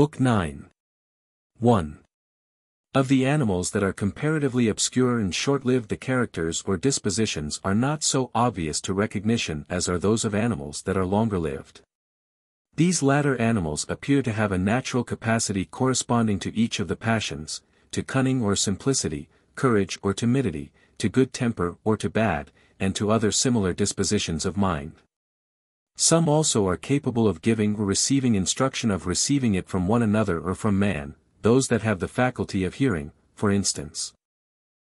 Book 9. 1. Of the animals that are comparatively obscure and short-lived the characters or dispositions are not so obvious to recognition as are those of animals that are longer-lived. These latter animals appear to have a natural capacity corresponding to each of the passions, to cunning or simplicity, courage or timidity, to good temper or to bad, and to other similar dispositions of mind. Some also are capable of giving or receiving instruction of receiving it from one another or from man, those that have the faculty of hearing, for instance.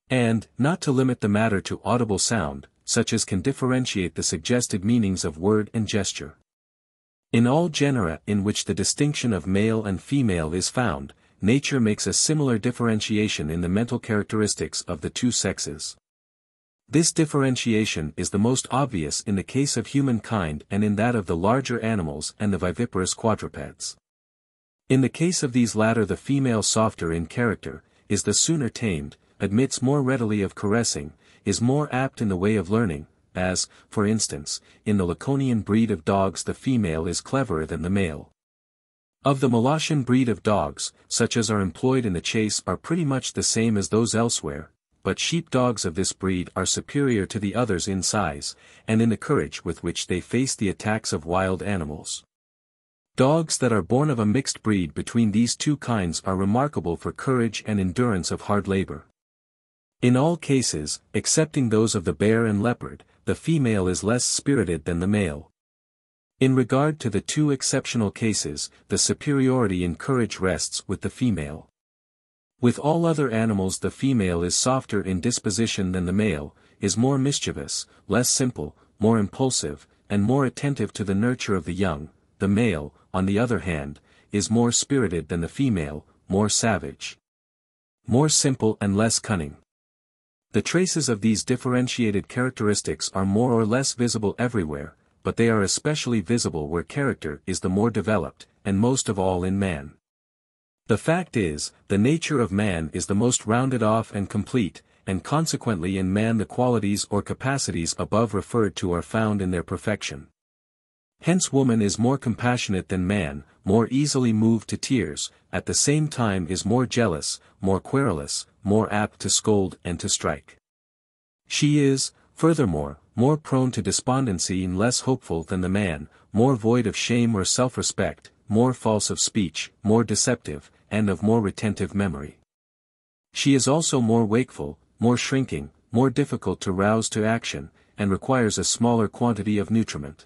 And, not to limit the matter to audible sound, such as can differentiate the suggested meanings of word and gesture. In all genera in which the distinction of male and female is found, nature makes a similar differentiation in the mental characteristics of the two sexes. This differentiation is the most obvious in the case of humankind and in that of the larger animals and the viviparous quadrupeds. In the case of these latter the female softer in character, is the sooner tamed, admits more readily of caressing, is more apt in the way of learning, as, for instance, in the Laconian breed of dogs the female is cleverer than the male. Of the Molossian breed of dogs, such as are employed in the chase are pretty much the same as those elsewhere, but sheep dogs of this breed are superior to the others in size, and in the courage with which they face the attacks of wild animals. Dogs that are born of a mixed breed between these two kinds are remarkable for courage and endurance of hard labor. In all cases, excepting those of the bear and leopard, the female is less spirited than the male. In regard to the two exceptional cases, the superiority in courage rests with the female. With all other animals the female is softer in disposition than the male, is more mischievous, less simple, more impulsive, and more attentive to the nurture of the young, the male, on the other hand, is more spirited than the female, more savage. More simple and less cunning. The traces of these differentiated characteristics are more or less visible everywhere, but they are especially visible where character is the more developed, and most of all in man. The fact is, the nature of man is the most rounded off and complete, and consequently in man the qualities or capacities above referred to are found in their perfection. Hence woman is more compassionate than man, more easily moved to tears, at the same time is more jealous, more querulous, more apt to scold and to strike. She is, furthermore, more prone to despondency and less hopeful than the man, more void of shame or self-respect, more false of speech, more deceptive, and of more retentive memory. She is also more wakeful, more shrinking, more difficult to rouse to action, and requires a smaller quantity of nutriment.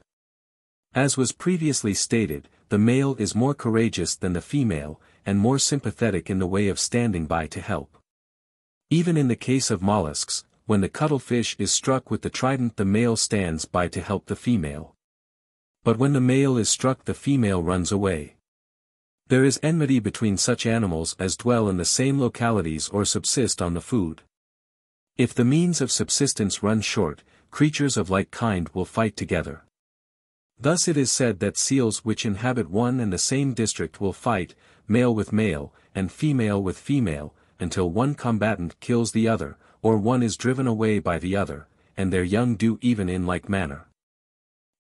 As was previously stated, the male is more courageous than the female, and more sympathetic in the way of standing by to help. Even in the case of mollusks, when the cuttlefish is struck with the trident the male stands by to help the female. But when the male is struck the female runs away. There is enmity between such animals as dwell in the same localities or subsist on the food. If the means of subsistence run short, creatures of like kind will fight together. Thus it is said that seals which inhabit one and the same district will fight, male with male, and female with female, until one combatant kills the other, or one is driven away by the other, and their young do even in like manner.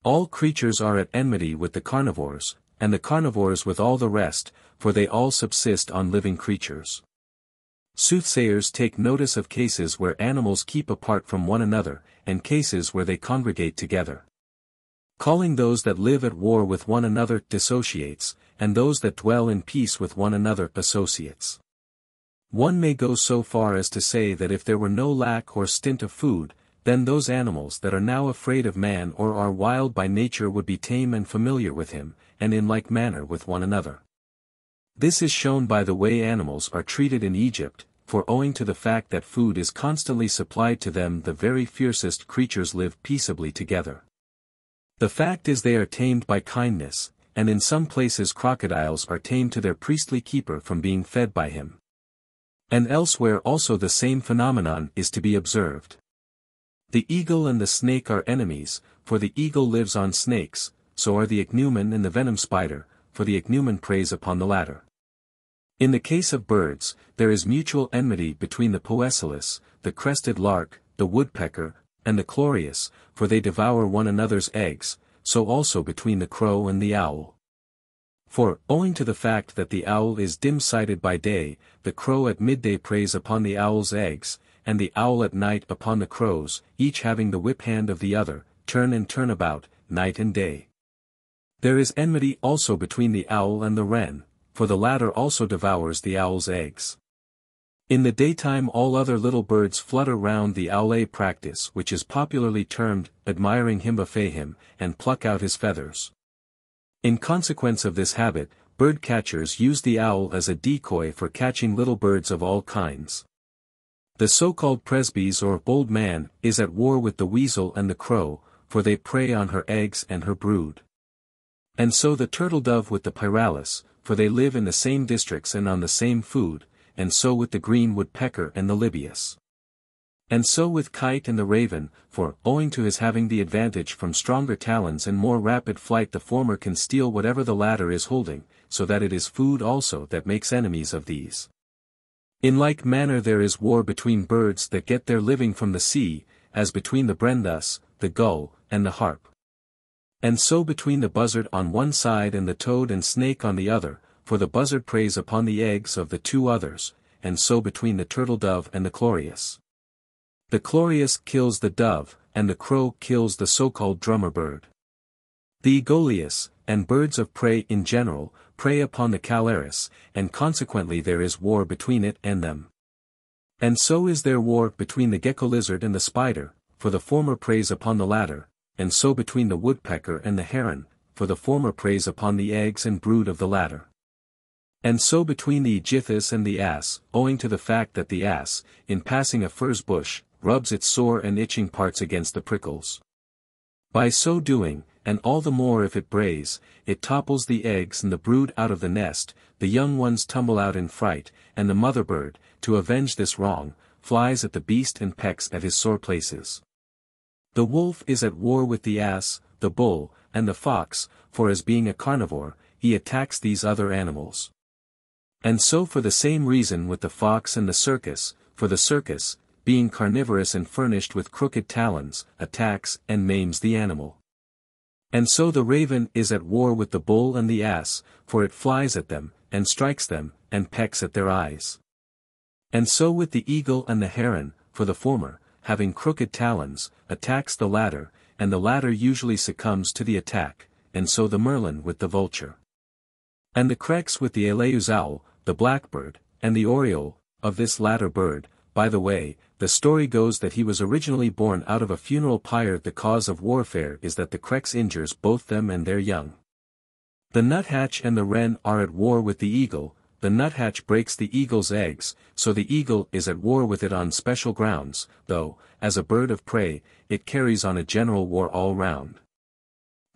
All creatures are at enmity with the carnivores, and the carnivores with all the rest, for they all subsist on living creatures. Soothsayers take notice of cases where animals keep apart from one another, and cases where they congregate together. Calling those that live at war with one another dissociates, and those that dwell in peace with one another associates. One may go so far as to say that if there were no lack or stint of food, then those animals that are now afraid of man or are wild by nature would be tame and familiar with him, and in like manner with one another. This is shown by the way animals are treated in Egypt, for owing to the fact that food is constantly supplied to them the very fiercest creatures live peaceably together. The fact is they are tamed by kindness, and in some places crocodiles are tamed to their priestly keeper from being fed by him. And elsewhere also the same phenomenon is to be observed. The eagle and the snake are enemies, for the eagle lives on snakes, so are the ichneumon and the venom spider, for the ichneumon preys upon the latter. In the case of birds, there is mutual enmity between the poecilis, the crested lark, the woodpecker, and the chloreus, for they devour one another's eggs, so also between the crow and the owl. For, owing to the fact that the owl is dim-sighted by day, the crow at midday preys upon the owl's eggs, and the owl at night upon the crows, each having the whip hand of the other, turn and turn about, night and day. There is enmity also between the owl and the wren, for the latter also devours the owl's eggs. In the daytime all other little birds flutter round the owl practice which is popularly termed, admiring him buffet him, and pluck out his feathers. In consequence of this habit, bird catchers use the owl as a decoy for catching little birds of all kinds. The so-called presbys or bold man is at war with the weasel and the crow, for they prey on her eggs and her brood. And so the turtle dove with the pyralis, for they live in the same districts and on the same food, and so with the green woodpecker and the libius. And so with kite and the raven, for, owing to his having the advantage from stronger talons and more rapid flight the former can steal whatever the latter is holding, so that it is food also that makes enemies of these. In like manner there is war between birds that get their living from the sea, as between the brenthus, the gull, and the harp. And so between the buzzard on one side and the toad and snake on the other, for the buzzard preys upon the eggs of the two others, and so between the turtle dove and the Chloreus. The Chloreus kills the dove, and the crow kills the so-called drummer bird. The Aegolius, and birds of prey in general, prey upon the calaris, and consequently there is war between it and them. And so is there war between the gecko lizard and the spider, for the former preys upon the latter, and so between the woodpecker and the heron, for the former preys upon the eggs and brood of the latter. And so between the aegithus and the ass, owing to the fact that the ass, in passing a furze bush, rubs its sore and itching parts against the prickles. By so doing, and all the more if it brays, it topples the eggs and the brood out of the nest, the young ones tumble out in fright, and the mother bird, to avenge this wrong, flies at the beast and pecks at his sore places. The wolf is at war with the ass, the bull, and the fox, for as being a carnivore, he attacks these other animals. And so for the same reason with the fox and the circus, for the circus, being carnivorous and furnished with crooked talons, attacks and maims the animal. And so the raven is at war with the bull and the ass, for it flies at them, and strikes them, and pecks at their eyes. And so with the eagle and the heron, for the former, having crooked talons, attacks the latter, and the latter usually succumbs to the attack, and so the merlin with the vulture. And the crex with the eleus owl, the blackbird, and the oriole, of this latter bird, by the way, the story goes that he was originally born out of a funeral pyre the cause of warfare is that the crex injures both them and their young. The nuthatch and the wren are at war with the eagle, the nuthatch breaks the eagle's eggs, so the eagle is at war with it on special grounds, though, as a bird of prey, it carries on a general war all round.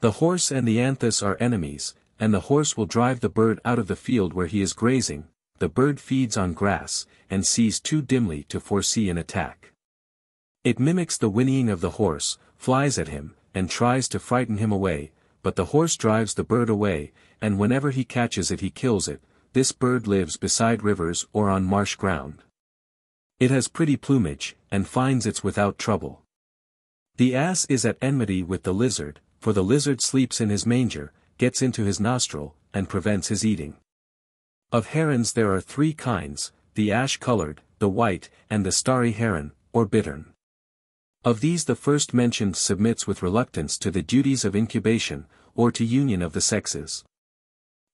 The horse and the anthus are enemies, and the horse will drive the bird out of the field where he is grazing, the bird feeds on grass, and sees too dimly to foresee an attack. It mimics the whinnying of the horse, flies at him, and tries to frighten him away, but the horse drives the bird away, and whenever he catches it he kills it, this bird lives beside rivers or on marsh ground. It has pretty plumage, and finds its without trouble. The ass is at enmity with the lizard, for the lizard sleeps in his manger, gets into his nostril, and prevents his eating. Of herons there are three kinds, the ash-colored, the white, and the starry heron, or bittern. Of these the first mentioned submits with reluctance to the duties of incubation, or to union of the sexes.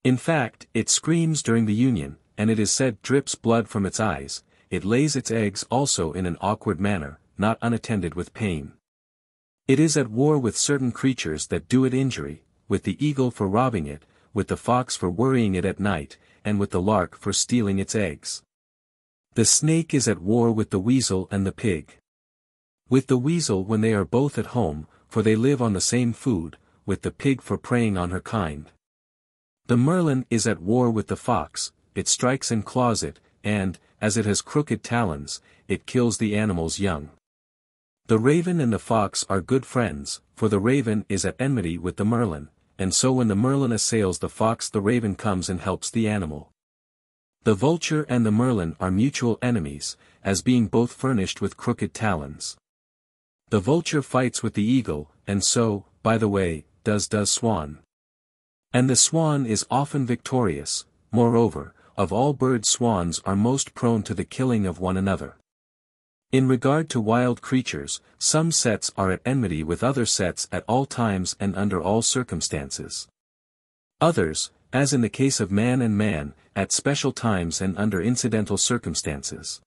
In fact, it screams during the union, and it is said drips blood from its eyes, it lays its eggs also in an awkward manner, not unattended with pain. It is at war with certain creatures that do it injury, with the eagle for robbing it, with the fox for worrying it at night, and with the lark for stealing its eggs. The snake is at war with the weasel and the pig. With the weasel when they are both at home, for they live on the same food, with the pig for preying on her kind. The merlin is at war with the fox, it strikes and claws it, and, as it has crooked talons, it kills the animal's young. The raven and the fox are good friends, for the raven is at enmity with the merlin, and so when the merlin assails the fox the raven comes and helps the animal. The vulture and the merlin are mutual enemies, as being both furnished with crooked talons. The vulture fights with the eagle, and so, by the way, does does swan. And the swan is often victorious, moreover, of all birds swans are most prone to the killing of one another. In regard to wild creatures, some sets are at enmity with other sets at all times and under all circumstances. Others, as in the case of man and man, at special times and under incidental circumstances.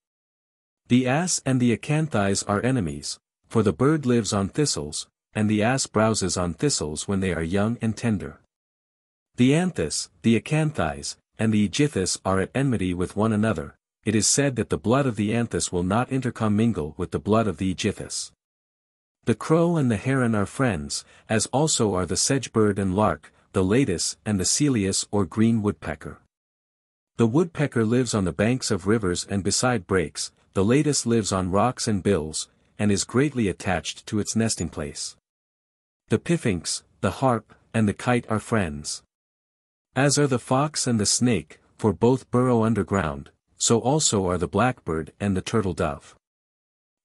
The ass and the acanthis are enemies, for the bird lives on thistles, and the ass browses on thistles when they are young and tender. The anthus, the acanthis, and the aegithus are at enmity with one another, it is said that the blood of the anthus will not intercommingle with the blood of the aegithus. The crow and the heron are friends, as also are the sedgebird and lark, the latus and the celeus or green woodpecker. The woodpecker lives on the banks of rivers and beside brakes, the latus lives on rocks and bills, and is greatly attached to its nesting place. The piphinx, the harp, and the kite are friends. As are the fox and the snake, for both burrow underground, so also are the blackbird and the turtle dove.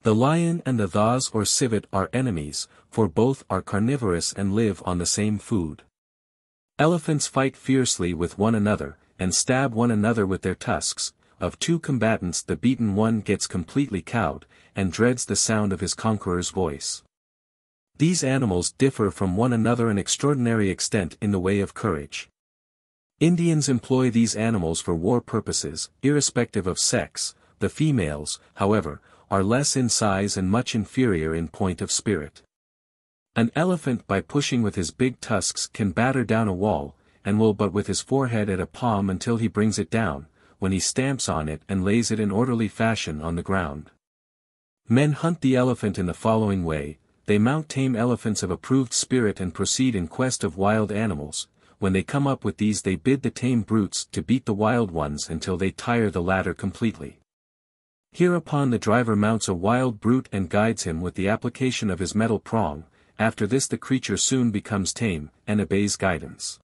The lion and the thos or civet are enemies, for both are carnivorous and live on the same food. Elephants fight fiercely with one another, and stab one another with their tusks, of two combatants the beaten one gets completely cowed, and dreads the sound of his conqueror's voice. These animals differ from one another an extraordinary extent in the way of courage. Indians employ these animals for war purposes, irrespective of sex, the females, however, are less in size and much inferior in point of spirit. An elephant by pushing with his big tusks can batter down a wall, and will but with his forehead at a palm until he brings it down, when he stamps on it and lays it in orderly fashion on the ground. Men hunt the elephant in the following way, they mount tame elephants of approved spirit and proceed in quest of wild animals, when they come up with these they bid the tame brutes to beat the wild ones until they tire the latter completely. Hereupon the driver mounts a wild brute and guides him with the application of his metal prong, after this the creature soon becomes tame, and obeys guidance.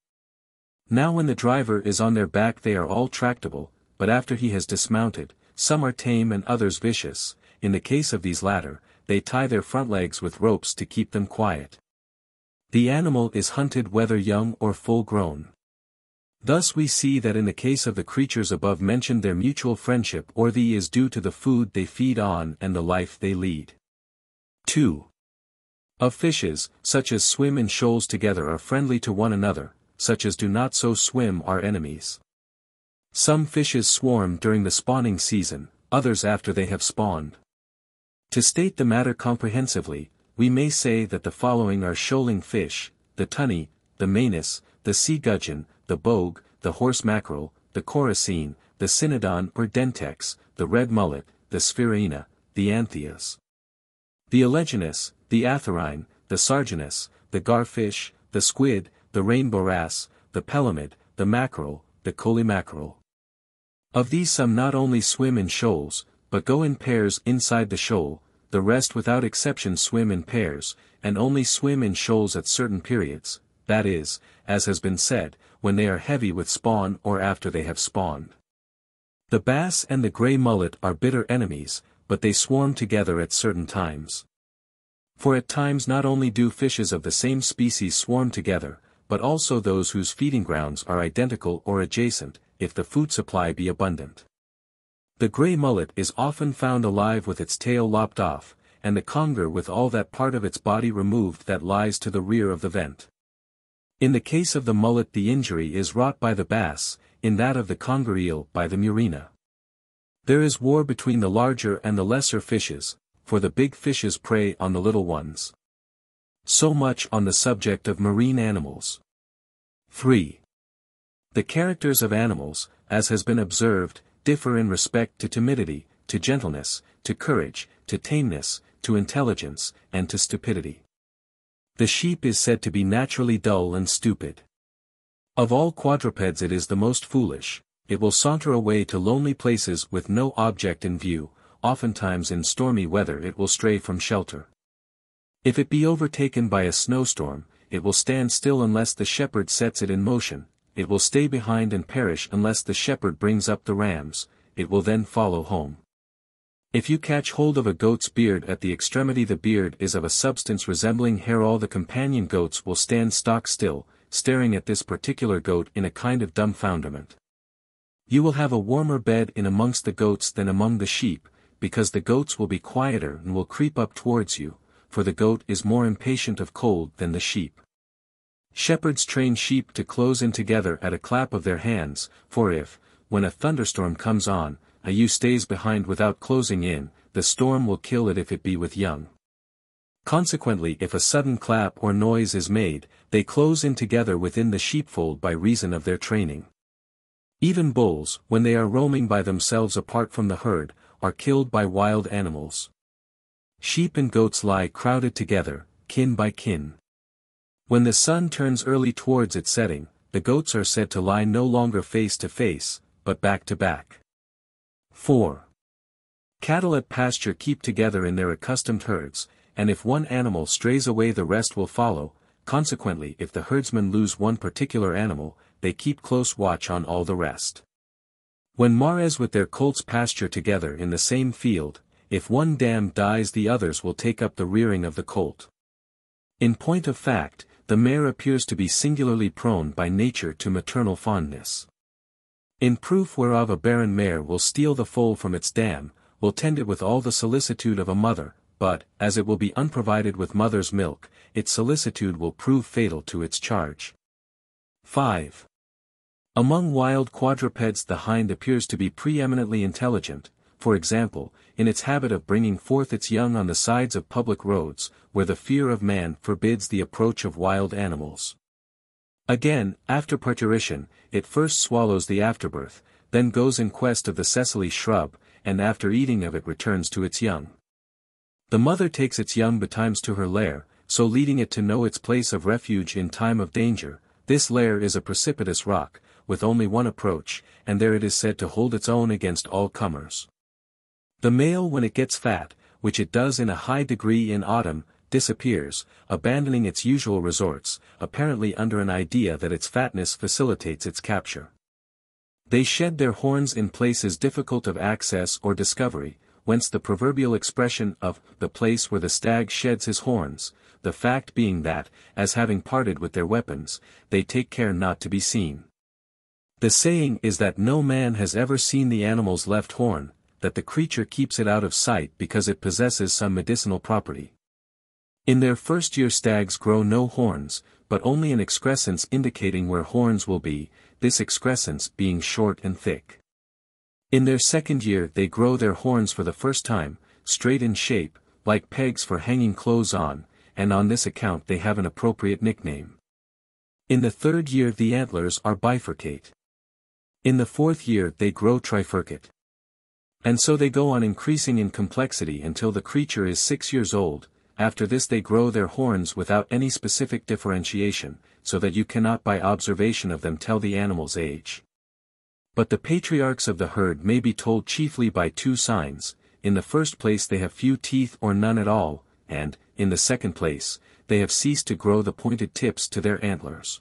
Now when the driver is on their back they are all tractable, but after he has dismounted, some are tame and others vicious, in the case of these latter, they tie their front legs with ropes to keep them quiet. The animal is hunted whether young or full grown. Thus we see that in the case of the creatures above mentioned their mutual friendship or the is due to the food they feed on and the life they lead. 2. Of fishes, such as swim in shoals together are friendly to one another, such as do not so swim are enemies. Some fishes swarm during the spawning season, others after they have spawned. To state the matter comprehensively, we may say that the following are shoaling fish, the tunny, the maenis, the sea gudgeon, the bogue, the horse mackerel, the coracine, the cynodon or dentex, the red mullet, the sphyraena, the anthias. The eleginus, the atherine, the sarginus, the garfish, the squid, the rainbow wrasse, the pelamid, the mackerel, the collimackerel. Of these some not only swim in shoals, but go in pairs inside the shoal, the rest without exception swim in pairs, and only swim in shoals at certain periods, that is, as has been said, when they are heavy with spawn or after they have spawned. The bass and the grey mullet are bitter enemies, but they swarm together at certain times. For at times not only do fishes of the same species swarm together, but also those whose feeding grounds are identical or adjacent, if the food supply be abundant. The grey mullet is often found alive with its tail lopped off, and the conger with all that part of its body removed that lies to the rear of the vent. In the case of the mullet the injury is wrought by the bass, in that of the conger eel by the muraena. There is war between the larger and the lesser fishes, for the big fishes prey on the little ones. So much on the subject of marine animals. 3. The characters of animals, as has been observed, differ in respect to timidity, to gentleness, to courage, to tameness, to intelligence, and to stupidity. The sheep is said to be naturally dull and stupid. Of all quadrupeds it is the most foolish, it will saunter away to lonely places with no object in view, oftentimes in stormy weather it will stray from shelter. If it be overtaken by a snowstorm, it will stand still unless the shepherd sets it in motion, it will stay behind and perish unless the shepherd brings up the rams, it will then follow home. If you catch hold of a goat's beard at the extremity the beard is of a substance resembling hair all the companion goats will stand stock still, staring at this particular goat in a kind of dumbfounderment. You will have a warmer bed in amongst the goats than among the sheep, because the goats will be quieter and will creep up towards you, for the goat is more impatient of cold than the sheep. Shepherds train sheep to close in together at a clap of their hands, for if, when a thunderstorm comes on, a ewe stays behind without closing in, the storm will kill it if it be with young. Consequently if a sudden clap or noise is made, they close in together within the sheepfold by reason of their training. Even bulls, when they are roaming by themselves apart from the herd, are killed by wild animals. Sheep and goats lie crowded together, kin by kin. When the sun turns early towards its setting, the goats are said to lie no longer face to face, but back to back. 4. Cattle at pasture keep together in their accustomed herds, and if one animal strays away the rest will follow, consequently if the herdsmen lose one particular animal, they keep close watch on all the rest. When mares with their colts pasture together in the same field, if one dam dies the others will take up the rearing of the colt. In point of fact, the mare appears to be singularly prone by nature to maternal fondness. In proof whereof a barren mare will steal the foal from its dam, will tend it with all the solicitude of a mother, but, as it will be unprovided with mother's milk, its solicitude will prove fatal to its charge. 5. Among wild quadrupeds the hind appears to be preeminently intelligent, for example, in its habit of bringing forth its young on the sides of public roads, where the fear of man forbids the approach of wild animals. Again, after parturition, it first swallows the afterbirth, then goes in quest of the seseli shrub, and after eating of it returns to its young. The mother takes its young betimes to her lair, so leading it to know its place of refuge in time of danger, this lair is a precipitous rock, with only one approach, and there it is said to hold its own against all comers. The male when it gets fat, which it does in a high degree in autumn, disappears, abandoning its usual resorts, apparently under an idea that its fatness facilitates its capture. They shed their horns in places difficult of access or discovery, whence the proverbial expression of the place where the stag sheds his horns, the fact being that, as having parted with their weapons, they take care not to be seen. The saying is that no man has ever seen the animal's left horn, that the creature keeps it out of sight because it possesses some medicinal property. In their first year stags grow no horns, but only an excrescence indicating where horns will be, this excrescence being short and thick. In their second year they grow their horns for the first time, straight in shape, like pegs for hanging clothes on, and on this account they have an appropriate nickname. In the third year the antlers are bifurcate. In the fourth year they grow trifurcate. And so they go on increasing in complexity until the creature is six years old, after this they grow their horns without any specific differentiation, so that you cannot by observation of them tell the animal's age. But the patriarchs of the herd may be told chiefly by two signs, in the first place they have few teeth or none at all, and, in the second place, they have ceased to grow the pointed tips to their antlers.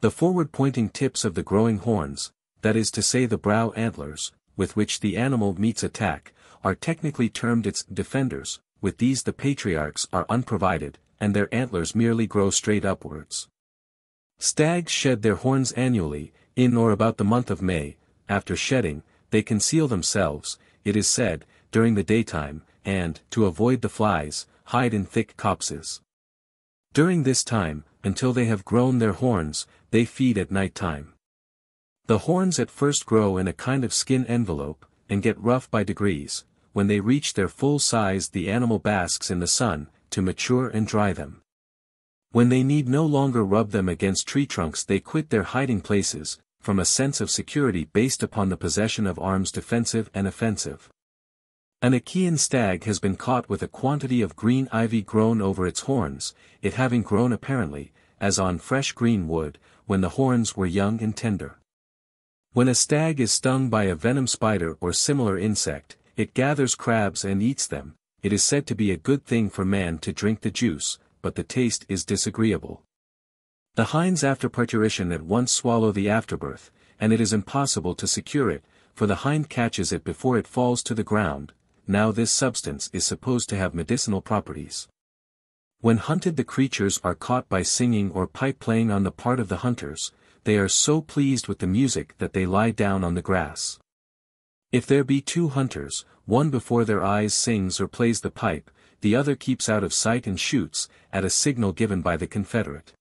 The forward-pointing tips of the growing horns, that is to say the brow antlers, with which the animal meets attack, are technically termed its defenders, with these the patriarchs are unprovided, and their antlers merely grow straight upwards. Stags shed their horns annually, in or about the month of May, after shedding, they conceal themselves, it is said, during the daytime, and, to avoid the flies, hide in thick copses. During this time, until they have grown their horns, they feed at night time. The horns at first grow in a kind of skin envelope, and get rough by degrees, when they reach their full size the animal basks in the sun, to mature and dry them. When they need no longer rub them against tree trunks they quit their hiding places, from a sense of security based upon the possession of arms defensive and offensive. An Achaean stag has been caught with a quantity of green ivy grown over its horns, it having grown apparently, as on fresh green wood, when the horns were young and tender. When a stag is stung by a venom spider or similar insect, it gathers crabs and eats them, it is said to be a good thing for man to drink the juice, but the taste is disagreeable. The hinds after parturition at once swallow the afterbirth, and it is impossible to secure it, for the hind catches it before it falls to the ground, now this substance is supposed to have medicinal properties. When hunted the creatures are caught by singing or pipe playing on the part of the hunters, they are so pleased with the music that they lie down on the grass. If there be two hunters, one before their eyes sings or plays the pipe, the other keeps out of sight and shoots, at a signal given by the confederate.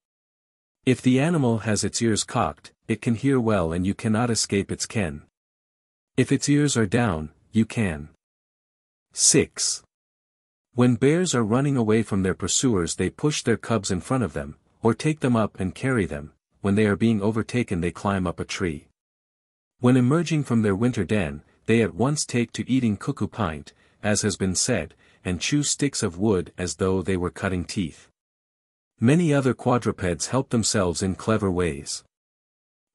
If the animal has its ears cocked, it can hear well and you cannot escape its ken. If its ears are down, you can. 6. When bears are running away from their pursuers they push their cubs in front of them, or take them up and carry them, when they are being overtaken they climb up a tree. When emerging from their winter den, they at once take to eating cuckoo pint, as has been said, and chew sticks of wood as though they were cutting teeth. Many other quadrupeds help themselves in clever ways.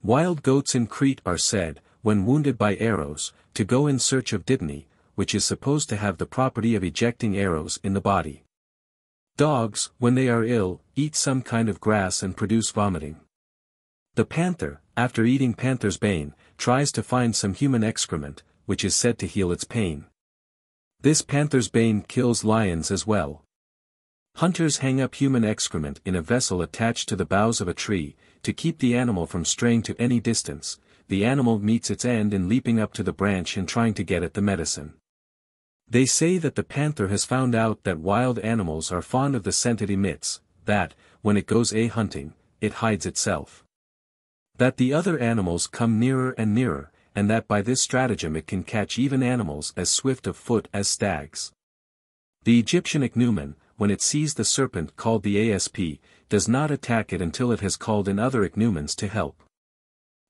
Wild goats in Crete are said, when wounded by arrows, to go in search of dittany, which is supposed to have the property of ejecting arrows in the body. Dogs, when they are ill, eat some kind of grass and produce vomiting. The panther, after eating panther's bane, tries to find some human excrement, which is said to heal its pain. This panther's bane kills lions as well. Hunters hang up human excrement in a vessel attached to the boughs of a tree, to keep the animal from straying to any distance, the animal meets its end in leaping up to the branch and trying to get at the medicine. They say that the panther has found out that wild animals are fond of the scent it emits, that, when it goes a hunting, it hides itself. That the other animals come nearer and nearer, and that by this stratagem it can catch even animals as swift of foot as stags. The Egyptian ichneumon, when it sees the serpent called the asp, does not attack it until it has called in other ichneumons to help.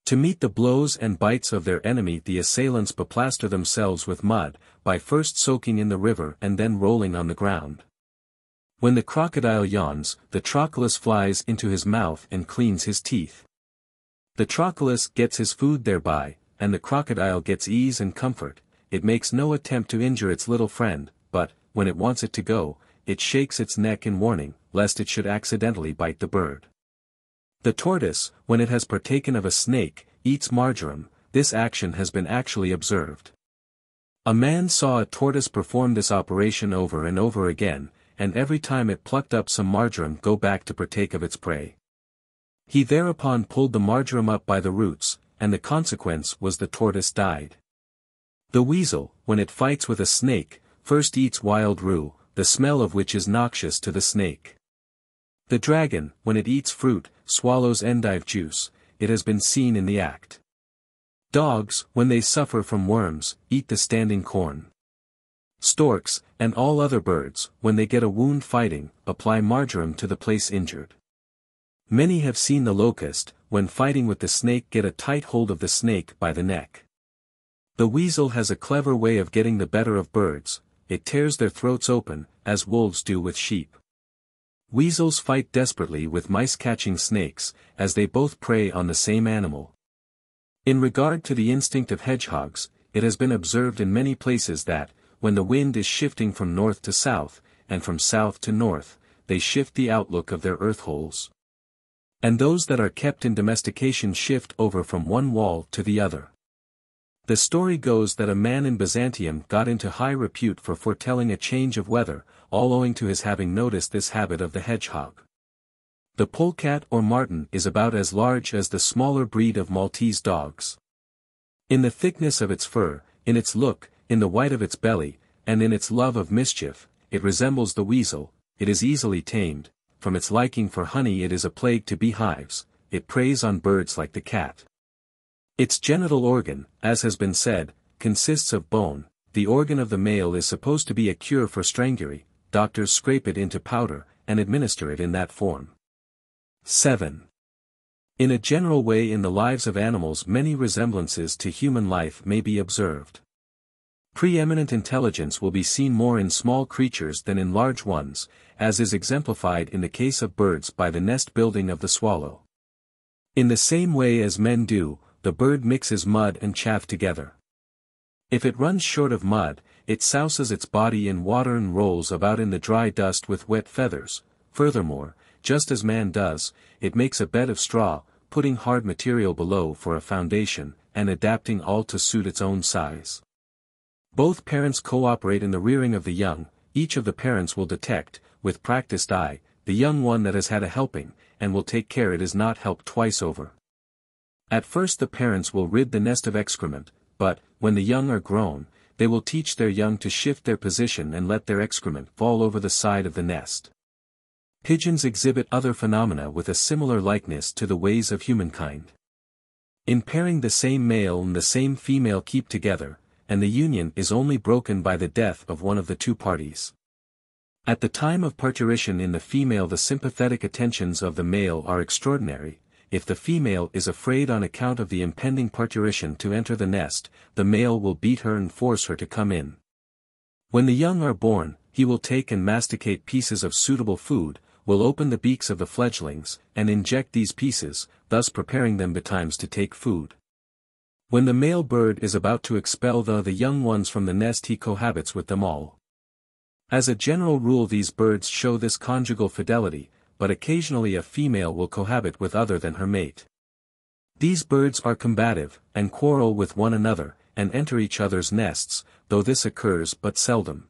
To meet the blows and bites of their enemy the assailants beplaster themselves with mud, by first soaking in the river and then rolling on the ground. When the crocodile yawns, the trochilus flies into his mouth and cleans his teeth. The trochilus gets his food thereby, and the crocodile gets ease and comfort, it makes no attempt to injure its little friend, but, when it wants it to go, it shakes its neck in warning, lest it should accidentally bite the bird. The tortoise, when it has partaken of a snake, eats marjoram, this action has been actually observed. A man saw a tortoise perform this operation over and over again, and every time it plucked up some marjoram go back to partake of its prey. He thereupon pulled the marjoram up by the roots, and the consequence was the tortoise died. The weasel, when it fights with a snake, first eats wild rue, the smell of which is noxious to the snake. The dragon, when it eats fruit, swallows endive juice, it has been seen in the act. Dogs, when they suffer from worms, eat the standing corn. Storks, and all other birds, when they get a wound fighting, apply marjoram to the place injured. Many have seen the locust, when fighting with the snake get a tight hold of the snake by the neck. The weasel has a clever way of getting the better of birds, it tears their throats open, as wolves do with sheep. Weasels fight desperately with mice-catching snakes, as they both prey on the same animal. In regard to the instinct of hedgehogs, it has been observed in many places that, when the wind is shifting from north to south, and from south to north, they shift the outlook of their earth holes. And those that are kept in domestication shift over from one wall to the other. The story goes that a man in Byzantium got into high repute for foretelling a change of weather, all owing to his having noticed this habit of the hedgehog. The polecat or marten is about as large as the smaller breed of Maltese dogs. In the thickness of its fur, in its look, in the white of its belly, and in its love of mischief, it resembles the weasel, it is easily tamed, from its liking for honey it is a plague to beehives, it preys on birds like the cat. Its genital organ, as has been said, consists of bone, the organ of the male is supposed to be a cure for strangury, doctors scrape it into powder, and administer it in that form. 7. In a general way in the lives of animals many resemblances to human life may be observed. Preeminent intelligence will be seen more in small creatures than in large ones, as is exemplified in the case of birds by the nest building of the swallow. In the same way as men do, the bird mixes mud and chaff together. If it runs short of mud, it souses its body in water and rolls about in the dry dust with wet feathers, furthermore, just as man does, it makes a bed of straw, putting hard material below for a foundation, and adapting all to suit its own size. Both parents cooperate in the rearing of the young, each of the parents will detect, with practiced eye, the young one that has had a helping, and will take care it is not helped twice over. At first the parents will rid the nest of excrement, but, when the young are grown, they will teach their young to shift their position and let their excrement fall over the side of the nest. Pigeons exhibit other phenomena with a similar likeness to the ways of humankind. In pairing the same male and the same female keep together, and the union is only broken by the death of one of the two parties. At the time of parturition in the female the sympathetic attentions of the male are extraordinary, if the female is afraid on account of the impending parturition to enter the nest, the male will beat her and force her to come in. When the young are born, he will take and masticate pieces of suitable food, will open the beaks of the fledglings, and inject these pieces, thus preparing them betimes to take food. When the male bird is about to expel the, the young ones from the nest he cohabits with them all. As a general rule these birds show this conjugal fidelity, but occasionally a female will cohabit with other than her mate. These birds are combative, and quarrel with one another, and enter each other's nests, though this occurs but seldom.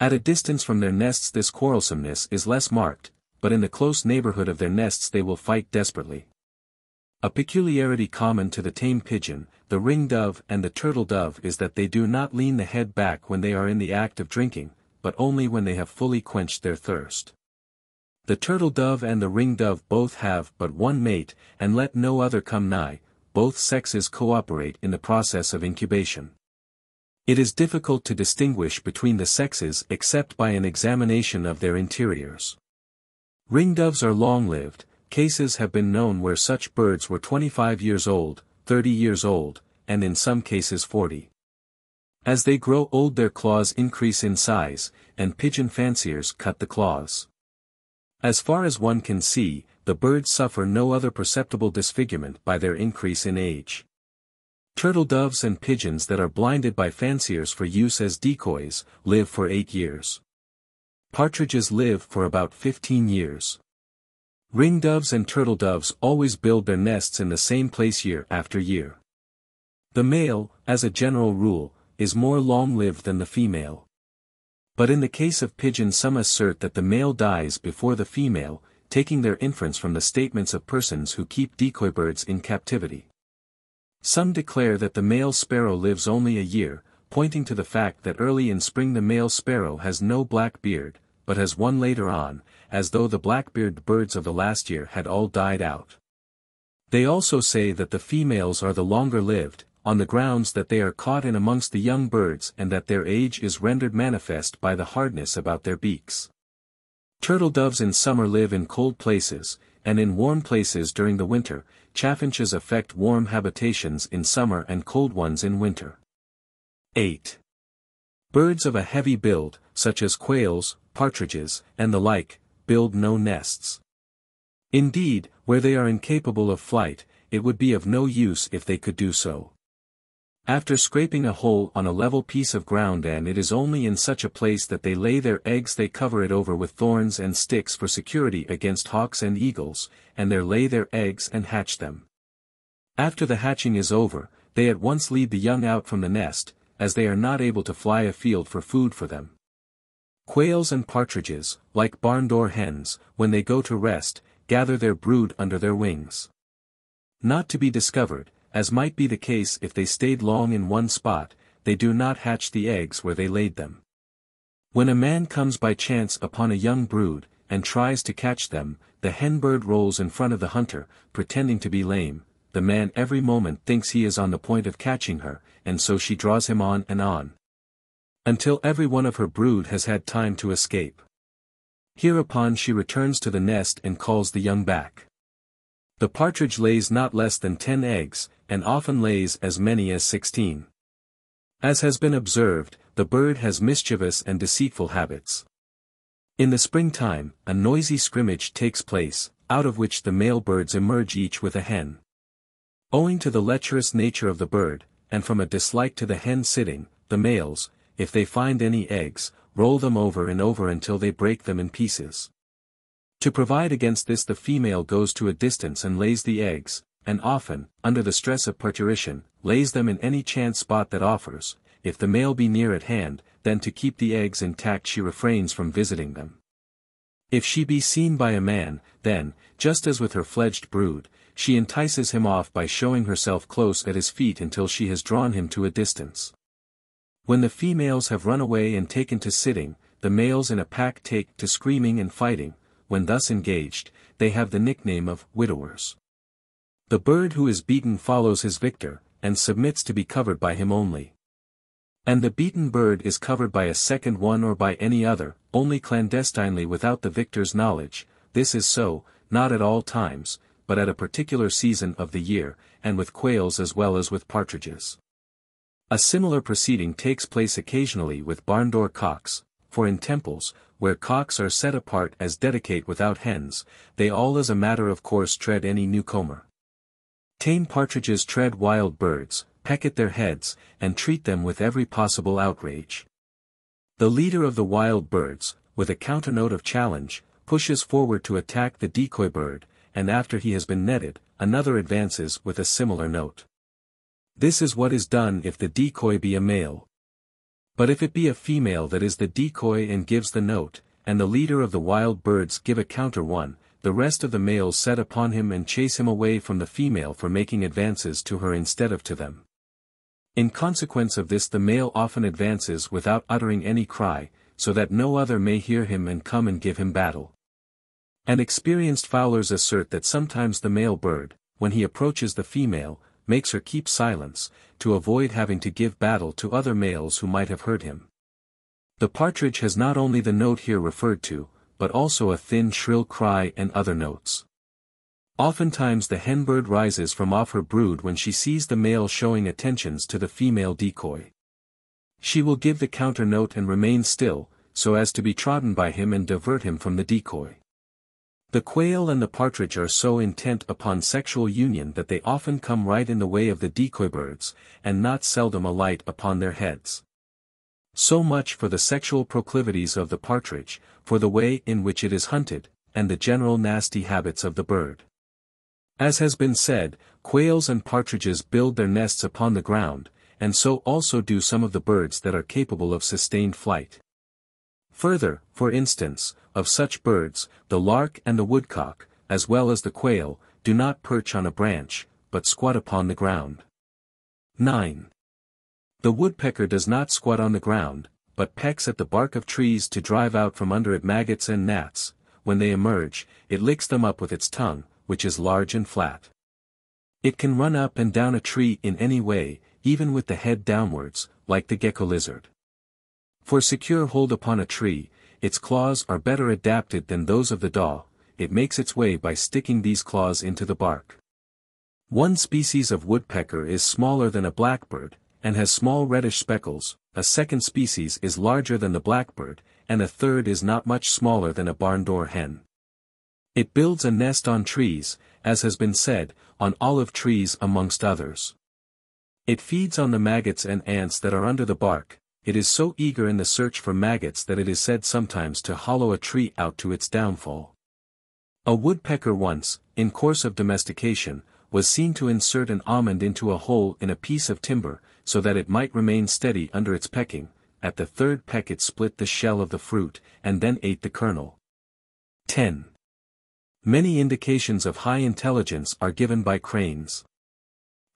At a distance from their nests this quarrelsomeness is less marked, but in the close neighborhood of their nests they will fight desperately. A peculiarity common to the tame pigeon, the ring dove and the turtle dove is that they do not lean the head back when they are in the act of drinking, but only when they have fully quenched their thirst. The turtle dove and the ring dove both have but one mate, and let no other come nigh, both sexes cooperate in the process of incubation. It is difficult to distinguish between the sexes except by an examination of their interiors. Ringdoves are long-lived, cases have been known where such birds were 25 years old, 30 years old, and in some cases 40. As they grow old their claws increase in size, and pigeon fanciers cut the claws. As far as one can see, the birds suffer no other perceptible disfigurement by their increase in age. Turtle doves and pigeons that are blinded by fanciers for use as decoys, live for 8 years. Partridges live for about 15 years. Ring doves and turtle doves always build their nests in the same place year after year. The male, as a general rule, is more long-lived than the female. But in the case of pigeons some assert that the male dies before the female, taking their inference from the statements of persons who keep decoy birds in captivity. Some declare that the male sparrow lives only a year, pointing to the fact that early in spring the male sparrow has no black beard, but has one later on, as though the black-bearded birds of the last year had all died out. They also say that the females are the longer lived, on the grounds that they are caught in amongst the young birds and that their age is rendered manifest by the hardness about their beaks. Turtle doves in summer live in cold places, and in warm places during the winter, chaffinches affect warm habitations in summer and cold ones in winter. 8. Birds of a heavy build, such as quails, partridges, and the like, build no nests. Indeed, where they are incapable of flight, it would be of no use if they could do so. After scraping a hole on a level piece of ground and it is only in such a place that they lay their eggs they cover it over with thorns and sticks for security against hawks and eagles, and there lay their eggs and hatch them. After the hatching is over, they at once lead the young out from the nest, as they are not able to fly afield for food for them. Quails and partridges, like barn door hens, when they go to rest, gather their brood under their wings. Not to be discovered, as might be the case if they stayed long in one spot, they do not hatch the eggs where they laid them. When a man comes by chance upon a young brood, and tries to catch them, the hen bird rolls in front of the hunter, pretending to be lame, the man every moment thinks he is on the point of catching her, and so she draws him on and on. Until every one of her brood has had time to escape. Hereupon she returns to the nest and calls the young back. The partridge lays not less than ten eggs, and often lays as many as sixteen. As has been observed, the bird has mischievous and deceitful habits. In the springtime, a noisy scrimmage takes place, out of which the male birds emerge each with a hen. Owing to the lecherous nature of the bird, and from a dislike to the hen sitting, the males, if they find any eggs, roll them over and over until they break them in pieces. To provide against this the female goes to a distance and lays the eggs, and often, under the stress of parturition, lays them in any chance spot that offers, if the male be near at hand, then to keep the eggs intact she refrains from visiting them. If she be seen by a man, then, just as with her fledged brood, she entices him off by showing herself close at his feet until she has drawn him to a distance. When the females have run away and taken to sitting, the males in a pack take to screaming and fighting, when thus engaged, they have the nickname of widowers. The bird who is beaten follows his victor, and submits to be covered by him only. And the beaten bird is covered by a second one or by any other, only clandestinely without the victor's knowledge, this is so, not at all times, but at a particular season of the year, and with quails as well as with partridges. A similar proceeding takes place occasionally with barn-door cocks, for in temples, where cocks are set apart as dedicate without hens, they all as a matter of course tread any newcomer. Tame partridges tread wild birds, peck at their heads, and treat them with every possible outrage. The leader of the wild birds, with a counternote of challenge, pushes forward to attack the decoy bird, and after he has been netted, another advances with a similar note. This is what is done if the decoy be a male. But if it be a female that is the decoy and gives the note, and the leader of the wild birds give a counter one, the rest of the males set upon him and chase him away from the female for making advances to her instead of to them. In consequence of this the male often advances without uttering any cry, so that no other may hear him and come and give him battle. And experienced fowlers assert that sometimes the male bird, when he approaches the female, makes her keep silence, to avoid having to give battle to other males who might have heard him. The partridge has not only the note here referred to, but also a thin shrill cry and other notes. Oftentimes the henbird rises from off her brood when she sees the male showing attentions to the female decoy. She will give the counter note and remain still, so as to be trodden by him and divert him from the decoy. The quail and the partridge are so intent upon sexual union that they often come right in the way of the decoy birds, and not seldom alight upon their heads. So much for the sexual proclivities of the partridge, for the way in which it is hunted, and the general nasty habits of the bird. As has been said, quails and partridges build their nests upon the ground, and so also do some of the birds that are capable of sustained flight. Further, for instance, of such birds, the lark and the woodcock, as well as the quail, do not perch on a branch, but squat upon the ground. 9. The woodpecker does not squat on the ground, but pecks at the bark of trees to drive out from under it maggots and gnats, when they emerge, it licks them up with its tongue, which is large and flat. It can run up and down a tree in any way, even with the head downwards, like the gecko lizard. For secure hold upon a tree, its claws are better adapted than those of the daw, it makes its way by sticking these claws into the bark. One species of woodpecker is smaller than a blackbird, and has small reddish speckles, a second species is larger than the blackbird, and a third is not much smaller than a barn door hen. It builds a nest on trees, as has been said, on olive trees amongst others. It feeds on the maggots and ants that are under the bark, it is so eager in the search for maggots that it is said sometimes to hollow a tree out to its downfall. A woodpecker once, in course of domestication, was seen to insert an almond into a hole in a piece of timber, so that it might remain steady under its pecking, at the third peck it split the shell of the fruit, and then ate the kernel. 10. Many indications of high intelligence are given by cranes.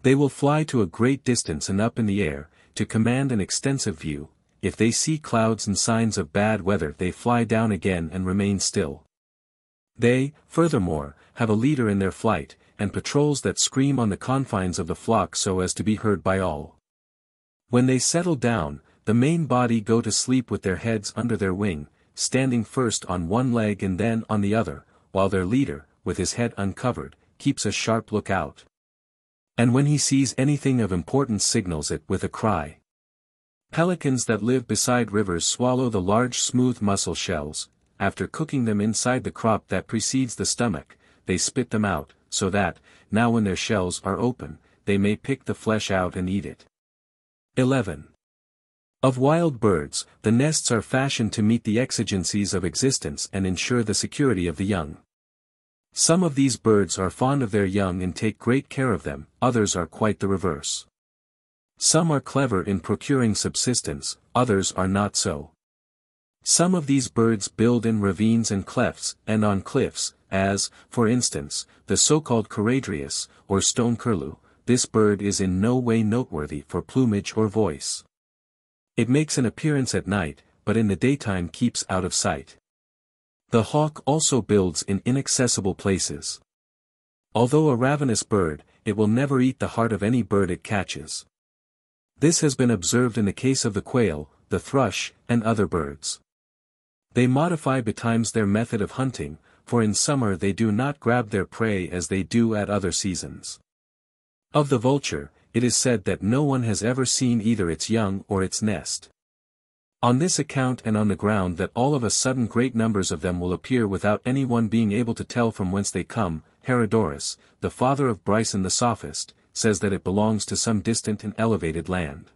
They will fly to a great distance and up in the air, to command an extensive view, if they see clouds and signs of bad weather they fly down again and remain still. They, furthermore, have a leader in their flight, and patrols that scream on the confines of the flock so as to be heard by all. When they settle down, the main body go to sleep with their heads under their wing, standing first on one leg and then on the other, while their leader, with his head uncovered, keeps a sharp lookout. And when he sees anything of importance signals it with a cry. Pelicans that live beside rivers swallow the large smooth mussel shells, after cooking them inside the crop that precedes the stomach, they spit them out, so that, now when their shells are open, they may pick the flesh out and eat it. 11. Of wild birds, the nests are fashioned to meet the exigencies of existence and ensure the security of the young. Some of these birds are fond of their young and take great care of them, others are quite the reverse. Some are clever in procuring subsistence, others are not so. Some of these birds build in ravines and clefts and on cliffs, as, for instance, the so-called charadrius, or stone curlew, this bird is in no way noteworthy for plumage or voice. It makes an appearance at night, but in the daytime keeps out of sight. The hawk also builds in inaccessible places. Although a ravenous bird, it will never eat the heart of any bird it catches. This has been observed in the case of the quail, the thrush, and other birds. They modify betimes their method of hunting, for in summer they do not grab their prey as they do at other seasons. Of the vulture, it is said that no one has ever seen either its young or its nest. On this account and on the ground that all of a sudden great numbers of them will appear without any one being able to tell from whence they come, Herodorus, the father of Bryson the sophist, says that it belongs to some distant and elevated land.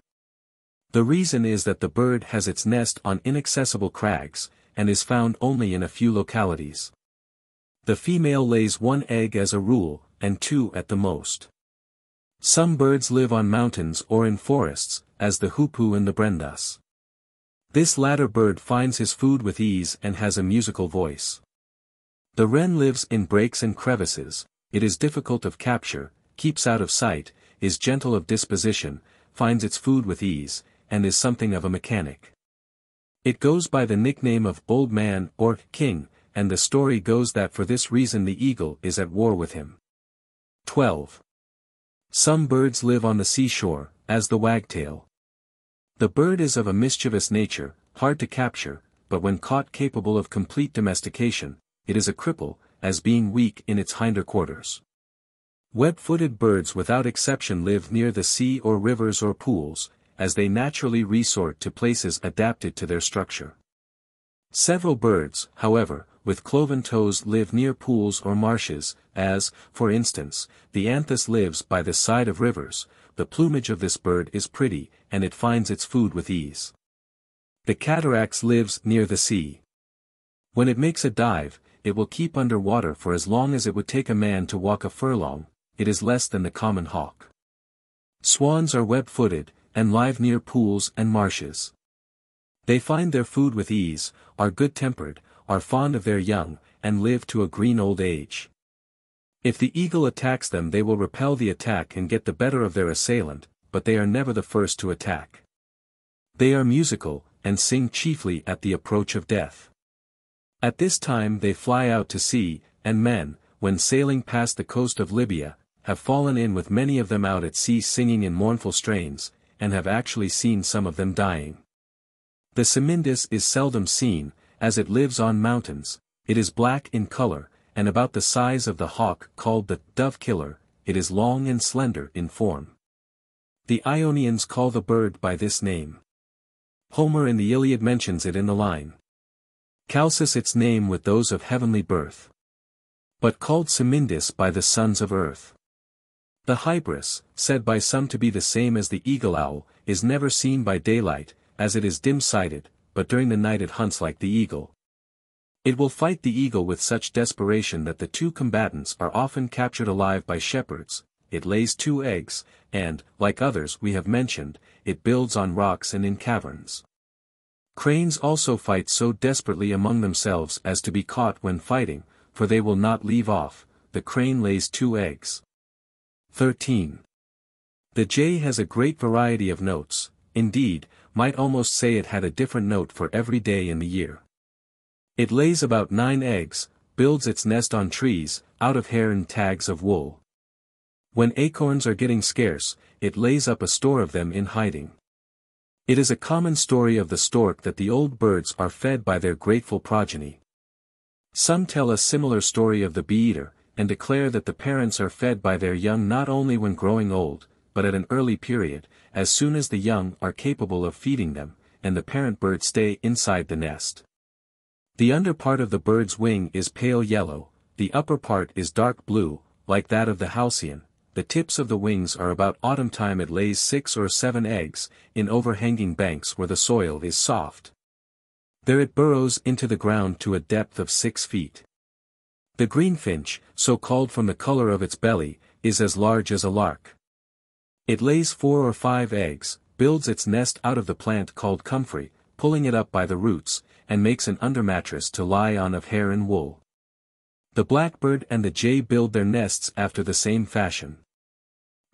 The reason is that the bird has its nest on inaccessible crags, and is found only in a few localities. The female lays one egg as a rule, and two at the most. Some birds live on mountains or in forests, as the hoopoe and the brenthus. This latter bird finds his food with ease and has a musical voice. The wren lives in breaks and crevices, it is difficult of capture, keeps out of sight, is gentle of disposition, finds its food with ease, and is something of a mechanic. It goes by the nickname of Old Man or King, and the story goes that for this reason the eagle is at war with him. 12. Some birds live on the seashore, as the wagtail. The bird is of a mischievous nature, hard to capture, but when caught capable of complete domestication, it is a cripple, as being weak in its hinder quarters. Web-footed birds without exception live near the sea or rivers or pools, as they naturally resort to places adapted to their structure. Several birds, however, with cloven toes live near pools or marshes, as, for instance, the anthus lives by the side of rivers, the plumage of this bird is pretty, and it finds its food with ease. The cataracta lives near the sea. When it makes a dive, it will keep under water for as long as it would take a man to walk a furlong, it is less than the common hawk. Swans are web-footed, and live near pools and marshes. They find their food with ease, are good-tempered, are fond of their young, and live to a green old age. If the eagle attacks them they will repel the attack and get the better of their assailant, but they are never the first to attack. They are musical, and sing chiefly at the approach of death. At this time they fly out to sea, and men, when sailing past the coast of Libya, have fallen in with many of them out at sea singing in mournful strains, and have actually seen some of them dying. The cymindis is seldom seen, as it lives on mountains, it is black in color, and about the size of the hawk called the dove-killer, it is long and slender in form. The Ionians call the bird by this name. Homer in the Iliad mentions it in the line. Chalcis its name with those of heavenly birth. But called Cymindis by the sons of earth. The hybris, said by some to be the same as the eagle owl, is never seen by daylight, as it is dim-sighted, but during the night it hunts like the eagle. It will fight the eagle with such desperation that the two combatants are often captured alive by shepherds, it lays two eggs, and, like others we have mentioned, it builds on rocks and in caverns. Cranes also fight so desperately among themselves as to be caught when fighting, for they will not leave off, the crane lays two eggs. 13. The jay has a great variety of notes, indeed, might almost say it had a different note for every day in the year. It lays about nine eggs, builds its nest on trees, out of hair and tags of wool. When acorns are getting scarce, it lays up a store of them in hiding. It is a common story of the stork that the old birds are fed by their grateful progeny. Some tell a similar story of the bee-eater, and declare that the parents are fed by their young not only when growing old, but at an early period, as soon as the young are capable of feeding them, and the parent bird stay inside the nest. The under part of the bird's wing is pale yellow, the upper part is dark blue, like that of the halcyon, the tips of the wings are about autumn time it lays six or seven eggs, in overhanging banks where the soil is soft. There it burrows into the ground to a depth of six feet. The greenfinch, so called from the color of its belly, is as large as a lark. It lays four or five eggs, builds its nest out of the plant called comfrey, pulling it up by the roots, and makes an undermattress to lie on of hair and wool. The blackbird and the jay build their nests after the same fashion.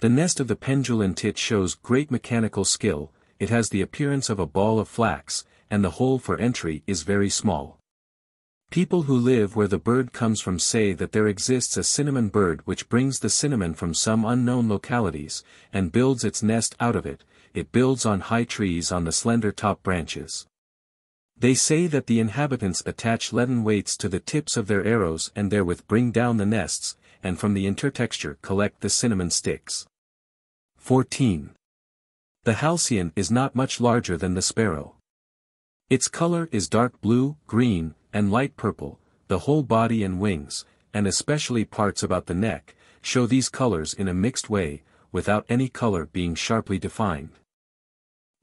The nest of the pendulum tit shows great mechanical skill, it has the appearance of a ball of flax, and the hole for entry is very small. People who live where the bird comes from say that there exists a cinnamon bird which brings the cinnamon from some unknown localities, and builds its nest out of it, it builds on high trees on the slender top branches. They say that the inhabitants attach leaden weights to the tips of their arrows and therewith bring down the nests, and from the intertexture collect the cinnamon sticks. 14. The halcyon is not much larger than the sparrow. Its color is dark blue, green, and light purple, the whole body and wings, and especially parts about the neck, show these colors in a mixed way, without any color being sharply defined.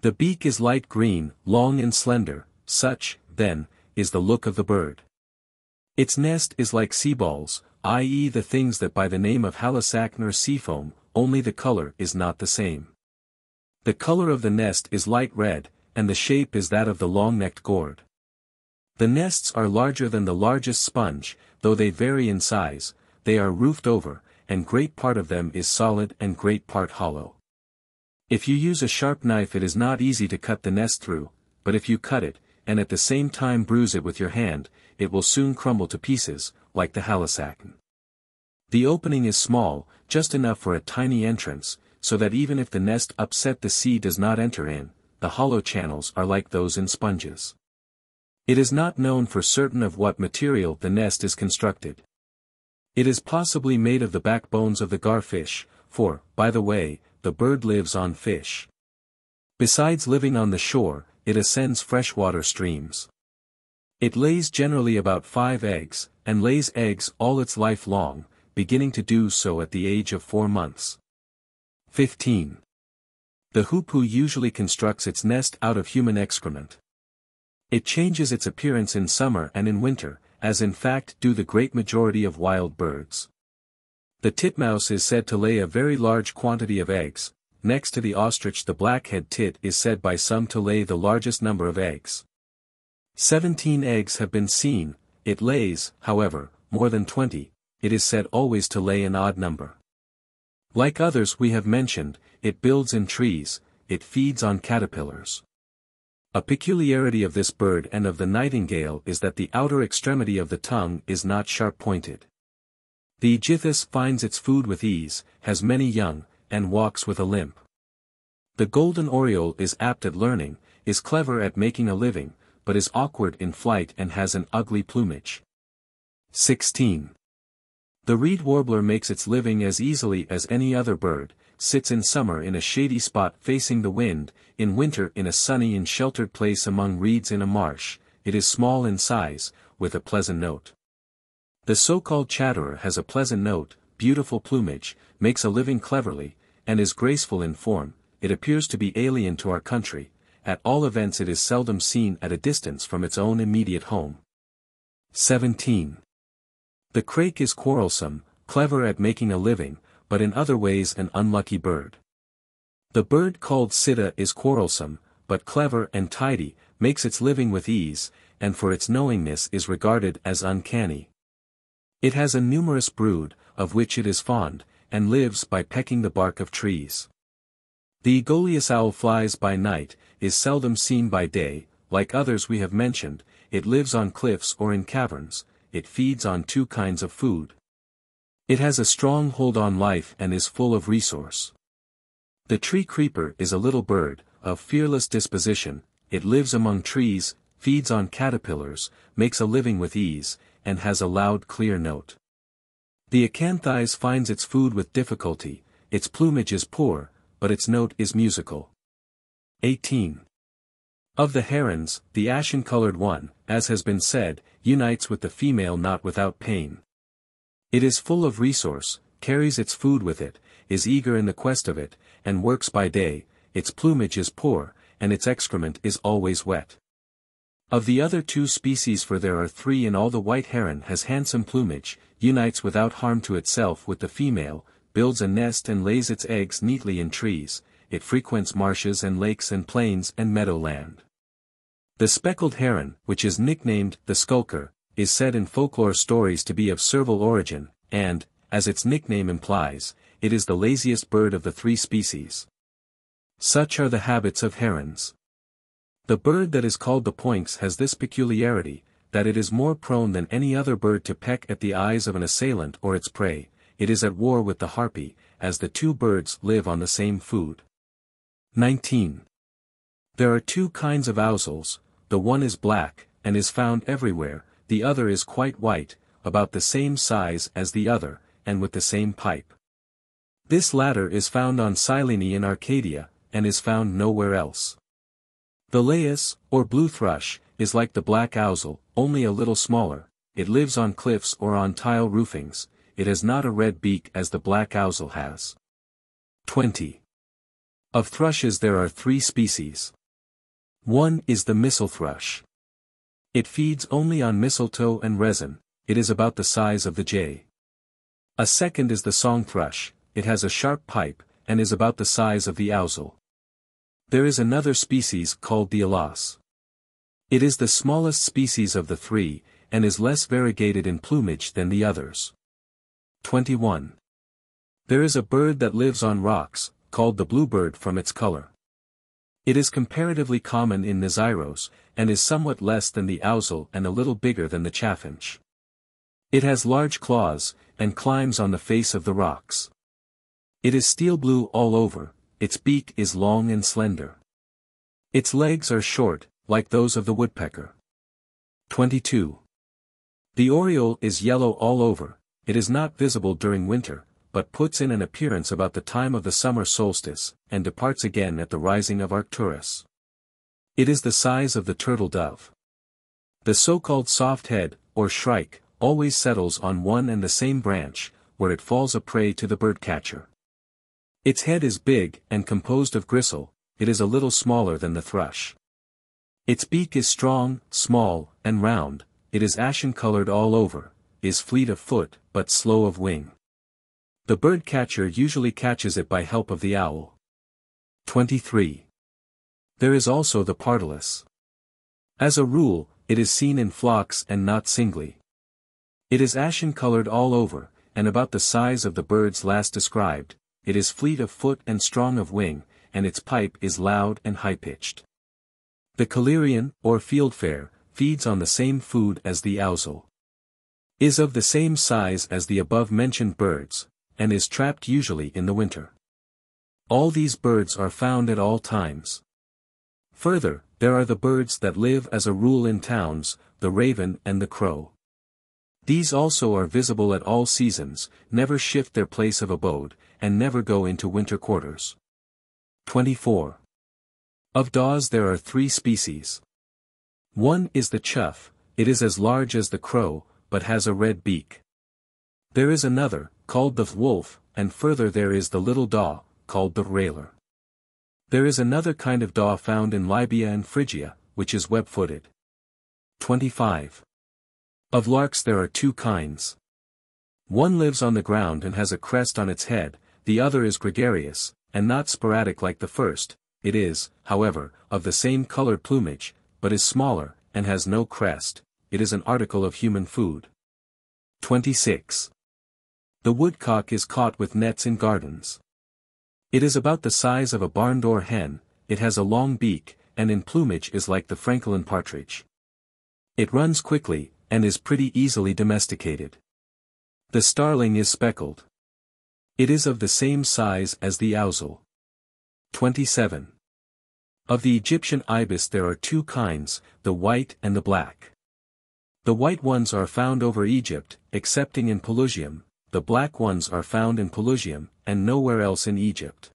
The beak is light green, long and slender, such, then, is the look of the bird. Its nest is like sea balls, i.e. the things that by the name of halosachne or seafoam, only the color is not the same. The color of the nest is light red, and the shape is that of the long-necked gourd. The nests are larger than the largest sponge, though they vary in size, they are roofed over, and great part of them is solid and great part hollow. If you use a sharp knife it is not easy to cut the nest through, but if you cut it, and at the same time bruise it with your hand, it will soon crumble to pieces, like the halosachne. The opening is small, just enough for a tiny entrance, so that even if the nest upset the sea does not enter in, the hollow channels are like those in sponges. It is not known for certain of what material the nest is constructed. It is possibly made of the backbones of the garfish, for, by the way, the bird lives on fish. Besides living on the shore, it ascends freshwater streams. It lays generally about five eggs, and lays eggs all its life long, beginning to do so at the age of four months. 15. The hoopoe usually constructs its nest out of human excrement. It changes its appearance in summer and in winter, as in fact do the great majority of wild birds. The titmouse is said to lay a very large quantity of eggs, next to the ostrich the black-head tit is said by some to lay the largest number of eggs. Seventeen eggs have been seen, it lays, however, more than twenty, it is said always to lay an odd number. Like others we have mentioned, it builds in trees, it feeds on caterpillars. A peculiarity of this bird and of the nightingale is that the outer extremity of the tongue is not sharp-pointed. The aegithus finds its food with ease, has many young, and walks with a limp. The golden oriole is apt at learning, is clever at making a living, but is awkward in flight and has an ugly plumage. 16. The reed warbler makes its living as easily as any other bird, sits in summer in a shady spot facing the wind, in winter in a sunny and sheltered place among reeds in a marsh, it is small in size, with a pleasant note. The so-called chatterer has a pleasant note, beautiful plumage, makes a living cleverly, and is graceful in form, it appears to be alien to our country, at all events it is seldom seen at a distance from its own immediate home. 17. The crake is quarrelsome, clever at making a living, but in other ways an unlucky bird. The bird called sitta is quarrelsome, but clever and tidy, makes its living with ease, and for its knowingness is regarded as uncanny. It has a numerous brood, of which it is fond, and lives by pecking the bark of trees. The Aegolius owl flies by night, is seldom seen by day, like others we have mentioned, it lives on cliffs or in caverns, it feeds on two kinds of food, it has a strong hold on life and is full of resource. The tree creeper is a little bird, of fearless disposition, it lives among trees, feeds on caterpillars, makes a living with ease, and has a loud clear note. The acanthis finds its food with difficulty, its plumage is poor, but its note is musical. 18. Of the herons, the ashen-colored one, as has been said, unites with the female not without pain. It is full of resource, carries its food with it, is eager in the quest of it, and works by day, its plumage is poor, and its excrement is always wet. Of the other two species for there are three in all the white heron has handsome plumage, unites without harm to itself with the female, builds a nest and lays its eggs neatly in trees, it frequents marshes and lakes and plains and meadowland. The speckled heron, which is nicknamed the skulker, is said in folklore stories to be of serval origin, and, as its nickname implies, it is the laziest bird of the three species. Such are the habits of herons. The bird that is called the poinx has this peculiarity, that it is more prone than any other bird to peck at the eyes of an assailant or its prey, it is at war with the harpy, as the two birds live on the same food. 19. There are two kinds of ouzels, the one is black, and is found everywhere, the other is quite white, about the same size as the other, and with the same pipe. This latter is found on Cyllene in Arcadia, and is found nowhere else. The laus, or blue thrush, is like the black ousel, only a little smaller, it lives on cliffs or on tile roofings, it has not a red beak as the black ousel has. 20. Of thrushes there are three species. One is the missel thrush. It feeds only on mistletoe and resin, it is about the size of the jay. A second is the song thrush, it has a sharp pipe, and is about the size of the ousel. There is another species called the alas. It is the smallest species of the three, and is less variegated in plumage than the others. 21. There is a bird that lives on rocks, called the bluebird from its color. It is comparatively common in Nisyros, and is somewhat less than the ousel and a little bigger than the chaffinch. It has large claws, and climbs on the face of the rocks. It is steel blue all over, its beak is long and slender. Its legs are short, like those of the woodpecker. 22. The oriole is yellow all over, it is not visible during winter, but puts in an appearance about the time of the summer solstice, and departs again at the rising of Arcturus. It is the size of the turtle dove. The so-called soft head, or shrike, always settles on one and the same branch, where it falls a prey to the birdcatcher. Its head is big and composed of gristle, it is a little smaller than the thrush. Its beak is strong, small, and round, it is ashen-colored all over, is fleet of foot, but slow of wing. The bird catcher usually catches it by help of the owl. 23. There is also the pardalus. As a rule, it is seen in flocks and not singly. It is ashen-colored all over, and about the size of the birds last described, it is fleet of foot and strong of wing, and its pipe is loud and high-pitched. The collyrion, or fieldfare, feeds on the same food as the ousel. Is of the same size as the above-mentioned birds, and is trapped usually in the winter. All these birds are found at all times. Further, there are the birds that live as a rule in towns, the raven and the crow. These also are visible at all seasons, never shift their place of abode, and never go into winter quarters. 24. Of daws there are three species. One is the chough, it is as large as the crow, but has a red beak. There is another, called the wolf, and further there is the little daw, called the railer. There is another kind of daw found in Libya and Phrygia, which is web-footed. 25. Of larks there are two kinds. One lives on the ground and has a crest on its head, the other is gregarious, and not sporadic like the first, it is, however, of the same colored plumage, but is smaller, and has no crest, it is an article of human food. 26. The woodcock is caught with nets in gardens. It is about the size of a barn door hen, it has a long beak, and in plumage is like the francolin partridge. It runs quickly, and is pretty easily domesticated. The starling is speckled. It is of the same size as the ousel. 27. Of the Egyptian ibis there are two kinds, the white and the black. The white ones are found over Egypt, excepting in Pelusium, the black ones are found in Pelusium, and nowhere else in Egypt.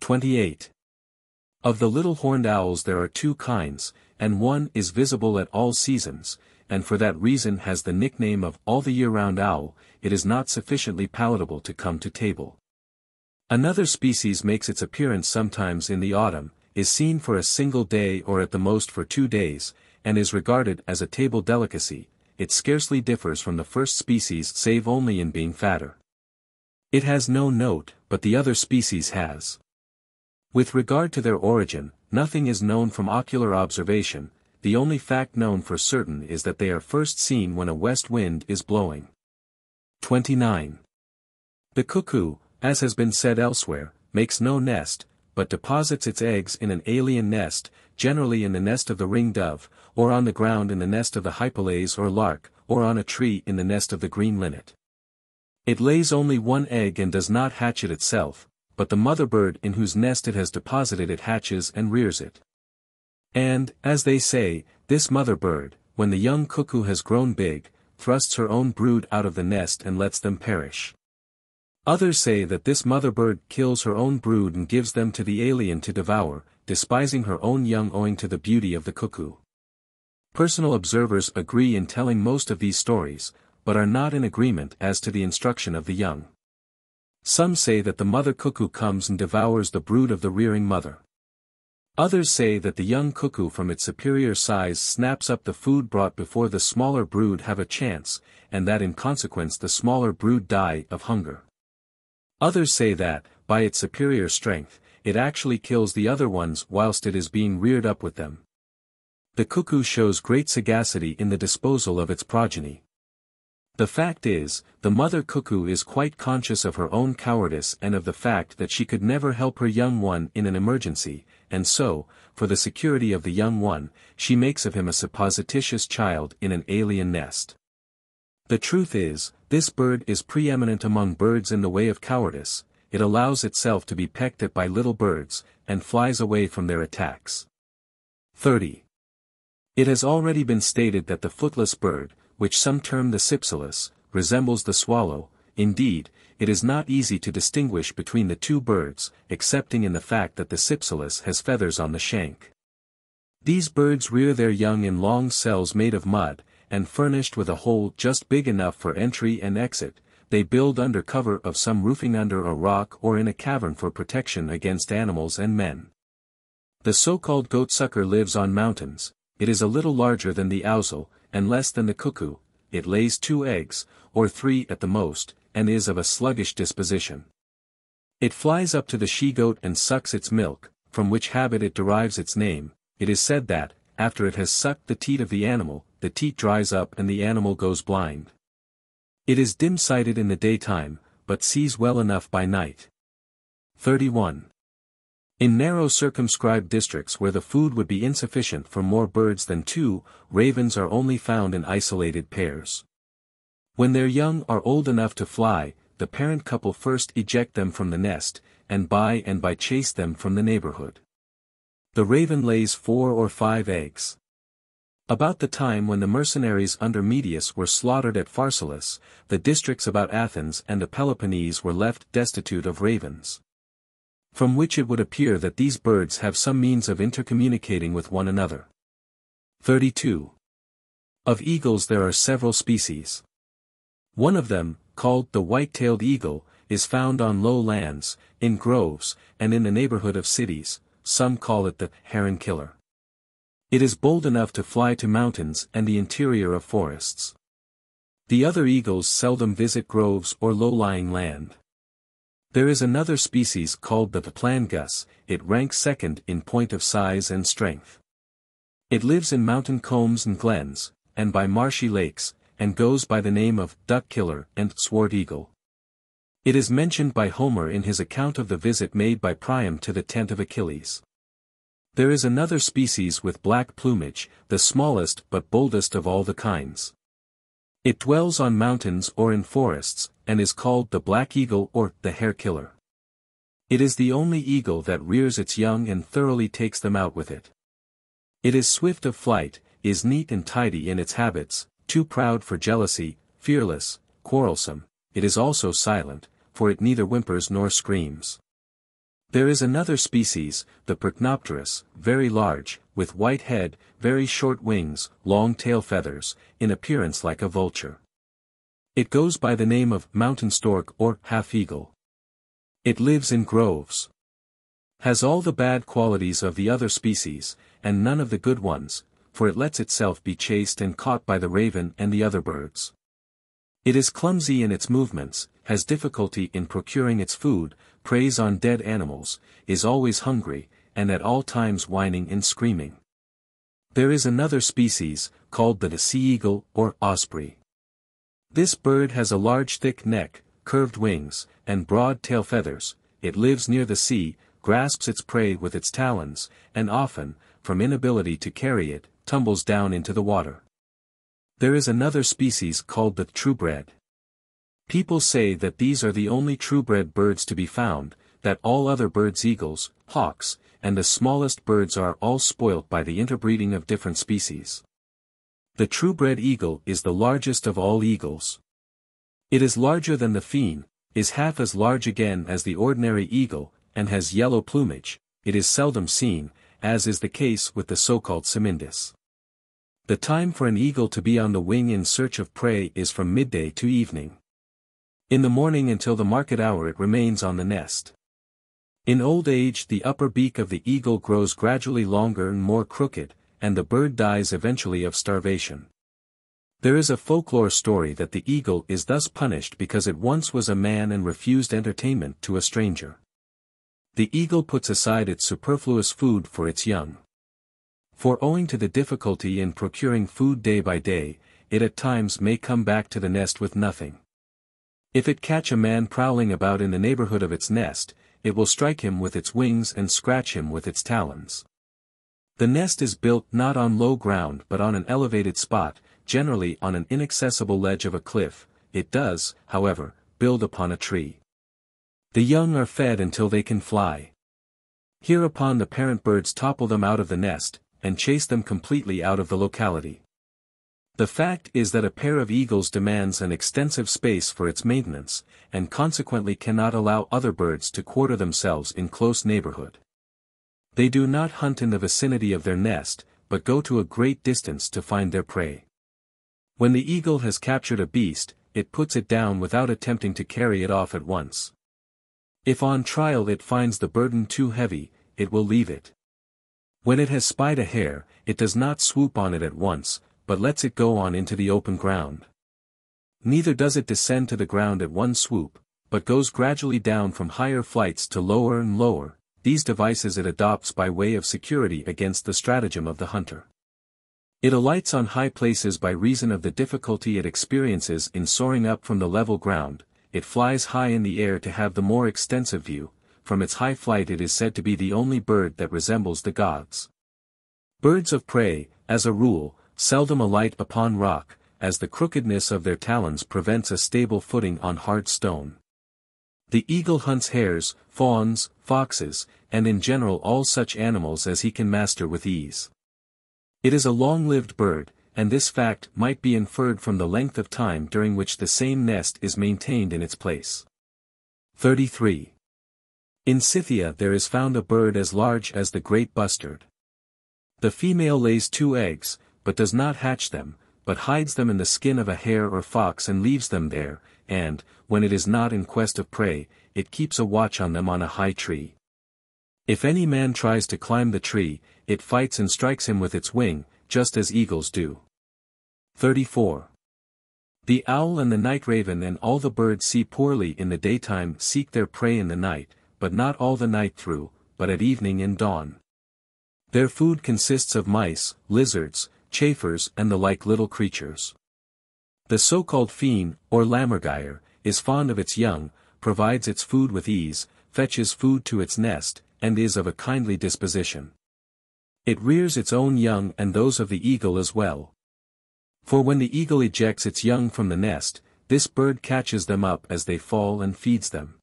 28. Of the little horned owls there are two kinds, and one is visible at all seasons, and for that reason has the nickname of all the year-round owl, it is not sufficiently palatable to come to table. Another species makes its appearance sometimes in the autumn, is seen for a single day or at the most for two days, and is regarded as a table delicacy, it scarcely differs from the first species save only in being fatter. It has no note, but the other species has. With regard to their origin, nothing is known from ocular observation, the only fact known for certain is that they are first seen when a west wind is blowing. 29. The cuckoo, as has been said elsewhere, makes no nest, but deposits its eggs in an alien nest, generally in the nest of the ring dove, or on the ground in the nest of the hypolais or lark, or on a tree in the nest of the green linnet. It lays only one egg and does not hatch it itself, but the mother bird in whose nest it has deposited it hatches and rears it. And, as they say, this mother bird, when the young cuckoo has grown big, thrusts her own brood out of the nest and lets them perish. Others say that this mother bird kills her own brood and gives them to the alien to devour, despising her own young owing to the beauty of the cuckoo. Personal observers agree in telling most of these stories, but are not in agreement as to the instruction of the young. Some say that the mother cuckoo comes and devours the brood of the rearing mother. Others say that the young cuckoo from its superior size snaps up the food brought before the smaller brood have a chance, and that in consequence the smaller brood die of hunger. Others say that, by its superior strength, it actually kills the other ones whilst it is being reared up with them. The cuckoo shows great sagacity in the disposal of its progeny. The fact is, the mother cuckoo is quite conscious of her own cowardice and of the fact that she could never help her young one in an emergency, and so, for the security of the young one, she makes of him a supposititious child in an alien nest. The truth is, this bird is preeminent among birds in the way of cowardice, it allows itself to be pecked at by little birds, and flies away from their attacks. 30. It has already been stated that the footless bird, which some term the cypselus, resembles the swallow, indeed, it is not easy to distinguish between the two birds, excepting in the fact that the cypselus has feathers on the shank. These birds rear their young in long cells made of mud, and furnished with a hole just big enough for entry and exit, they build under cover of some roofing under a rock or in a cavern for protection against animals and men. The so-called goatsucker lives on mountains, it is a little larger than the ousel, and less than the cuckoo, it lays two eggs, or three at the most, and is of a sluggish disposition. It flies up to the she-goat and sucks its milk, from which habit it derives its name, it is said that, after it has sucked the teat of the animal, the teat dries up and the animal goes blind. It is dim-sighted in the daytime, but sees well enough by night. 31. In narrow circumscribed districts where the food would be insufficient for more birds than two, ravens are only found in isolated pairs. When their young are old enough to fly, the parent couple first eject them from the nest, and by and by chase them from the neighborhood. The raven lays four or five eggs. About the time when the mercenaries under Medius were slaughtered at Pharsalus, the districts about Athens and the Peloponnese were left destitute of ravens. From which it would appear that these birds have some means of intercommunicating with one another. 32. Of eagles there are several species. One of them, called the white-tailed eagle, is found on low lands, in groves, and in the neighborhood of cities, some call it the heron killer. It is bold enough to fly to mountains and the interior of forests. The other eagles seldom visit groves or low-lying land. There is another species called the plangus, it ranks second in point of size and strength. It lives in mountain combs and glens, and by marshy lakes, and goes by the name of duck killer and swart eagle. It is mentioned by Homer in his account of the visit made by Priam to the tent of Achilles. There is another species with black plumage, the smallest but boldest of all the kinds. It dwells on mountains or in forests, and is called the black eagle or the hare killer. It is the only eagle that rears its young and thoroughly takes them out with it. It is swift of flight, is neat and tidy in its habits, too proud for jealousy, fearless, quarrelsome, it is also silent, for it neither whimpers nor screams. There is another species, the Percnopterus, very large, with white head, very short wings, long tail feathers, in appearance like a vulture. It goes by the name of mountain stork or half-eagle. It lives in groves. Has all the bad qualities of the other species, and none of the good ones, for it lets itself be chased and caught by the raven and the other birds. It is clumsy in its movements, has difficulty in procuring its food, preys on dead animals, is always hungry, and at all times whining and screaming. There is another species, called the sea eagle or osprey. This bird has a large thick neck, curved wings, and broad tail feathers, it lives near the sea, grasps its prey with its talons, and often, from inability to carry it, tumbles down into the water. There is another species called the truebred. People say that these are the only true-bred birds to be found, that all other birds eagles, hawks, and the smallest birds are all spoilt by the interbreeding of different species. The true-bred eagle is the largest of all eagles. It is larger than the pheasant, is half as large again as the ordinary eagle, and has yellow plumage, it is seldom seen, as is the case with the so-called cymindis. The time for an eagle to be on the wing in search of prey is from midday to evening. In the morning until the market hour it remains on the nest. In old age the upper beak of the eagle grows gradually longer and more crooked, and the bird dies eventually of starvation. There is a folklore story that the eagle is thus punished because it once was a man and refused entertainment to a stranger. The eagle puts aside its superfluous food for its young. For owing to the difficulty in procuring food day by day, it at times may come back to the nest with nothing. If it catch a man prowling about in the neighborhood of its nest, it will strike him with its wings and scratch him with its talons. The nest is built not on low ground but on an elevated spot, generally on an inaccessible ledge of a cliff, it does, however, build upon a tree. The young are fed until they can fly. Hereupon the parent birds topple them out of the nest, and chase them completely out of the locality. The fact is that a pair of eagles demands an extensive space for its maintenance, and consequently cannot allow other birds to quarter themselves in close neighborhood. They do not hunt in the vicinity of their nest, but go to a great distance to find their prey. When the eagle has captured a beast, it puts it down without attempting to carry it off at once. If on trial it finds the burden too heavy, it will leave it. When it has spied a hare, it does not swoop on it at once, but lets it go on into the open ground. Neither does it descend to the ground at one swoop, but goes gradually down from higher flights to lower and lower, these devices it adopts by way of security against the stratagem of the hunter. It alights on high places by reason of the difficulty it experiences in soaring up from the level ground, it flies high in the air to have the more extensive view, from its high flight it is said to be the only bird that resembles the gods. Birds of prey, as a rule, seldom alight upon rock, as the crookedness of their talons prevents a stable footing on hard stone. The eagle hunts hares, fawns, foxes, and in general all such animals as he can master with ease. It is a long-lived bird, and this fact might be inferred from the length of time during which the same nest is maintained in its place. 33. In Scythia there is found a bird as large as the great bustard. The female lays two eggs, but does not hatch them, but hides them in the skin of a hare or fox and leaves them there, and, when it is not in quest of prey, it keeps a watch on them on a high tree. If any man tries to climb the tree, it fights and strikes him with its wing, just as eagles do. 34. The owl and the night raven and all the birds see poorly in the daytime seek their prey in the night, but not all the night through, but at evening and dawn. Their food consists of mice, lizards, chafers and the like little creatures. The so-called fiend, or lammergeier, is fond of its young, provides its food with ease, fetches food to its nest, and is of a kindly disposition. It rears its own young and those of the eagle as well. For when the eagle ejects its young from the nest, this bird catches them up as they fall and feeds them.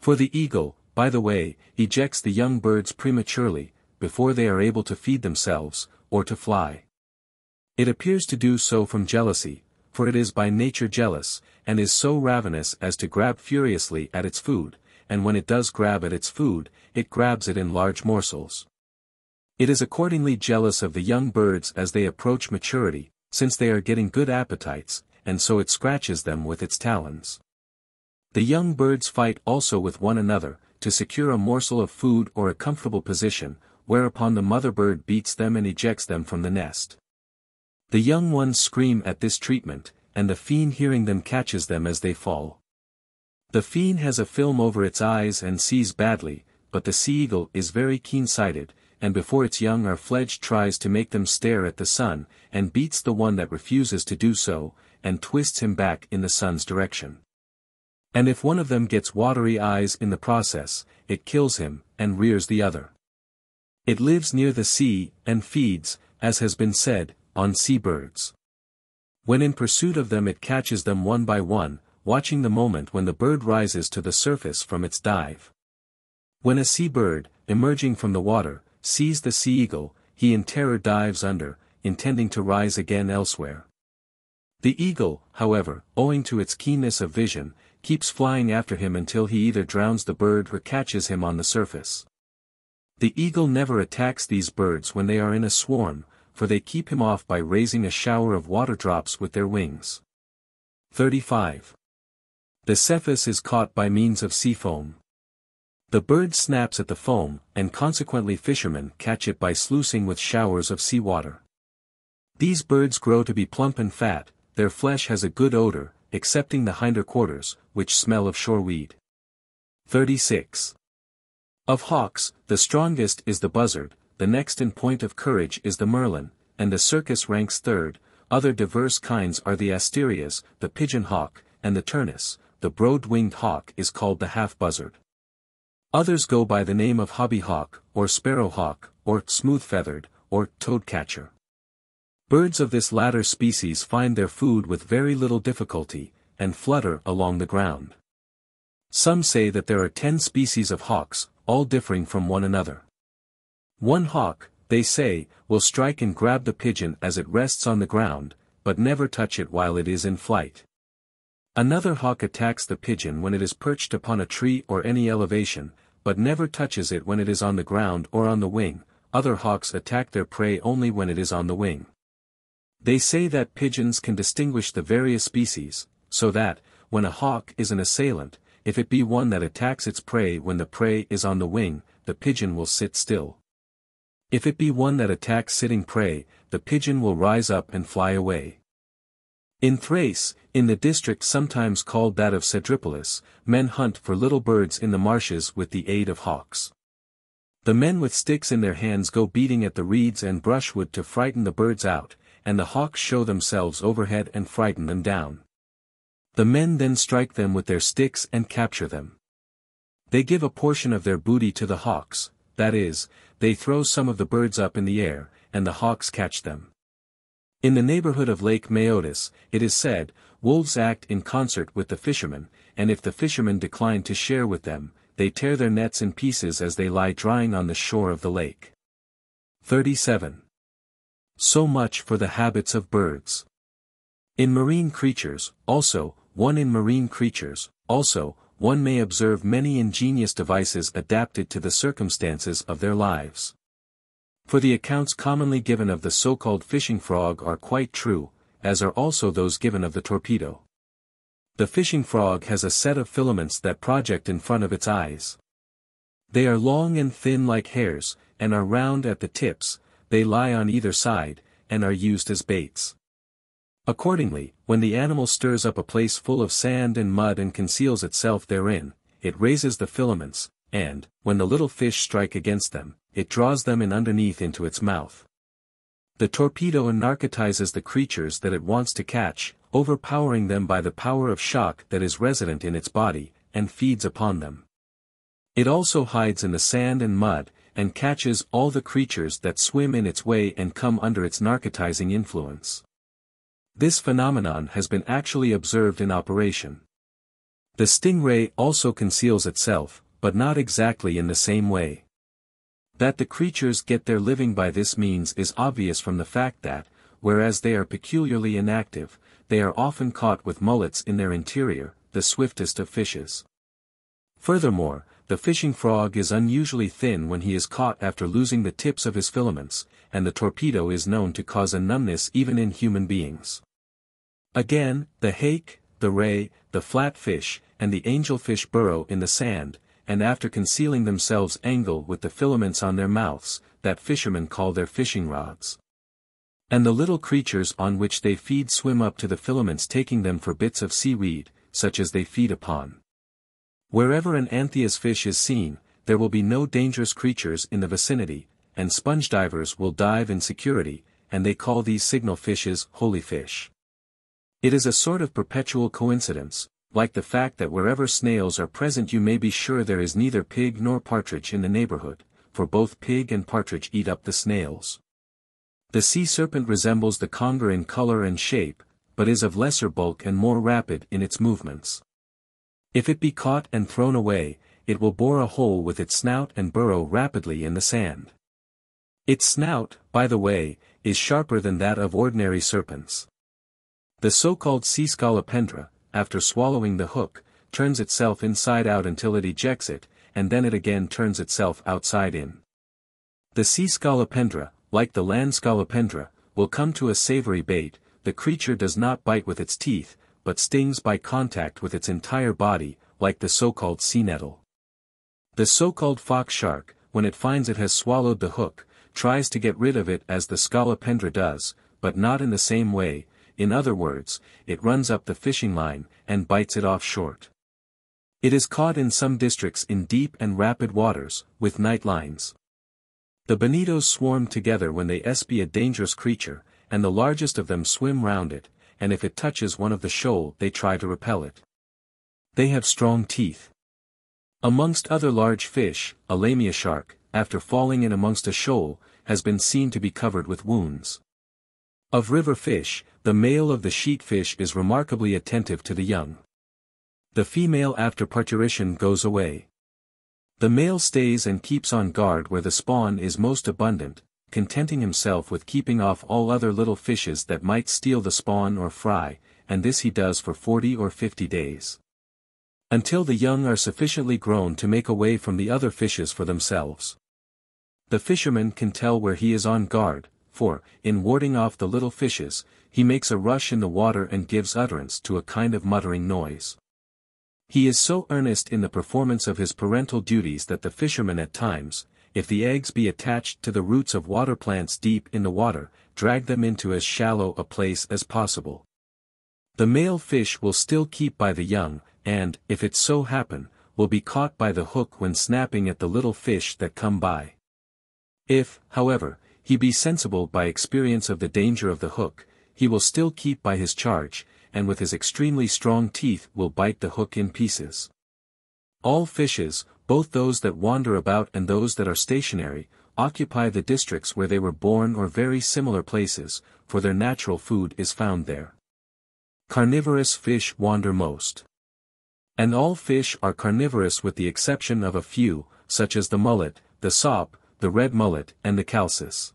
For the eagle, by the way, ejects the young birds prematurely, before they are able to feed themselves, or to fly. It appears to do so from jealousy, for it is by nature jealous, and is so ravenous as to grab furiously at its food, and when it does grab at its food, it grabs it in large morsels. It is accordingly jealous of the young birds as they approach maturity, since they are getting good appetites, and so it scratches them with its talons. The young birds fight also with one another, to secure a morsel of food or a comfortable position, whereupon the mother bird beats them and ejects them from the nest. The young ones scream at this treatment, and the fiend hearing them catches them as they fall. The fiend has a film over its eyes and sees badly, but the sea eagle is very keen-sighted, and before its young are fledged tries to make them stare at the sun, and beats the one that refuses to do so, and twists him back in the sun's direction. And if one of them gets watery eyes in the process, it kills him, and rears the other. It lives near the sea, and feeds, as has been said, on sea birds. When in pursuit of them it catches them one by one, watching the moment when the bird rises to the surface from its dive. When a sea bird, emerging from the water, sees the sea eagle, he in terror dives under, intending to rise again elsewhere. The eagle, however, owing to its keenness of vision, keeps flying after him until he either drowns the bird or catches him on the surface. The eagle never attacks these birds when they are in a swarm, for they keep him off by raising a shower of water drops with their wings. 35. The cephus is caught by means of sea foam. The bird snaps at the foam, and consequently fishermen catch it by sluicing with showers of seawater. These birds grow to be plump and fat, their flesh has a good odor, excepting the hinder quarters, which smell of shoreweed. 36. Of hawks, the strongest is the buzzard, the next in point of courage is the merlin, and the circus ranks third, other diverse kinds are the asterias, the pigeon hawk, and the pternis, the broad-winged hawk is called the half-buzzard. Others go by the name of hobbyhawk, or sparrowhawk, or smooth-feathered, or toadcatcher. Birds of this latter species find their food with very little difficulty, and flutter along the ground. Some say that there are ten species of hawks, all differing from one another. One hawk, they say, will strike and grab the pigeon as it rests on the ground, but never touch it while it is in flight. Another hawk attacks the pigeon when it is perched upon a tree or any elevation, but never touches it when it is on the ground or on the wing, other hawks attack their prey only when it is on the wing. They say that pigeons can distinguish the various species, so that, when a hawk is an assailant, if it be one that attacks its prey when the prey is on the wing, the pigeon will sit still. If it be one that attacks sitting prey, the pigeon will rise up and fly away. In Thrace, in the district sometimes called that of Cedripolis, men hunt for little birds in the marshes with the aid of hawks. The men with sticks in their hands go beating at the reeds and brushwood to frighten the birds out, and the hawks show themselves overhead and frighten them down. The men then strike them with their sticks and capture them. They give a portion of their booty to the hawks, that is, they throw some of the birds up in the air, and the hawks catch them. In the neighborhood of Lake Maeotis, it is said, wolves act in concert with the fishermen, and if the fishermen decline to share with them, they tear their nets in pieces as they lie drying on the shore of the lake. 37. So much for the habits of birds. In marine creatures, also, one in marine creatures, also, one may observe many ingenious devices adapted to the circumstances of their lives. For the accounts commonly given of the so-called fishing frog are quite true, as are also those given of the torpedo. The fishing frog has a set of filaments that project in front of its eyes. They are long and thin like hairs, and are round at the tips, they lie on either side, and are used as baits. Accordingly, when the animal stirs up a place full of sand and mud and conceals itself therein, it raises the filaments, and, when the little fish strike against them, it draws them in underneath into its mouth. The torpedo narcotizes the creatures that it wants to catch, overpowering them by the power of shock that is resident in its body, and feeds upon them. It also hides in the sand and mud, and catches all the creatures that swim in its way and come under its narcotizing influence. This phenomenon has been actually observed in operation. The stingray also conceals itself, but not exactly in the same way. That the creatures get their living by this means is obvious from the fact that, whereas they are peculiarly inactive, they are often caught with mullets in their interior, the swiftest of fishes. Furthermore, the fishing frog is unusually thin when he is caught after losing the tips of his filaments, and the torpedo is known to cause a numbness even in human beings. Again, the hake, the ray, the flatfish, and the angelfish burrow in the sand, and after concealing themselves angle with the filaments on their mouths, that fishermen call their fishing rods. And the little creatures on which they feed swim up to the filaments taking them for bits of seaweed, such as they feed upon. Wherever an anthias fish is seen, there will be no dangerous creatures in the vicinity, and sponge divers will dive in security, and they call these signal fishes holy fish. It is a sort of perpetual coincidence, like the fact that wherever snails are present you may be sure there is neither pig nor partridge in the neighborhood, for both pig and partridge eat up the snails. The sea serpent resembles the conger in color and shape, but is of lesser bulk and more rapid in its movements. If it be caught and thrown away, it will bore a hole with its snout and burrow rapidly in the sand. Its snout, by the way, is sharper than that of ordinary serpents. The so-called sea scolopendra, after swallowing the hook, turns itself inside out until it ejects it, and then it again turns itself outside in. The sea scolopendra, like the land scolopendra, will come to a savory bait, the creature does not bite with its teeth, but stings by contact with its entire body, like the so-called sea nettle. The so-called fox shark, when it finds it has swallowed the hook, tries to get rid of it as the scolopendra does, but not in the same way, in other words, it runs up the fishing line, and bites it off short. It is caught in some districts in deep and rapid waters, with night lines. The bonitos swarm together when they espy a dangerous creature, and the largest of them swim round it, and if it touches one of the shoal they try to repel it. They have strong teeth. Amongst other large fish, a lamia shark, after falling in amongst a shoal, has been seen to be covered with wounds. Of river fish, the male of the sheatfish is remarkably attentive to the young. The female after parturition goes away. The male stays and keeps on guard where the spawn is most abundant, contenting himself with keeping off all other little fishes that might steal the spawn or fry, and this he does for forty or fifty days. Until the young are sufficiently grown to make away from the other fishes for themselves. The fisherman can tell where he is on guard, for, in warding off the little fishes, he makes a rush in the water and gives utterance to a kind of muttering noise. He is so earnest in the performance of his parental duties that the fisherman at times, if the eggs be attached to the roots of water plants deep in the water, drag them into as shallow a place as possible. The male fish will still keep by the young, and, if it so happen, will be caught by the hook when snapping at the little fish that come by. If, however, he be sensible by experience of the danger of the hook, he will still keep by his charge, and with his extremely strong teeth will bite the hook in pieces. All fishes, both those that wander about and those that are stationary, occupy the districts where they were born or very similar places, for their natural food is found there. Carnivorous fish wander most. And all fish are carnivorous with the exception of a few, such as the mullet, the saupe, the red mullet and the chalcis.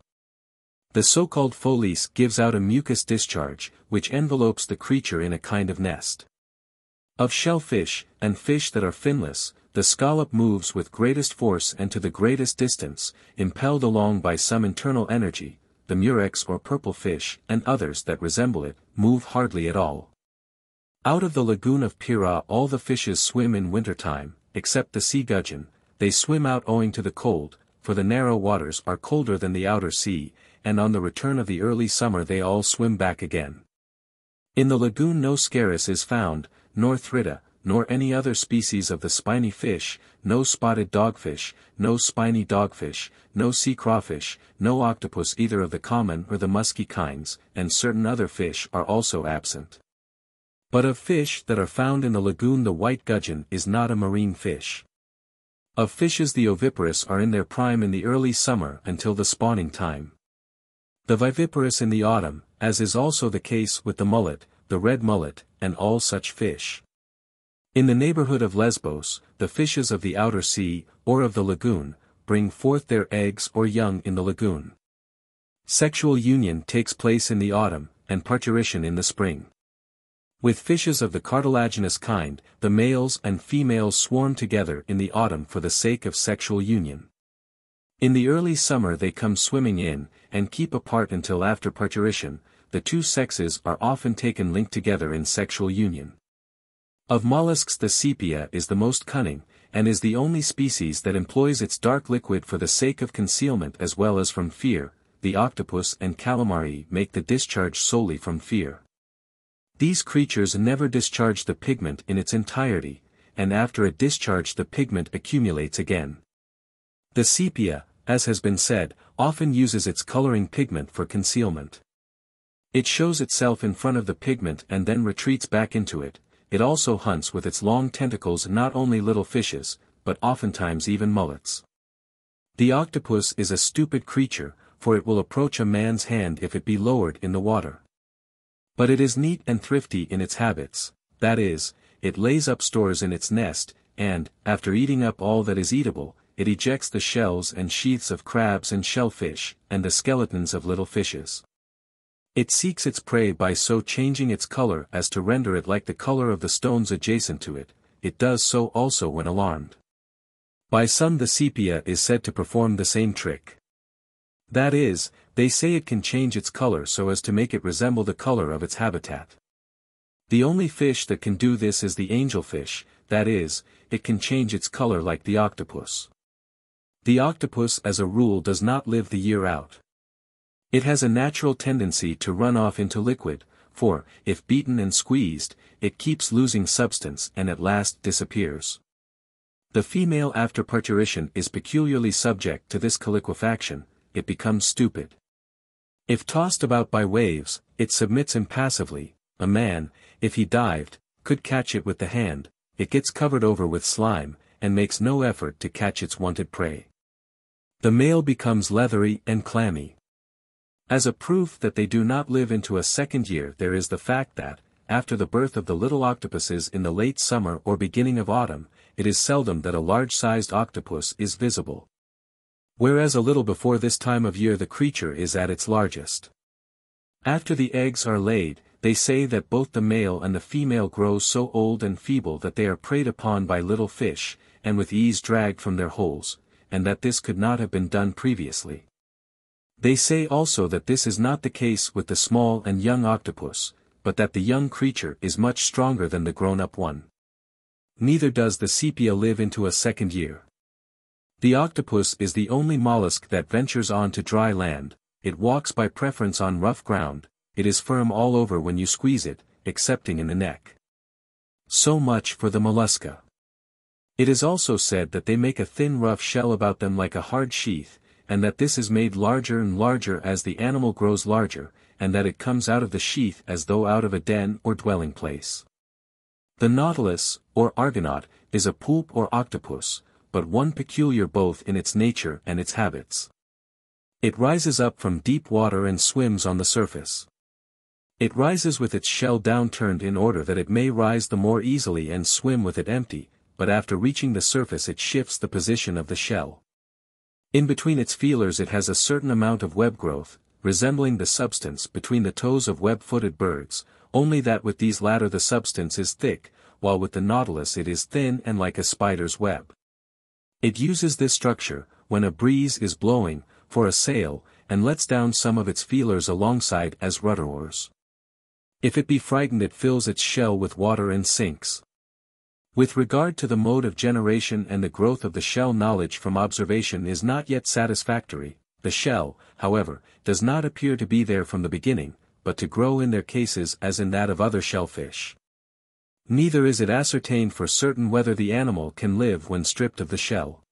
The so-called pholis gives out a mucus discharge, which envelopes the creature in a kind of nest. Of shellfish, and fish that are finless, the scallop moves with greatest force and to the greatest distance, impelled along by some internal energy, the murex or purple fish, and others that resemble it, move hardly at all. Out of the lagoon of Pyrrha all the fishes swim in winter-time, except the sea gudgeon, they swim out owing to the cold, for the narrow waters are colder than the outer sea, and on the return of the early summer they all swim back again. In the lagoon no scarus is found, nor thritta, nor any other species of the spiny fish, no spotted dogfish, no spiny dogfish, no sea crawfish, no octopus either of the common or the musky kinds, and certain other fish are also absent. But of fish that are found in the lagoon the white gudgeon is not a marine fish. Of fishes the oviparous are in their prime in the early summer until the spawning time. The viviparous in the autumn, as is also the case with the mullet, the red mullet, and all such fish. In the neighborhood of Lesbos, the fishes of the outer sea, or of the lagoon, bring forth their eggs or young in the lagoon. Sexual union takes place in the autumn, and parturition in the spring. With fishes of the cartilaginous kind, the males and females swarm together in the autumn for the sake of sexual union. In the early summer they come swimming in, and keep apart until after parturition, the two sexes are often taken linked together in sexual union. Of mollusks the sepia is the most cunning, and is the only species that employs its dark liquid for the sake of concealment as well as from fear, the octopus and calamari make the discharge solely from fear. These creatures never discharge the pigment in its entirety, and after a discharge the pigment accumulates again. The sepia, as has been said, often uses its coloring pigment for concealment. It shows itself in front of the pigment and then retreats back into it, it also hunts with its long tentacles not only little fishes, but oftentimes even mullets. The octopus is a stupid creature, for it will approach a man's hand if it be lowered in the water. But it is neat and thrifty in its habits, that is, it lays up stores in its nest, and, after eating up all that is eatable, it ejects the shells and sheaths of crabs and shellfish, and the skeletons of little fishes. It seeks its prey by so changing its color as to render it like the color of the stones adjacent to it, it does so also when alarmed. By some the sepia is said to perform the same trick. That is, they say it can change its color so as to make it resemble the color of its habitat. The only fish that can do this is the angelfish, that is, it can change its color like the octopus. The octopus as a rule does not live the year out. It has a natural tendency to run off into liquid, for, if beaten and squeezed, it keeps losing substance and at last disappears. The female after parturition is peculiarly subject to this colliquefaction, it becomes stupid. If tossed about by waves, it submits impassively, a man, if he dived, could catch it with the hand, it gets covered over with slime, and makes no effort to catch its wanted prey. The male becomes leathery and clammy. As a proof that they do not live into a second year there is the fact that, after the birth of the little octopuses in the late summer or beginning of autumn, it is seldom that a large-sized octopus is visible. Whereas a little before this time of year the creature is at its largest. After the eggs are laid, they say that both the male and the female grow so old and feeble that they are preyed upon by little fish, and with ease dragged from their holes, and that this could not have been done previously. They say also that this is not the case with the small and young octopus, but that the young creature is much stronger than the grown-up one. Neither does the sepia live into a second year. The octopus is the only mollusk that ventures on to dry land, it walks by preference on rough ground, it is firm all over when you squeeze it, excepting in the neck. So much for the mollusca. It is also said that they make a thin rough shell about them like a hard sheath, and that this is made larger and larger as the animal grows larger, and that it comes out of the sheath as though out of a den or dwelling place. The nautilus, or argonaut, is a poulp or octopus, but one peculiar both in its nature and its habits. It rises up from deep water and swims on the surface. It rises with its shell downturned in order that it may rise the more easily and swim with it empty, but after reaching the surface it shifts the position of the shell. In between its feelers it has a certain amount of web growth, resembling the substance between the toes of web-footed birds, only that with these latter the substance is thick, while with the nautilus it is thin and like a spider's web. It uses this structure, when a breeze is blowing, for a sail, and lets down some of its feelers alongside as rudder oars. If it be frightened it fills its shell with water and sinks. With regard to the mode of generation and the growth of the shell knowledge from observation is not yet satisfactory, the shell, however, does not appear to be there from the beginning, but to grow in their cases as in that of other shellfish. Neither is it ascertained for certain whether the animal can live when stripped of the shell.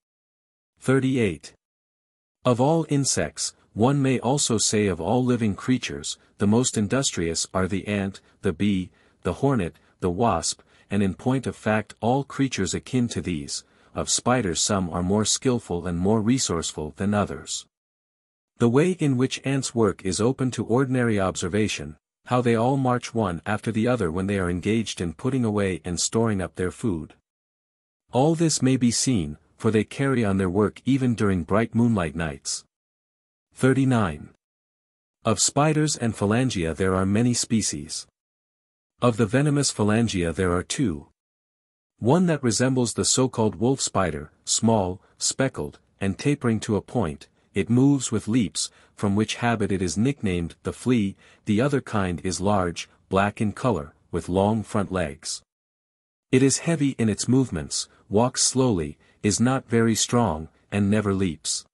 38. Of all insects, one may also say of all living creatures, the most industrious are the ant, the bee, the hornet, the wasp, and in point of fact all creatures akin to these, of spiders some are more skillful and more resourceful than others. The way in which ants work is open to ordinary observation, how they all march one after the other when they are engaged in putting away and storing up their food. All this may be seen, for they carry on their work even during bright moonlight nights. 39. Of spiders and phalangia there are many species. Of the venomous phalangia there are two. One that resembles the so-called wolf spider, small, speckled, and tapering to a point, it moves with leaps, from which habit it is nicknamed the flea, the other kind is large, black in color, with long front legs. It is heavy in its movements, walks slowly, is not very strong, and never leaps.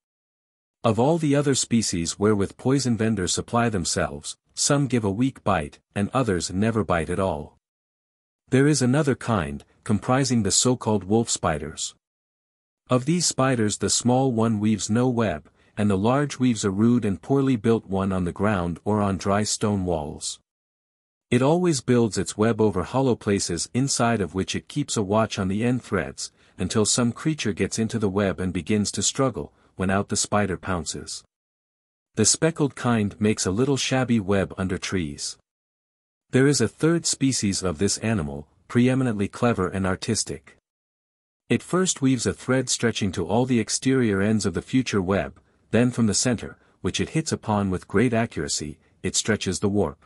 Of all the other species wherewith poison vendors supply themselves, some give a weak bite, and others never bite at all. There is another kind, comprising the so-called wolf spiders. Of these spiders the small one weaves no web, and the large weaves a rude and poorly built one on the ground or on dry stone walls. It always builds its web over hollow places inside of which it keeps a watch on the end threads, until some creature gets into the web and begins to struggle, when out the spider pounces. The speckled kind makes a little shabby web under trees. There is a third species of this animal, preeminently clever and artistic. It first weaves a thread stretching to all the exterior ends of the future web, then from the center, which it hits upon with great accuracy, it stretches the warp.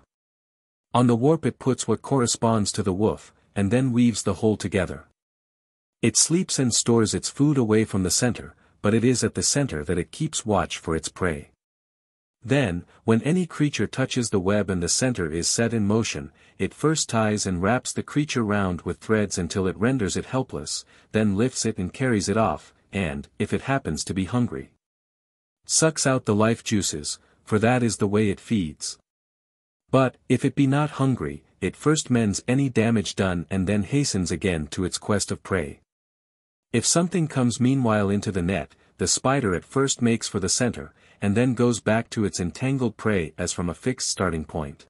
On the warp it puts what corresponds to the woof, and then weaves the whole together. It sleeps and stores its food away from the center, but it is at the center that it keeps watch for its prey. Then, when any creature touches the web and the center is set in motion, it first ties and wraps the creature round with threads until it renders it helpless, then lifts it and carries it off, and, if it happens to be hungry, sucks out the life juices, for that is the way it feeds. But, if it be not hungry, it first mends any damage done and then hastens again to its quest of prey. If something comes meanwhile into the net, the spider at first makes for the center, and then goes back to its entangled prey as from a fixed starting point.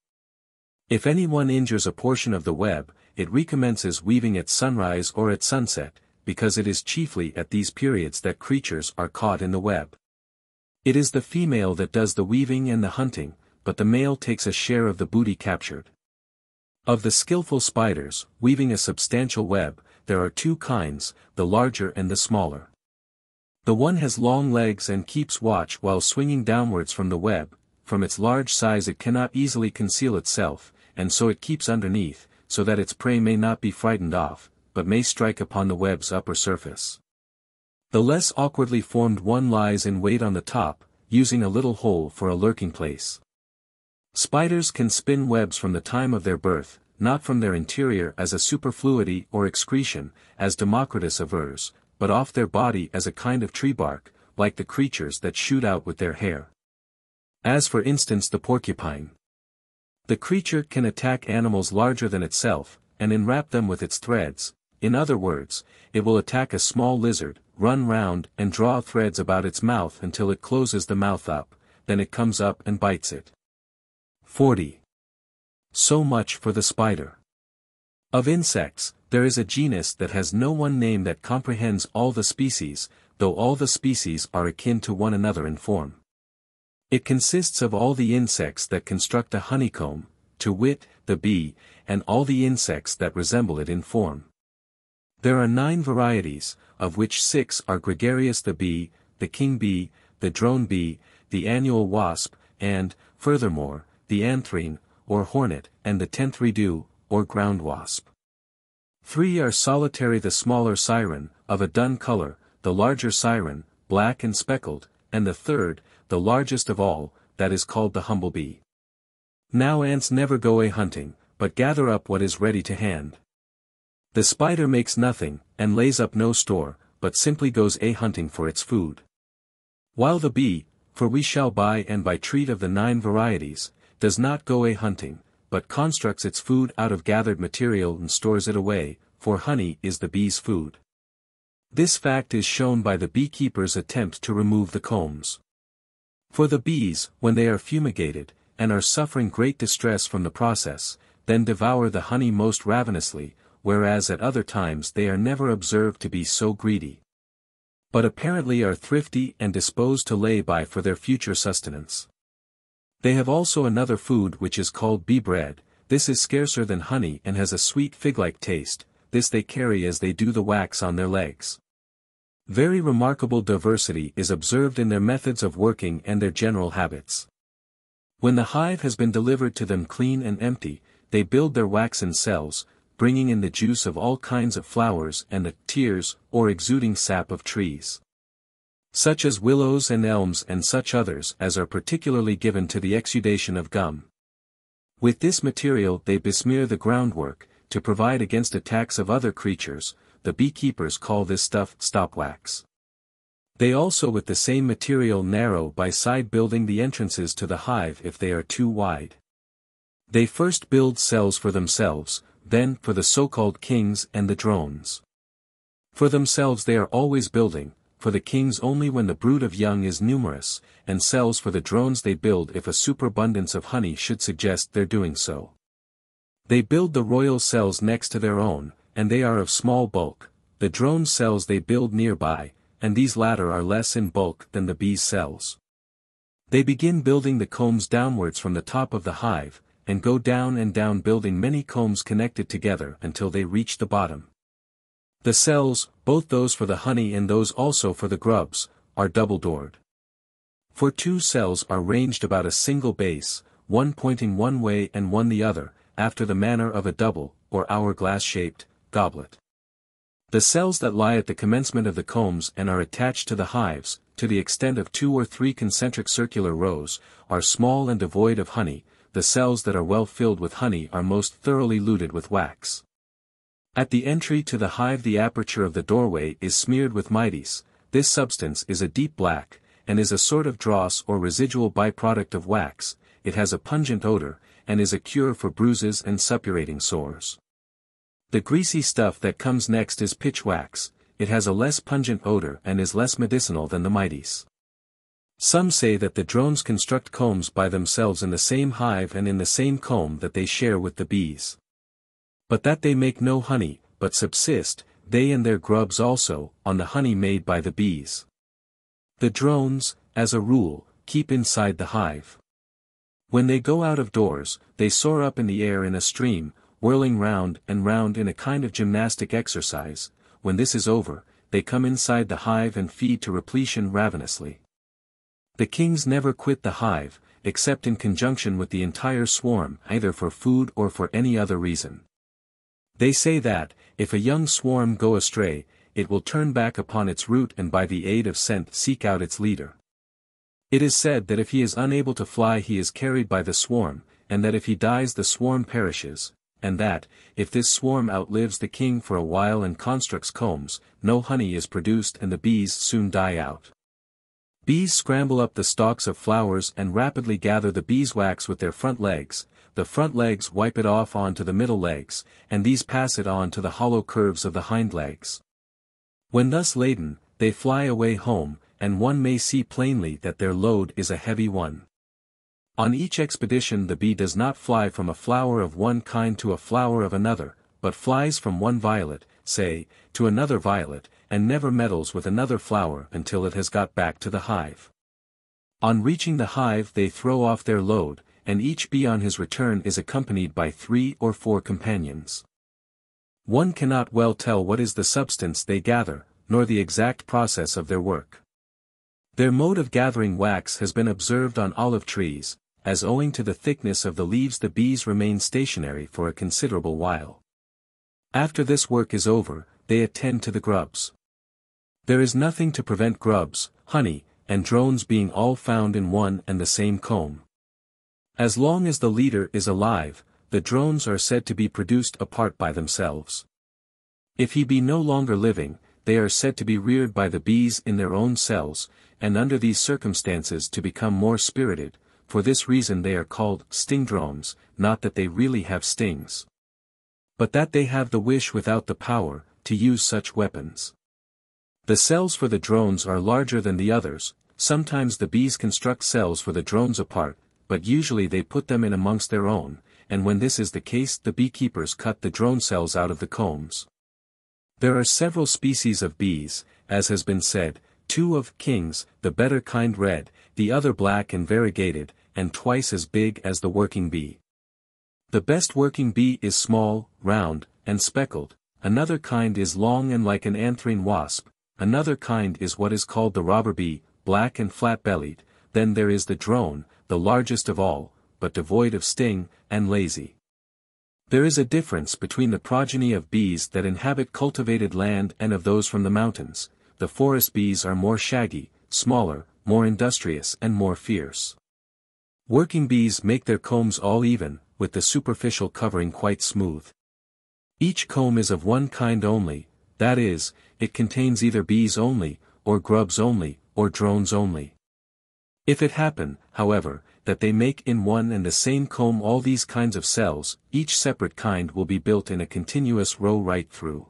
If anyone injures a portion of the web, it recommences weaving at sunrise or at sunset, because it is chiefly at these periods that creatures are caught in the web. It is the female that does the weaving and the hunting, but the male takes a share of the booty captured. Of the skillful spiders, weaving a substantial web, there are two kinds, the larger and the smaller. The one has long legs and keeps watch while swinging downwards from the web, from its large size it cannot easily conceal itself, and so it keeps underneath, so that its prey may not be frightened off, but may strike upon the web's upper surface. The less awkwardly formed one lies in wait on the top, using a little hole for a lurking place. Spiders can spin webs from the time of their birth, not from their interior as a superfluity or excretion, as Democritus avers, but off their body as a kind of tree bark, like the creatures that shoot out with their hair. As for instance the porcupine. The creature can attack animals larger than itself, and enwrap them with its threads, in other words, it will attack a small lizard, run round and draw threads about its mouth until it closes the mouth up, then it comes up and bites it. 40. So much for the spider. Of insects, there is a genus that has no one name that comprehends all the species, though all the species are akin to one another in form. It consists of all the insects that construct a honeycomb, to wit, the bee, and all the insects that resemble it in form. There are nine varieties, of which six are gregarious the bee, the king bee, the drone bee, the annual wasp, and, furthermore, the anthrene, or hornet, and the tenthredo or ground wasp. Three are solitary the smaller siren, of a dun color, the larger siren, black and speckled, and the third, the largest of all, that is called the humblebee. Now ants never go a hunting, but gather up what is ready to hand. The spider makes nothing, and lays up no store, but simply goes a hunting for its food. While the bee, for we shall by and by treat of the nine varieties, does not go a hunting, but constructs its food out of gathered material and stores it away, for honey is the bee's food. This fact is shown by the beekeeper's attempt to remove the combs. For the bees, when they are fumigated, and are suffering great distress from the process, then devour the honey most ravenously, whereas at other times they are never observed to be so greedy. But apparently are thrifty and disposed to lay by for their future sustenance. They have also another food which is called bee bread, this is scarcer than honey and has a sweet fig-like taste, this they carry as they do the wax on their legs. Very remarkable diversity is observed in their methods of working and their general habits. When the hive has been delivered to them clean and empty, they build their waxen cells, bringing in the juice of all kinds of flowers and the tears or exuding sap of trees such as willows and elms and such others as are particularly given to the exudation of gum. With this material they besmear the groundwork, to provide against attacks of other creatures, the beekeepers call this stuff stopwax. They also with the same material narrow by side building the entrances to the hive if they are too wide. They first build cells for themselves, then for the so-called kings and the drones. For themselves they are always building, for the kings only when the brood of young is numerous, and cells for the drones they build if a superabundance of honey should suggest their doing so. They build the royal cells next to their own, and they are of small bulk, the drone cells they build nearby, and these latter are less in bulk than the bees' cells. They begin building the combs downwards from the top of the hive, and go down and down building many combs connected together until they reach the bottom. The cells, both those for the honey and those also for the grubs, are double-doored. For two cells are ranged about a single base, one pointing one way and one the other, after the manner of a double, or hourglass-shaped, goblet. The cells that lie at the commencement of the combs and are attached to the hives, to the extent of two or three concentric circular rows, are small and devoid of honey, the cells that are well filled with honey are most thoroughly luted with wax. At the entry to the hive the aperture of the doorway is smeared with mitys, this substance is a deep black, and is a sort of dross or residual byproduct of wax, it has a pungent odor, and is a cure for bruises and suppurating sores. The greasy stuff that comes next is pitch wax, it has a less pungent odor and is less medicinal than the mitys. Some say that the drones construct combs by themselves in the same hive and in the same comb that they share with the bees. But that they make no honey, but subsist, they and their grubs also, on the honey made by the bees. The drones, as a rule, keep inside the hive. When they go out of doors, they soar up in the air in a stream, whirling round and round in a kind of gymnastic exercise, when this is over, they come inside the hive and feed to repletion ravenously. The kings never quit the hive, except in conjunction with the entire swarm either for food or for any other reason. They say that, if a young swarm go astray, it will turn back upon its route and by the aid of scent seek out its leader. It is said that if he is unable to fly he is carried by the swarm, and that if he dies the swarm perishes, and that, if this swarm outlives the king for a while and constructs combs, no honey is produced and the bees soon die out. Bees scramble up the stalks of flowers and rapidly gather the beeswax with their front legs, the front legs wipe it off onto the middle legs, and these pass it on to the hollow curves of the hind legs. When thus laden, they fly away home, and one may see plainly that their load is a heavy one. On each expedition the bee does not fly from a flower of one kind to a flower of another, but flies from one violet, say, to another violet, and never meddles with another flower until it has got back to the hive. On reaching the hive they throw off their load, and each bee on his return is accompanied by three or four companions. One cannot well tell what is the substance they gather, nor the exact process of their work. Their mode of gathering wax has been observed on olive trees, as owing to the thickness of the leaves the bees remain stationary for a considerable while. After this work is over, they attend to the grubs. There is nothing to prevent grubs, honey, and drones being all found in one and the same comb. As long as the leader is alive, the drones are said to be produced apart by themselves. If he be no longer living, they are said to be reared by the bees in their own cells, and under these circumstances to become more spirited, for this reason they are called sting drones, not that they really have stings. But that they have the wish without the power, to use such weapons. The cells for the drones are larger than the others, sometimes the bees construct cells for the drones apart, but usually they put them in amongst their own, and when this is the case the beekeepers cut the drone cells out of the combs. There are several species of bees, as has been said, two of kings, the better kind red, the other black and variegated, and twice as big as the working bee. The best working bee is small, round, and speckled, another kind is long and like an anthrene wasp, another kind is what is called the robber bee, black and flat-bellied, then there is the drone, the largest of all, but devoid of sting, and lazy. There is a difference between the progeny of bees that inhabit cultivated land and of those from the mountains, the forest bees are more shaggy, smaller, more industrious and more fierce. Working bees make their combs all even, with the superficial covering quite smooth. Each comb is of one kind only, that is, it contains either bees only, or grubs only, or drones only. If it happen, however, that they make in one and the same comb all these kinds of cells, each separate kind will be built in a continuous row right through.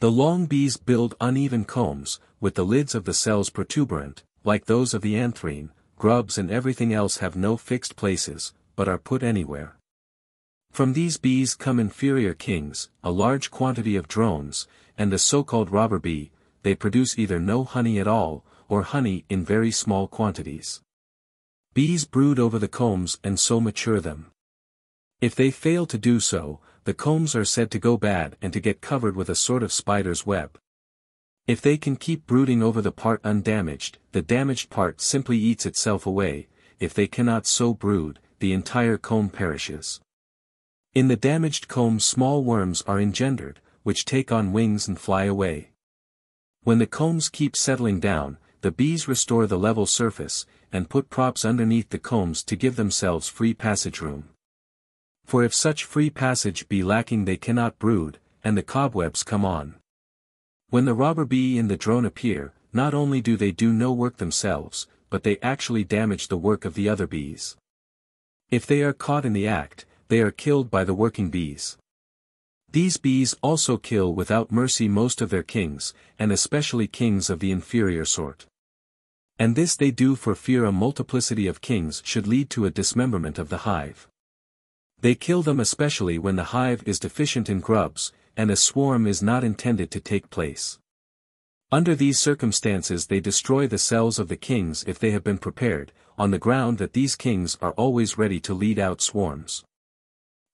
The long bees build uneven combs, with the lids of the cells protuberant, like those of the anthrene, grubs and everything else have no fixed places, but are put anywhere. From these bees come inferior kings, a large quantity of drones, and the so-called robber bee, they produce either no honey at all, or honey in very small quantities. Bees brood over the combs and so mature them. If they fail to do so, the combs are said to go bad and to get covered with a sort of spider's web. If they can keep brooding over the part undamaged, the damaged part simply eats itself away, if they cannot so brood, the entire comb perishes. In the damaged comb small worms are engendered, which take on wings and fly away. When the combs keep settling down, the bees restore the level surface, and put props underneath the combs to give themselves free passage room. For if such free passage be lacking they cannot brood, and the cobwebs come on. When the robber bee and the drone appear, not only do they do no work themselves, but they actually damage the work of the other bees. If they are caught in the act, they are killed by the working bees. These bees also kill without mercy most of their kings, and especially kings of the inferior sort. And this they do for fear a multiplicity of kings should lead to a dismemberment of the hive. They kill them especially when the hive is deficient in grubs, and a swarm is not intended to take place. Under these circumstances they destroy the cells of the kings if they have been prepared, on the ground that these kings are always ready to lead out swarms.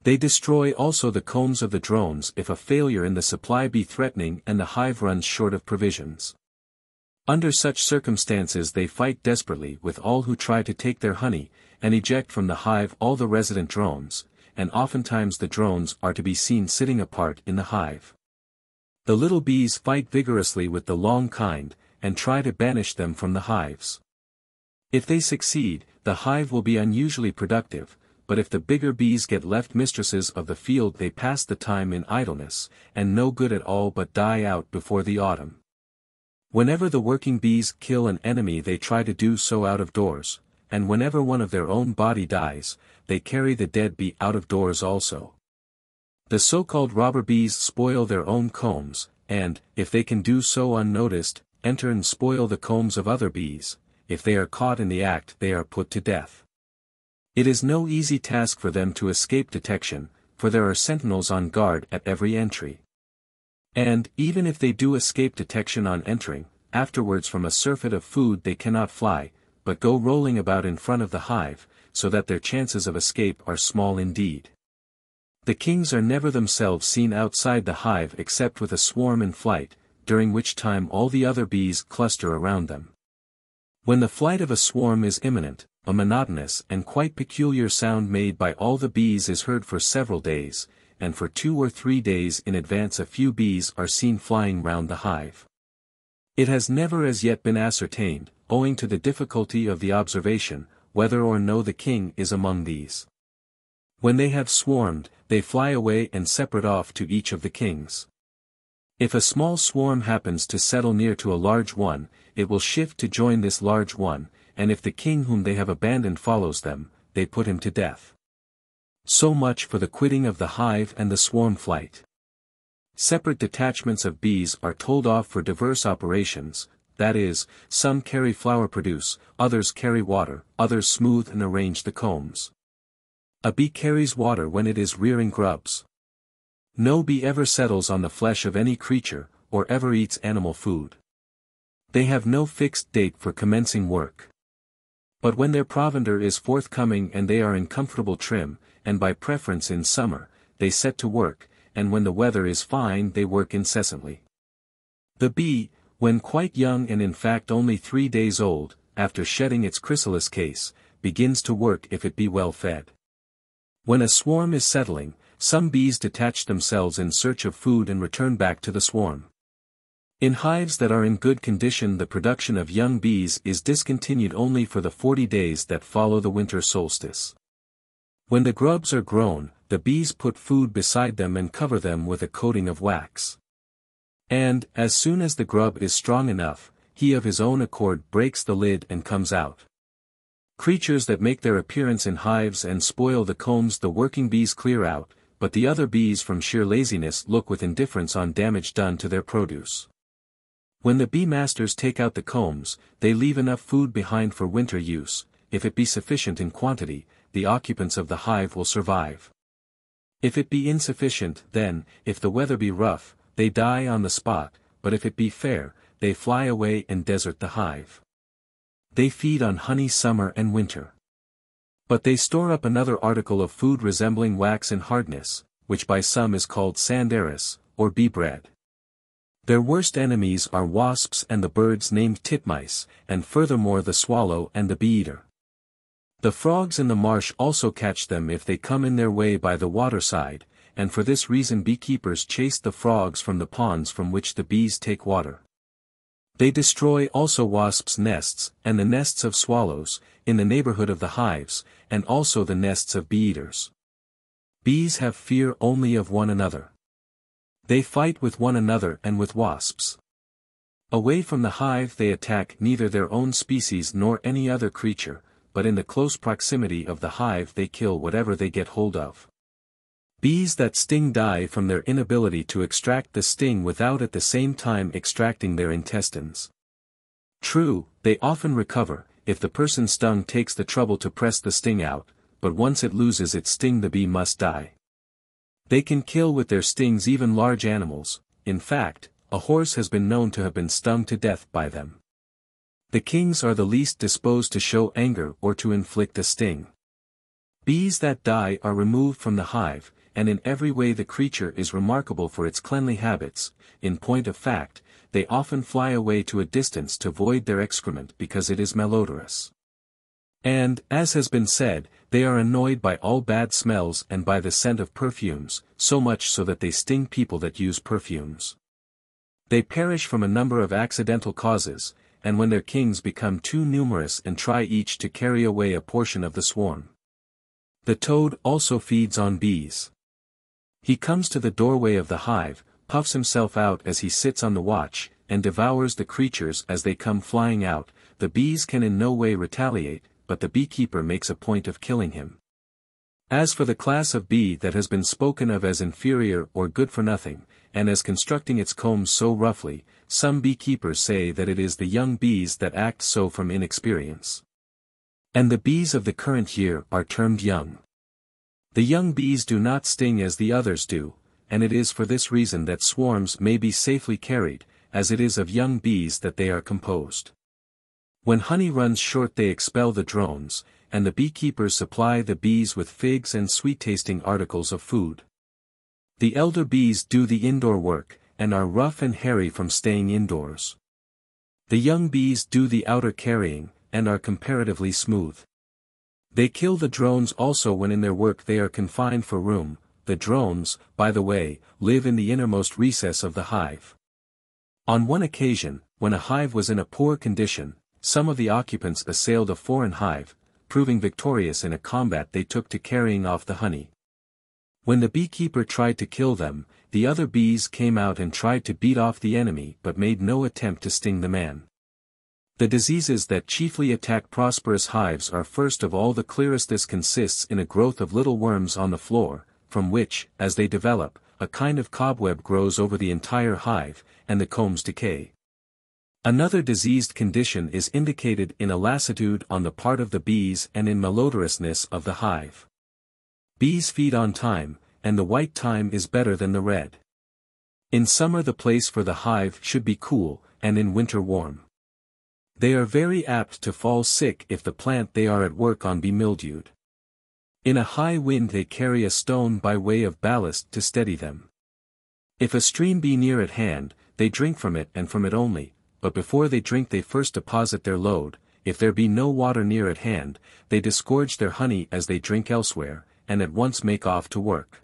They destroy also the combs of the drones if a failure in the supply be threatening and the hive runs short of provisions. Under such circumstances they fight desperately with all who try to take their honey, and eject from the hive all the resident drones, and oftentimes the drones are to be seen sitting apart in the hive. The little bees fight vigorously with the long kind, and try to banish them from the hives. If they succeed, the hive will be unusually productive, but if the bigger bees get left mistresses of the field they pass the time in idleness, and no good at all but die out before the autumn. Whenever the working bees kill an enemy they try to do so out of doors, and whenever one of their own body dies, they carry the dead bee out of doors also. The so-called robber bees spoil their own combs, and, if they can do so unnoticed, enter and spoil the combs of other bees, if they are caught in the act they are put to death. It is no easy task for them to escape detection, for there are sentinels on guard at every entry. And, even if they do escape detection on entering, afterwards from a surfeit of food they cannot fly, but go rolling about in front of the hive, so that their chances of escape are small indeed. The kings are never themselves seen outside the hive except with a swarm in flight, during which time all the other bees cluster around them. When the flight of a swarm is imminent, a monotonous and quite peculiar sound made by all the bees is heard for several days, and for two or three days in advance a few bees are seen flying round the hive. It has never as yet been ascertained, owing to the difficulty of the observation, whether or no the king is among these. When they have swarmed, they fly away and separate off to each of the kings. If a small swarm happens to settle near to a large one, it will shift to join this large one, and if the king whom they have abandoned follows them, they put him to death. So much for the quitting of the hive and the swarm flight. Separate detachments of bees are told off for diverse operations, that is, some carry flower produce, others carry water, others smooth and arrange the combs. A bee carries water when it is rearing grubs. No bee ever settles on the flesh of any creature, or ever eats animal food. They have no fixed date for commencing work. But when their provender is forthcoming and they are in comfortable trim, and by preference in summer, they set to work, and when the weather is fine they work incessantly. The bee, when quite young and in fact only three days old, after shedding its chrysalis case, begins to work if it be well fed. When a swarm is settling, some bees detach themselves in search of food and return back to the swarm. In hives that are in good condition the production of young bees is discontinued only for the 40 days that follow the winter solstice. When the grubs are grown, the bees put food beside them and cover them with a coating of wax. And, as soon as the grub is strong enough, he of his own accord breaks the lid and comes out. Creatures that make their appearance in hives and spoil the combs the working bees clear out, but the other bees from sheer laziness look with indifference on damage done to their produce. When the bee masters take out the combs, they leave enough food behind for winter use, if it be sufficient in quantity, the occupants of the hive will survive. If it be insufficient, then, if the weather be rough, they die on the spot, but if it be fair, they fly away and desert the hive. They feed on honey summer and winter. But they store up another article of food resembling wax in hardness, which by some is called sandarace, or bee bread. Their worst enemies are wasps and the birds named titmice, and furthermore the swallow and the bee-eater. The frogs in the marsh also catch them if they come in their way by the waterside, and for this reason beekeepers chase the frogs from the ponds from which the bees take water. They destroy also wasps' nests, and the nests of swallows, in the neighborhood of the hives, and also the nests of bee-eaters. Bees have fear only of one another. They fight with one another and with wasps. Away from the hive they attack neither their own species nor any other creature, but in the close proximity of the hive they kill whatever they get hold of. Bees that sting die from their inability to extract the sting without at the same time extracting their intestines. True, they often recover, if the person stung takes the trouble to press the sting out, but once it loses its sting the bee must die. They can kill with their stings even large animals, in fact, a horse has been known to have been stung to death by them. The kings are the least disposed to show anger or to inflict a sting. Bees that die are removed from the hive, and in every way the creature is remarkable for its cleanly habits, in point of fact, they often fly away to a distance to void their excrement because it is malodorous. And, as has been said, they are annoyed by all bad smells and by the scent of perfumes, so much so that they sting people that use perfumes. They perish from a number of accidental causes, and when their kings become too numerous and try each to carry away a portion of the swarm. The toad also feeds on bees. He comes to the doorway of the hive, puffs himself out as he sits on the watch, and devours the creatures as they come flying out, the bees can in no way retaliate, but the beekeeper makes a point of killing him. As for the class of bee that has been spoken of as inferior or good for nothing, and as constructing its combs so roughly, some beekeepers say that it is the young bees that act so from inexperience. And the bees of the current year are termed young. The young bees do not sting as the others do, and it is for this reason that swarms may be safely carried, as it is of young bees that they are composed. When honey runs short they expel the drones, and the beekeepers supply the bees with figs and sweet-tasting articles of food. The elder bees do the indoor work, and are rough and hairy from staying indoors. The young bees do the outer carrying, and are comparatively smooth. They kill the drones also when in their work they are confined for room, the drones, by the way, live in the innermost recess of the hive. On one occasion, when a hive was in a poor condition, some of the occupants assailed a foreign hive, proving victorious in a combat they took to carrying off the honey. When the beekeeper tried to kill them, the other bees came out and tried to beat off the enemy but made no attempt to sting the man. The diseases that chiefly attack prosperous hives are first of all the clerus this consists in a growth of little worms on the floor, from which, as they develop, a kind of cobweb grows over the entire hive, and the combs decay. Another diseased condition is indicated in a lassitude on the part of the bees and in malodorousness of the hive. Bees feed on thyme, and the white thyme is better than the red. In summer the place for the hive should be cool, and in winter warm. They are very apt to fall sick if the plant they are at work on be mildewed. In a high wind they carry a stone by way of ballast to steady them. If a stream be near at hand, they drink from it and from it only, but before they drink they first deposit their load, if there be no water near at hand, they disgorge their honey as they drink elsewhere, and at once make off to work.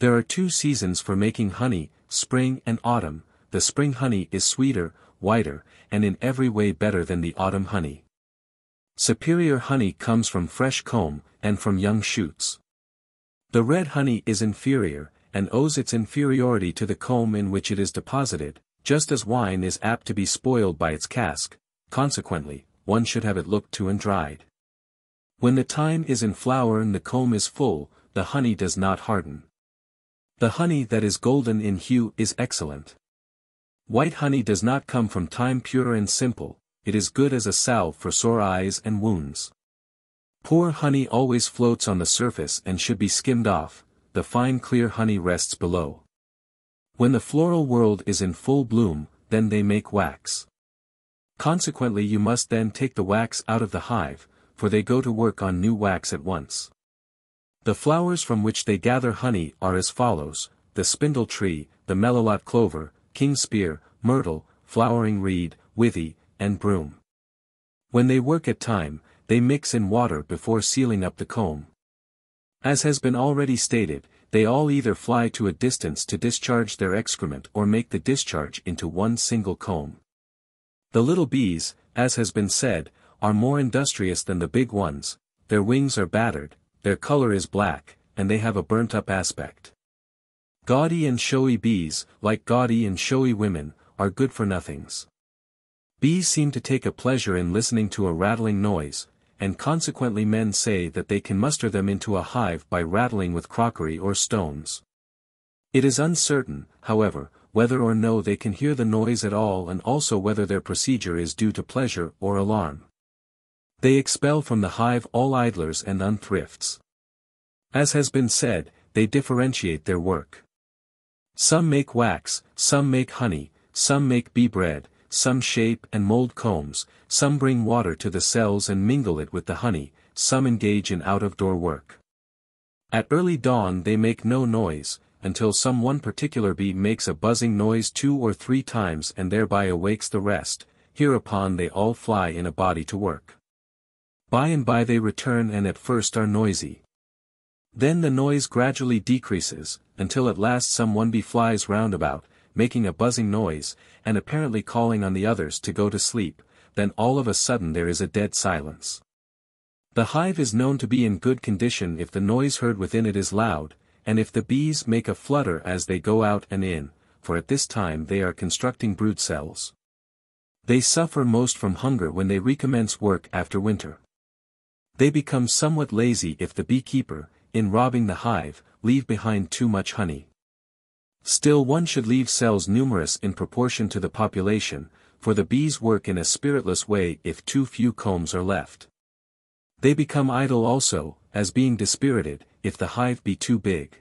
There are two seasons for making honey, spring and autumn, the spring honey is sweeter, whiter, and in every way better than the autumn honey. Superior honey comes from fresh comb, and from young shoots. The red honey is inferior, and owes its inferiority to the comb in which it is deposited, just as wine is apt to be spoiled by its cask, consequently, one should have it looked to and dried. When the thyme is in flower and the comb is full, the honey does not harden. The honey that is golden in hue is excellent. White honey does not come from thyme pure and simple, it is good as a salve for sore eyes and wounds. Poor honey always floats on the surface and should be skimmed off, the fine clear honey rests below. When the floral world is in full bloom, then they make wax. Consequently you must then take the wax out of the hive, for they go to work on new wax at once. The flowers from which they gather honey are as follows, the spindle tree, the melilot clover, king spear, myrtle, flowering reed, withy, and broom. When they work at thyme, they mix in water before sealing up the comb. As has been already stated, they all either fly to a distance to discharge their excrement or make the discharge into one single comb. The little bees, as has been said, are more industrious than the big ones, their wings are battered, their color is black, and they have a burnt-up aspect. Gaudy and showy bees, like gaudy and showy women, are good for nothings. Bees seem to take a pleasure in listening to a rattling noise, and consequently men say that they can muster them into a hive by rattling with crockery or stones. It is uncertain, however, whether or no they can hear the noise at all and also whether their procedure is due to pleasure or alarm. They expel from the hive all idlers and unthrifts. As has been said, they differentiate their work. Some make wax, some make honey, some make bee bread, some shape and mold combs, some bring water to the cells and mingle it with the honey, some engage in out-of-door work. At early dawn they make no noise, until some one particular bee makes a buzzing noise two or three times and thereby awakes the rest, hereupon they all fly in a body to work. By and by they return and at first are noisy. Then the noise gradually decreases, until at last some one bee flies round about, making a buzzing noise, and apparently calling on the others to go to sleep, then all of a sudden there is a dead silence. The hive is known to be in good condition if the noise heard within it is loud, and if the bees make a flutter as they go out and in, for at this time they are constructing brood cells. They suffer most from hunger when they recommence work after winter. They become somewhat lazy if the beekeeper, in robbing the hive, leave behind too much honey. Still one should leave cells numerous in proportion to the population, for the bees work in a spiritless way if too few combs are left. They become idle also, as being dispirited, if the hive be too big.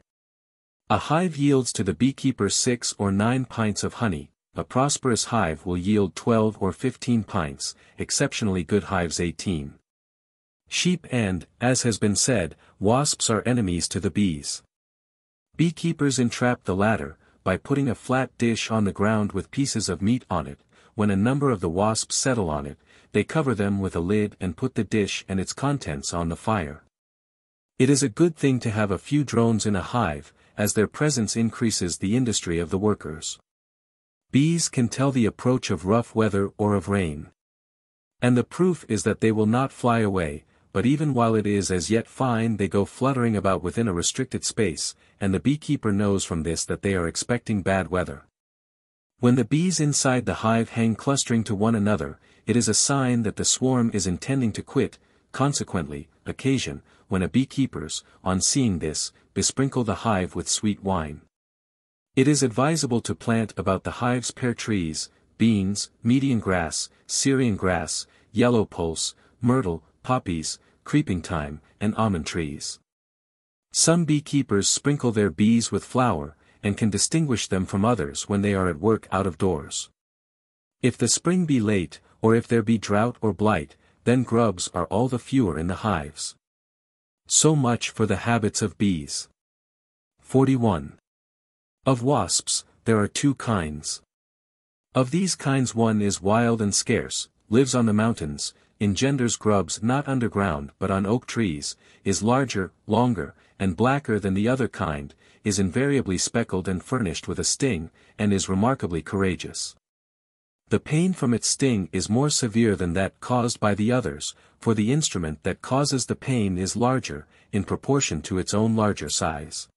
A hive yields to the beekeeper six or nine pints of honey, a prosperous hive will yield twelve or fifteen pints, exceptionally good hives eighteen. Sheep and, as has been said, wasps are enemies to the bees. Beekeepers entrap the latter, by putting a flat dish on the ground with pieces of meat on it, when a number of the wasps settle on it, they cover them with a lid and put the dish and its contents on the fire. It is a good thing to have a few drones in a hive, as their presence increases the industry of the workers. Bees can tell the approach of rough weather or of rain. And the proof is that they will not fly away, but even while it is as yet fine they go fluttering about within a restricted space, and the beekeeper knows from this that they are expecting bad weather. When the bees inside the hive hang clustering to one another, it is a sign that the swarm is intending to quit, consequently, occasion, when a beekeepers, on seeing this, besprinkle the hive with sweet wine. It is advisable to plant about the hives pear trees, beans, median grass, Syrian grass, yellow pulse, myrtle, poppies, creeping thyme, and almond trees. Some beekeepers sprinkle their bees with flour, and can distinguish them from others when they are at work out of doors. If the spring be late, or if there be drought or blight, then grubs are all the fewer in the hives. So much for the habits of bees. 41. Of wasps, there are two kinds. Of these kinds one is wild and scarce, lives on the mountains, engenders grubs not underground but on oak trees, is larger, longer, and blacker than the other kind, is invariably speckled and furnished with a sting, and is remarkably courageous. The pain from its sting is more severe than that caused by the others, for the instrument that causes the pain is larger, in proportion to its own larger size.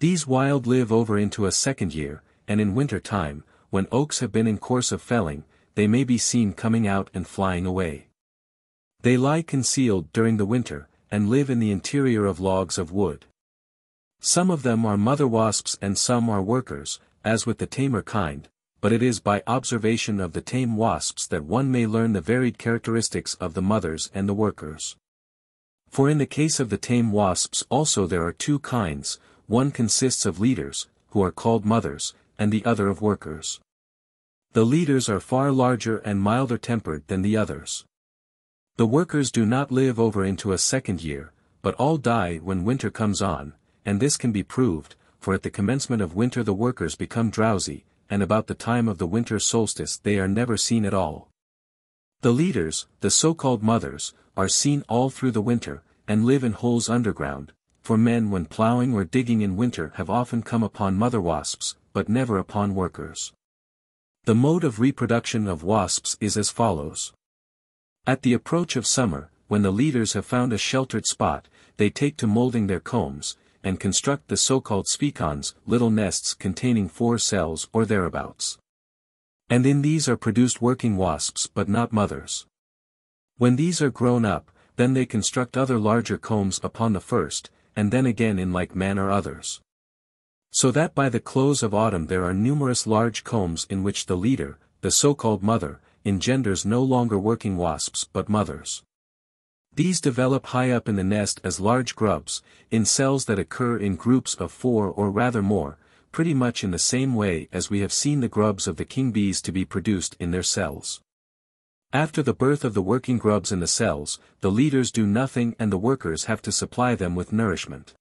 These wild live over into a second year, and in winter time, when oaks have been in course of felling, they may be seen coming out and flying away. They lie concealed during the winter, and live in the interior of logs of wood. Some of them are mother wasps and some are workers, as with the tamer kind, but it is by observation of the tame wasps that one may learn the varied characteristics of the mothers and the workers. For in the case of the tame wasps also there are two kinds, one consists of leaders, who are called mothers, and the other of workers. The leaders are far larger and milder tempered than the others. The workers do not live over into a second year, but all die when winter comes on, and this can be proved, for at the commencement of winter the workers become drowsy, and about the time of the winter solstice they are never seen at all. The leaders, the so-called mothers, are seen all through the winter, and live in holes underground, for men when ploughing or digging in winter have often come upon mother wasps, but never upon workers. The mode of reproduction of wasps is as follows. At the approach of summer, when the leaders have found a sheltered spot, they take to molding their combs, and construct the so-called sphaecons, little nests containing four cells or thereabouts. And in these are produced working wasps but not mothers. When these are grown up, then they construct other larger combs upon the first, and then again in like manner others. So that by the close of autumn there are numerous large combs in which the leader, the so-called mother, engenders no longer working wasps but mothers. These develop high up in the nest as large grubs, in cells that occur in groups of four or rather more, pretty much in the same way as we have seen the grubs of the king bees to be produced in their cells. After the birth of the working grubs in the cells, the leaders do nothing and the workers have to supply them with nourishment.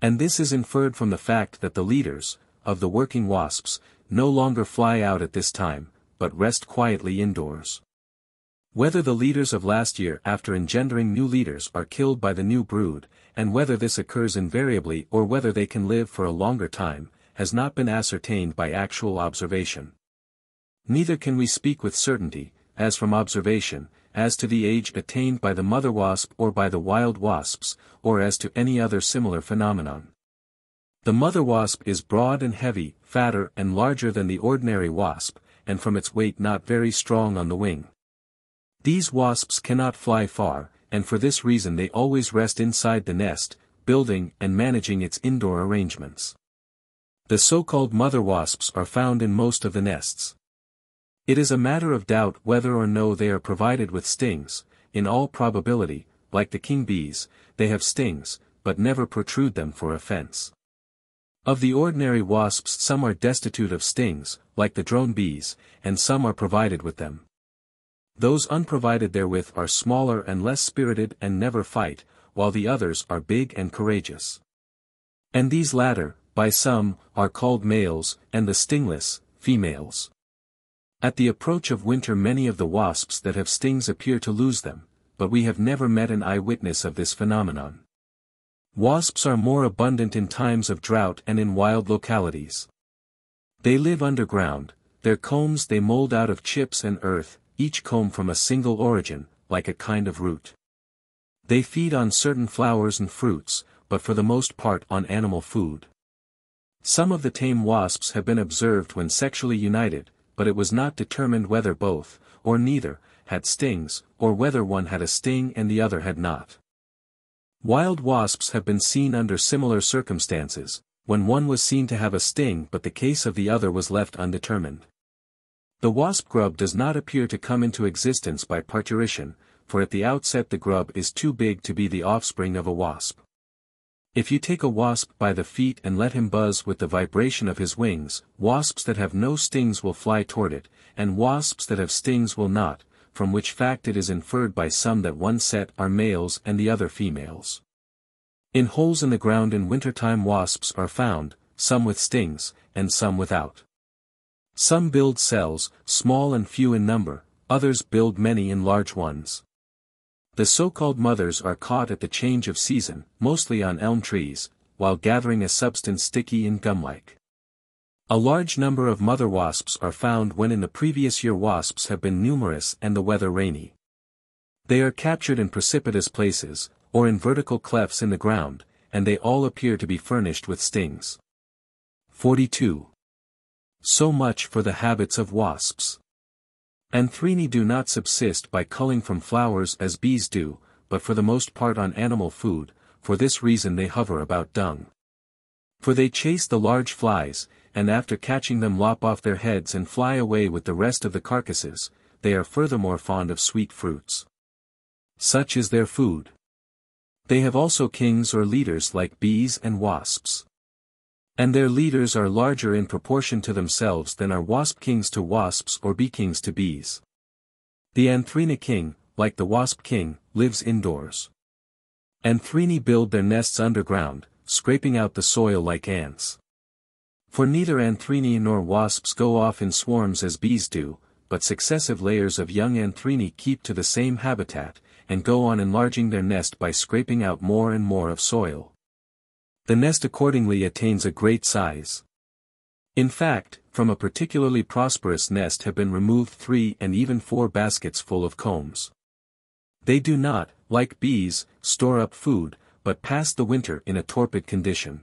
And this is inferred from the fact that the leaders, of the working wasps, no longer fly out at this time, but rest quietly indoors. Whether the leaders of last year after engendering new leaders are killed by the new brood, and whether this occurs invariably or whether they can live for a longer time, has not been ascertained by actual observation. Neither can we speak with certainty, as from observation, as to the age attained by the mother wasp or by the wild wasps, or as to any other similar phenomenon. The mother wasp is broad and heavy, fatter and larger than the ordinary wasp, and from its weight not very strong on the wing. These wasps cannot fly far, and for this reason they always rest inside the nest, building and managing its indoor arrangements. The so-called mother wasps are found in most of the nests. It is a matter of doubt whether or no they are provided with stings, in all probability, like the king bees, they have stings, but never protrude them for offense. Of the ordinary wasps some are destitute of stings, like the drone bees, and some are provided with them. Those unprovided therewith are smaller and less spirited and never fight, while the others are big and courageous. And these latter, by some, are called males, and the stingless, females. At the approach of winter many of the wasps that have stings appear to lose them, but we have never met an eyewitness of this phenomenon. Wasps are more abundant in times of drought and in wild localities. They live underground, their combs they mold out of chips and earth, each comb from a single origin, like a kind of root. They feed on certain flowers and fruits, but for the most part on animal food. Some of the tame wasps have been observed when sexually united, but it was not determined whether both, or neither, had stings, or whether one had a sting and the other had not. Wild wasps have been seen under similar circumstances, when one was seen to have a sting but the case of the other was left undetermined. The wasp grub does not appear to come into existence by parturition, for at the outset the grub is too big to be the offspring of a wasp. If you take a wasp by the feet and let him buzz with the vibration of his wings, wasps that have no stings will fly toward it, and wasps that have stings will not, from which fact it is inferred by some that one set are males and the other females. In holes in the ground in wintertime wasps are found, some with stings, and some without. Some build cells, small and few in number, others build many and large ones. The so-called mothers are caught at the change of season, mostly on elm trees, while gathering a substance sticky and gum-like. A large number of mother wasps are found when in the previous year wasps have been numerous and the weather rainy. They are captured in precipitous places, or in vertical clefts in the ground, and they all appear to be furnished with stings. 42. So much for the habits of wasps. Anthrenae do not subsist by culling from flowers as bees do, but for the most part on animal food, for this reason they hover about dung. For they chase the large flies, and after catching them lop off their heads and fly away with the rest of the carcasses, they are furthermore fond of sweet fruits. Such is their food. They have also kings or leaders like bees and wasps. And their leaders are larger in proportion to themselves than are wasp kings to wasps or bee kings to bees. The Anthrena king, like the wasp king, lives indoors. Anthrenae build their nests underground, scraping out the soil like ants. For neither anthrenae nor wasps go off in swarms as bees do, but successive layers of young anthrenae keep to the same habitat, and go on enlarging their nest by scraping out more and more of soil. The nest accordingly attains a great size. In fact, from a particularly prosperous nest have been removed three and even four baskets full of combs. They do not, like bees, store up food, but pass the winter in a torpid condition.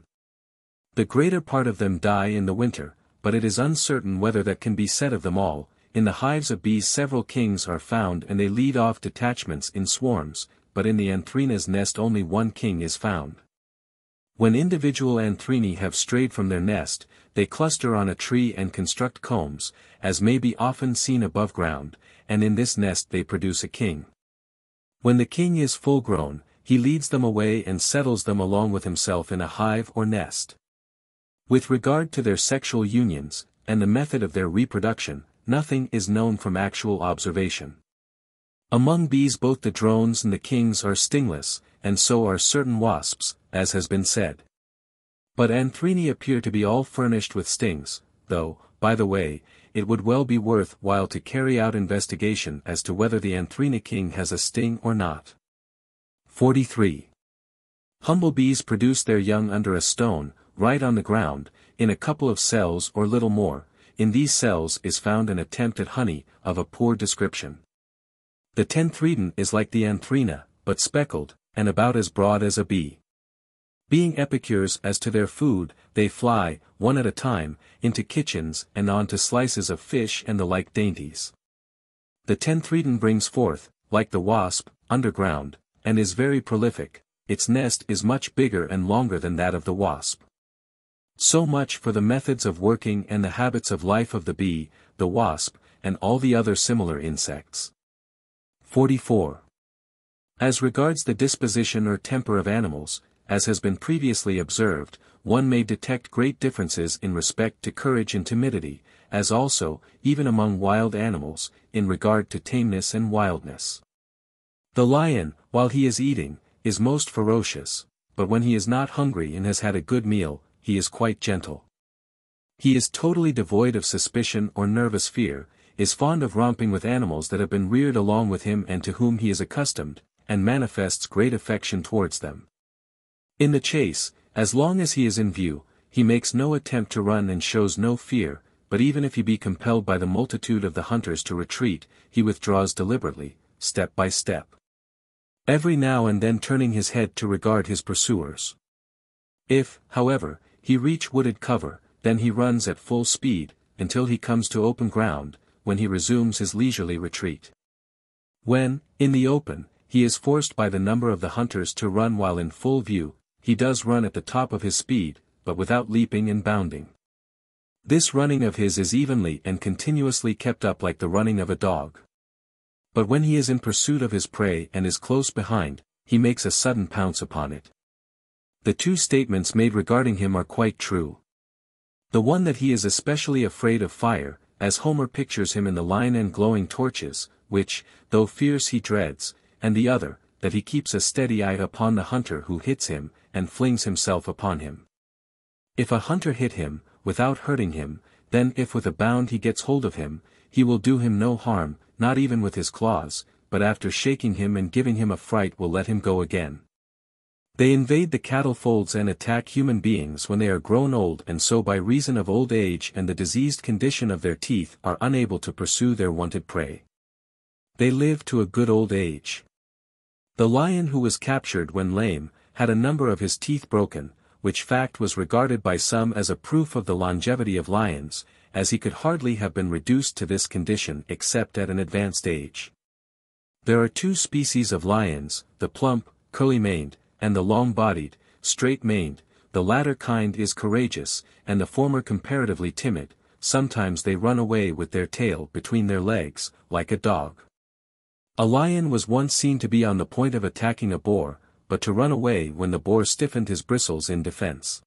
The greater part of them die in the winter, but it is uncertain whether that can be said of them all, in the hives of bees several kings are found and they lead off detachments in swarms, but in the anthrena's nest only one king is found. When individual anthrenae have strayed from their nest, they cluster on a tree and construct combs, as may be often seen above ground, and in this nest they produce a king. When the king is full grown, he leads them away and settles them along with himself in a hive or nest. With regard to their sexual unions, and the method of their reproduction, nothing is known from actual observation. Among bees both the drones and the kings are stingless, and so are certain wasps, as has been said. But anthrenae appear to be all furnished with stings, though, by the way, it would well be worth while to carry out investigation as to whether the anthrena king has a sting or not. 43. Humble bees produce their young under a stone, right on the ground, in a couple of cells or little more, in these cells is found an attempt at honey, of a poor description. The tenthredon is like the anthrena, but speckled, and about as broad as a bee. Being epicures as to their food, they fly, one at a time, into kitchens and on to slices of fish and the like dainties. The tenthredon brings forth, like the wasp, underground, and is very prolific, its nest is much bigger and longer than that of the wasp. So much for the methods of working and the habits of life of the bee, the wasp, and all the other similar insects. 44. As regards the disposition or temper of animals, as has been previously observed, one may detect great differences in respect to courage and timidity, as also, even among wild animals, in regard to tameness and wildness. The lion, while he is eating, is most ferocious, but when he is not hungry and has had a good meal, he is quite gentle. He is totally devoid of suspicion or nervous fear, is fond of romping with animals that have been reared along with him and to whom he is accustomed, and manifests great affection towards them. In the chase, as long as he is in view, he makes no attempt to run and shows no fear, but even if he be compelled by the multitude of the hunters to retreat, he withdraws deliberately, step by step. Every now and then turning his head to regard his pursuers. If, however, he reach wooded cover, then he runs at full speed, until he comes to open ground, when he resumes his leisurely retreat. When, in the open, he is forced by the number of the hunters to run while in full view, he does run at the top of his speed, but without leaping and bounding. This running of his is evenly and continuously kept up like the running of a dog. But when he is in pursuit of his prey and is close behind, he makes a sudden pounce upon it. The two statements made regarding him are quite true. The one that he is especially afraid of fire, as Homer pictures him in the line and glowing torches, which, though fierce he dreads, and the other, that he keeps a steady eye upon the hunter who hits him, and flings himself upon him. If a hunter hit him, without hurting him, then if with a bound he gets hold of him, he will do him no harm, not even with his claws, but after shaking him and giving him a fright will let him go again. They invade the cattle folds and attack human beings when they are grown old and so by reason of old age and the diseased condition of their teeth are unable to pursue their wanted prey. They live to a good old age. The lion who was captured when lame, had a number of his teeth broken, which fact was regarded by some as a proof of the longevity of lions, as he could hardly have been reduced to this condition except at an advanced age. There are two species of lions, the plump, curly-maned, and the long-bodied, straight-maned, the latter kind is courageous, and the former comparatively timid, sometimes they run away with their tail between their legs, like a dog. A lion was once seen to be on the point of attacking a boar, but to run away when the boar stiffened his bristles in defense.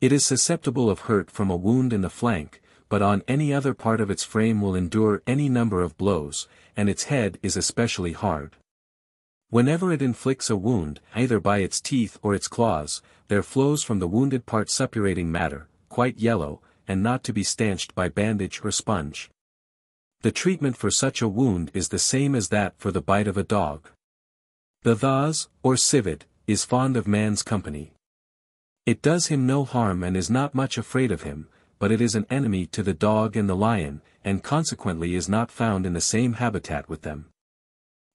It is susceptible of hurt from a wound in the flank, but on any other part of its frame will endure any number of blows, and its head is especially hard. Whenever it inflicts a wound, either by its teeth or its claws, there flows from the wounded part suppurating matter, quite yellow, and not to be stanched by bandage or sponge. The treatment for such a wound is the same as that for the bite of a dog. The thos, or civet, is fond of man's company. It does him no harm and is not much afraid of him, but it is an enemy to the dog and the lion, and consequently is not found in the same habitat with them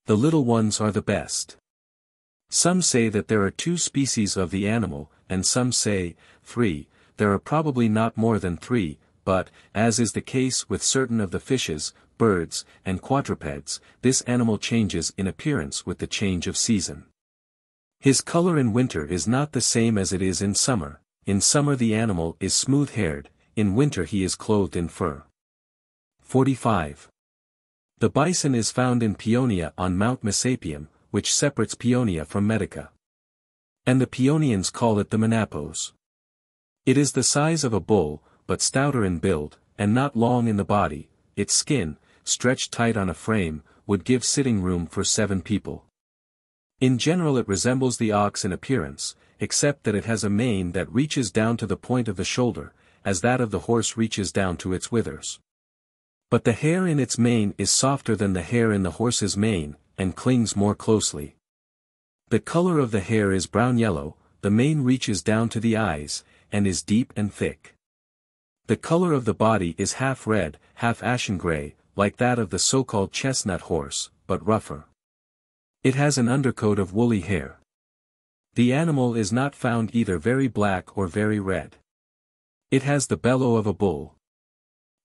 the little ones are the best. Some say that there are two species of the animal, and some say, three, there are probably not more than three, but, as is the case with certain of the fishes, birds, and quadrupeds, this animal changes in appearance with the change of season. His color in winter is not the same as it is in summer, in summer the animal is smooth-haired, in winter he is clothed in fur. 45. The bison is found in Paeonia on Mount Messapium, which separates Paeonia from Maedica. And the Paeonians call it the Menapos. It is the size of a bull, but stouter in build, and not long in the body, its skin, stretched tight on a frame, would give sitting room for seven people. In general it resembles the ox in appearance, except that it has a mane that reaches down to the point of the shoulder, as that of the horse reaches down to its withers. But the hair in its mane is softer than the hair in the horse's mane, and clings more closely. The color of the hair is brown-yellow, the mane reaches down to the eyes, and is deep and thick. The color of the body is half red, half ashen gray, like that of the so-called chestnut horse, but rougher. It has an undercoat of woolly hair. The animal is not found either very black or very red. It has the bellow of a bull.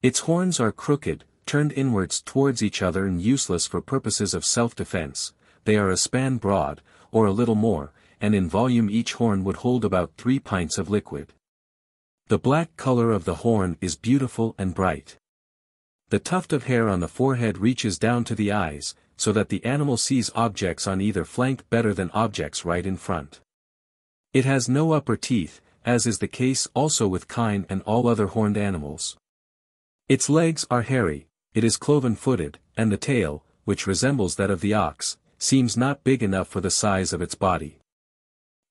Its horns are crooked, turned inwards towards each other and useless for purposes of self-defense, they are a span broad, or a little more, and in volume each horn would hold about three pints of liquid. The black color of the horn is beautiful and bright. The tuft of hair on the forehead reaches down to the eyes, so that the animal sees objects on either flank better than objects right in front. It has no upper teeth, as is the case also with kine and all other horned animals. Its legs are hairy, it is cloven-footed, and the tail, which resembles that of the ox, seems not big enough for the size of its body.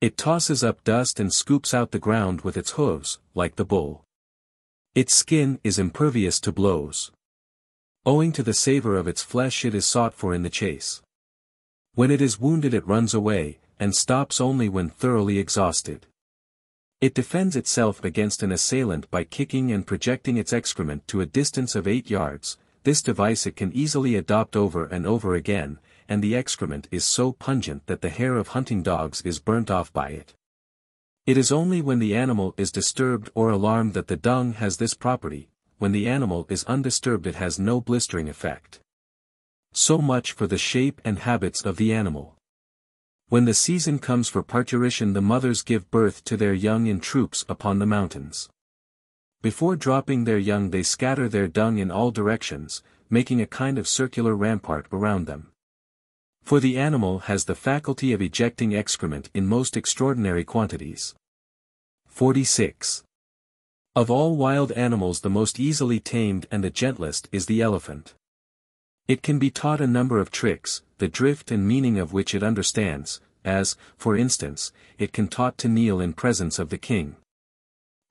It tosses up dust and scoops out the ground with its hooves, like the bull. Its skin is impervious to blows. Owing to the savor of its flesh it is sought for in the chase. When it is wounded it runs away, and stops only when thoroughly exhausted. It defends itself against an assailant by kicking and projecting its excrement to a distance of 8 yards, this device it can easily adopt over and over again, and the excrement is so pungent that the hair of hunting dogs is burnt off by it. It is only when the animal is disturbed or alarmed that the dung has this property, when the animal is undisturbed it has no blistering effect. So much for the shape and habits of the animal. When the season comes for parturition the mothers give birth to their young in troops upon the mountains. Before dropping their young they scatter their dung in all directions, making a kind of circular rampart around them. For the animal has the faculty of ejecting excrement in most extraordinary quantities. 46. Of all wild animals the most easily tamed and the gentlest is the elephant. It can be taught a number of tricks, the drift and meaning of which it understands, as, for instance, it can taught to kneel in presence of the king.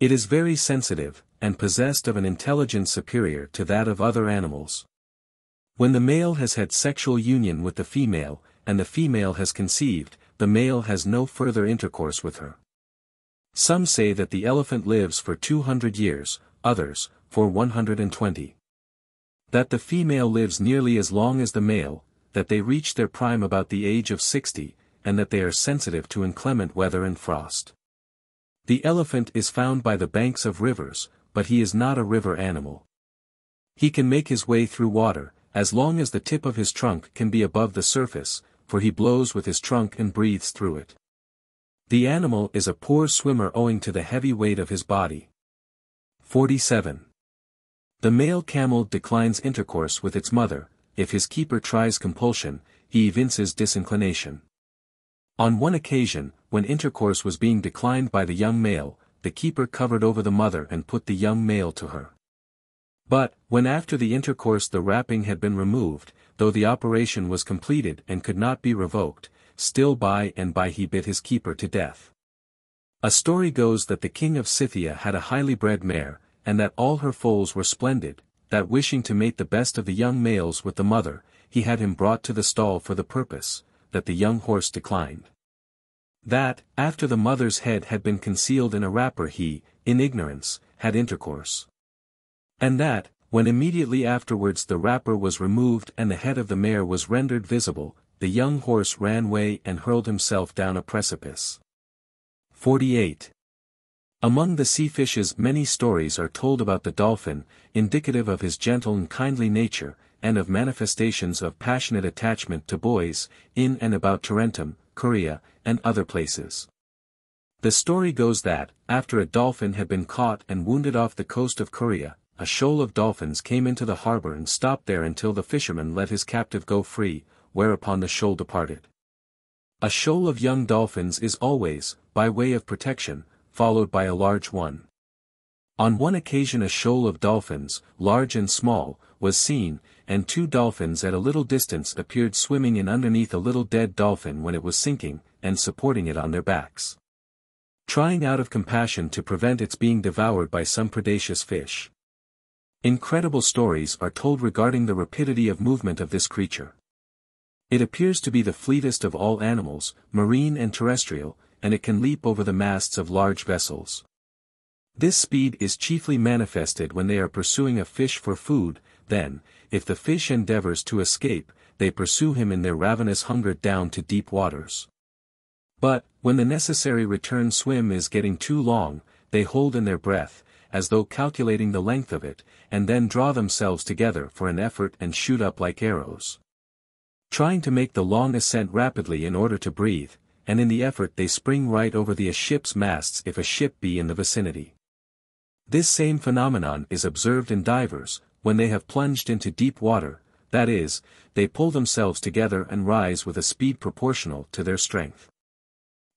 It is very sensitive, and possessed of an intelligence superior to that of other animals. When the male has had sexual union with the female, and the female has conceived, the male has no further intercourse with her. Some say that the elephant lives for 200 years, others, for 120 that the female lives nearly as long as the male, that they reach their prime about the age of 60, and that they are sensitive to inclement weather and frost. The elephant is found by the banks of rivers, but he is not a river animal. He can make his way through water, as long as the tip of his trunk can be above the surface, for he blows with his trunk and breathes through it. The animal is a poor swimmer owing to the heavy weight of his body. 47. The male camel declines intercourse with its mother, if his keeper tries compulsion, he evinces disinclination. On one occasion, when intercourse was being declined by the young male, the keeper covered over the mother and put the young male to her. But, when after the intercourse the wrapping had been removed, though the operation was completed and could not be revoked, still by and by he bit his keeper to death. A story goes that the king of Scythia had a highly bred mare, and that all her foals were splendid, that wishing to mate the best of the young males with the mother, he had him brought to the stall for the purpose, that the young horse declined. That, after the mother's head had been concealed in a wrapper he, in ignorance, had intercourse. And that, when immediately afterwards the wrapper was removed and the head of the mare was rendered visible, the young horse ran away and hurled himself down a precipice. 48. Among the sea fishes many stories are told about the dolphin, indicative of his gentle and kindly nature, and of manifestations of passionate attachment to boys, in and about Tarentum, Caria, and other places. The story goes that, after a dolphin had been caught and wounded off the coast of Caria, a shoal of dolphins came into the harbor and stopped there until the fisherman let his captive go free, whereupon the shoal departed. A shoal of young dolphins is always, by way of protection, followed by a large one. On one occasion a shoal of dolphins, large and small, was seen, and two dolphins at a little distance appeared swimming in underneath a little dead dolphin when it was sinking, and supporting it on their backs. Trying out of compassion to prevent its being devoured by some predaceous fish. Incredible stories are told regarding the rapidity of movement of this creature. It appears to be the fleetest of all animals, marine and terrestrial, and it can leap over the masts of large vessels. This speed is chiefly manifested when they are pursuing a fish for food, then, if the fish endeavors to escape, they pursue him in their ravenous hunger down to deep waters. But, when the necessary return swim is getting too long, they hold in their breath, as though calculating the length of it, and then draw themselves together for an effort and shoot up like arrows. Trying to make the long ascent rapidly in order to breathe, and in the effort they spring right over the ship's masts if a ship be in the vicinity. This same phenomenon is observed in divers, when they have plunged into deep water, that is, they pull themselves together and rise with a speed proportional to their strength.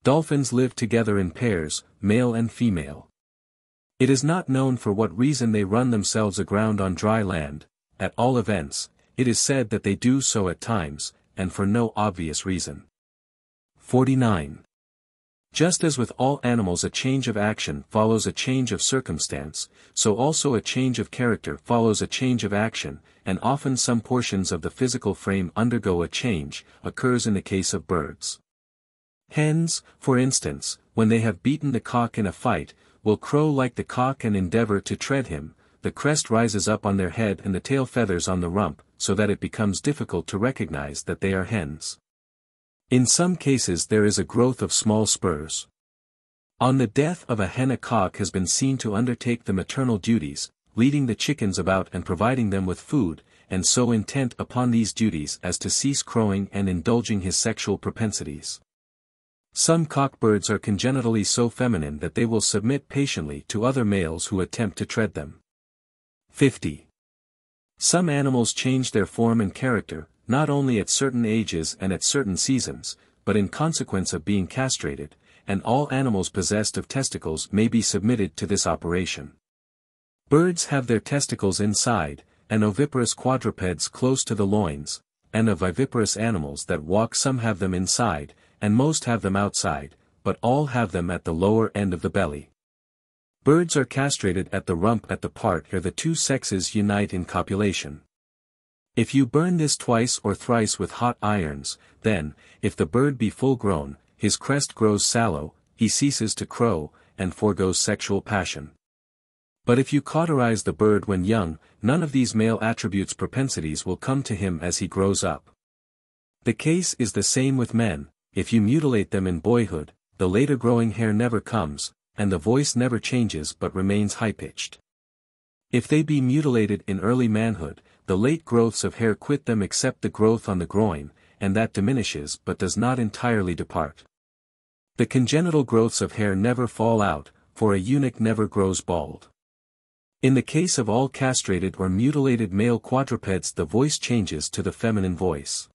Dolphins live together in pairs, male and female. It is not known for what reason they run themselves aground on dry land, at all events, it is said that they do so at times, and for no obvious reason. 49. Just as with all animals a change of action follows a change of circumstance, so also a change of character follows a change of action, and often some portions of the physical frame undergo a change, occurs in the case of birds. Hens, for instance, when they have beaten the cock in a fight, will crow like the cock and endeavor to tread him, the crest rises up on their head and the tail feathers on the rump, so that it becomes difficult to recognize that they are hens. In some cases there is a growth of small spurs. On the death of a hen a cock has been seen to undertake the maternal duties, leading the chickens about and providing them with food, and so intent upon these duties as to cease crowing and indulging his sexual propensities. Some cockbirds are congenitally so feminine that they will submit patiently to other males who attempt to tread them. 50. Some animals change their form and character, not only at certain ages and at certain seasons, but in consequence of being castrated, and all animals possessed of testicles may be submitted to this operation. Birds have their testicles inside, and oviparous quadrupeds close to the loins, and of viviparous animals that walk some have them inside, and most have them outside, but all have them at the lower end of the belly. Birds are castrated at the rump at the part where the two sexes unite in copulation. If you burn this twice or thrice with hot irons, then, if the bird be full grown, his crest grows sallow, he ceases to crow, and foregoes sexual passion. But if you cauterize the bird when young, none of these male attributes propensities will come to him as he grows up. The case is the same with men, if you mutilate them in boyhood, the later growing hair never comes, and the voice never changes but remains high-pitched. If they be mutilated in early manhood, the late growths of hair quit them except the growth on the groin, and that diminishes but does not entirely depart. The congenital growths of hair never fall out, for a eunuch never grows bald. In the case of all castrated or mutilated male quadrupeds the voice changes to the feminine voice.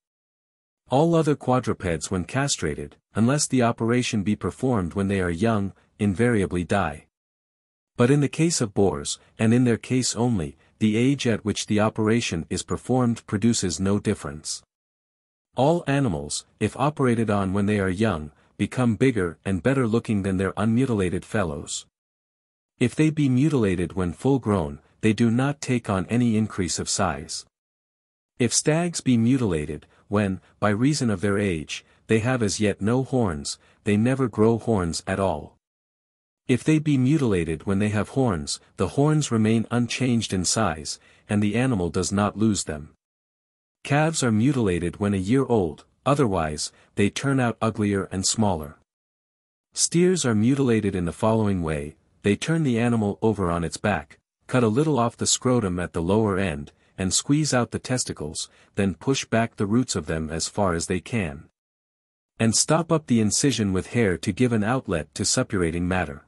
All other quadrupeds when castrated, unless the operation be performed when they are young, invariably die. But in the case of boars, and in their case only, the age at which the operation is performed produces no difference. All animals, if operated on when they are young, become bigger and better looking than their unmutilated fellows. If they be mutilated when full grown, they do not take on any increase of size. If stags be mutilated, when, by reason of their age, they have as yet no horns, they never grow horns at all. If they be mutilated when they have horns, the horns remain unchanged in size, and the animal does not lose them. Calves are mutilated when a year old, otherwise, they turn out uglier and smaller. Steers are mutilated in the following way, they turn the animal over on its back, cut a little off the scrotum at the lower end, and squeeze out the testicles, then push back the roots of them as far as they can. And stop up the incision with hair to give an outlet to suppurating matter.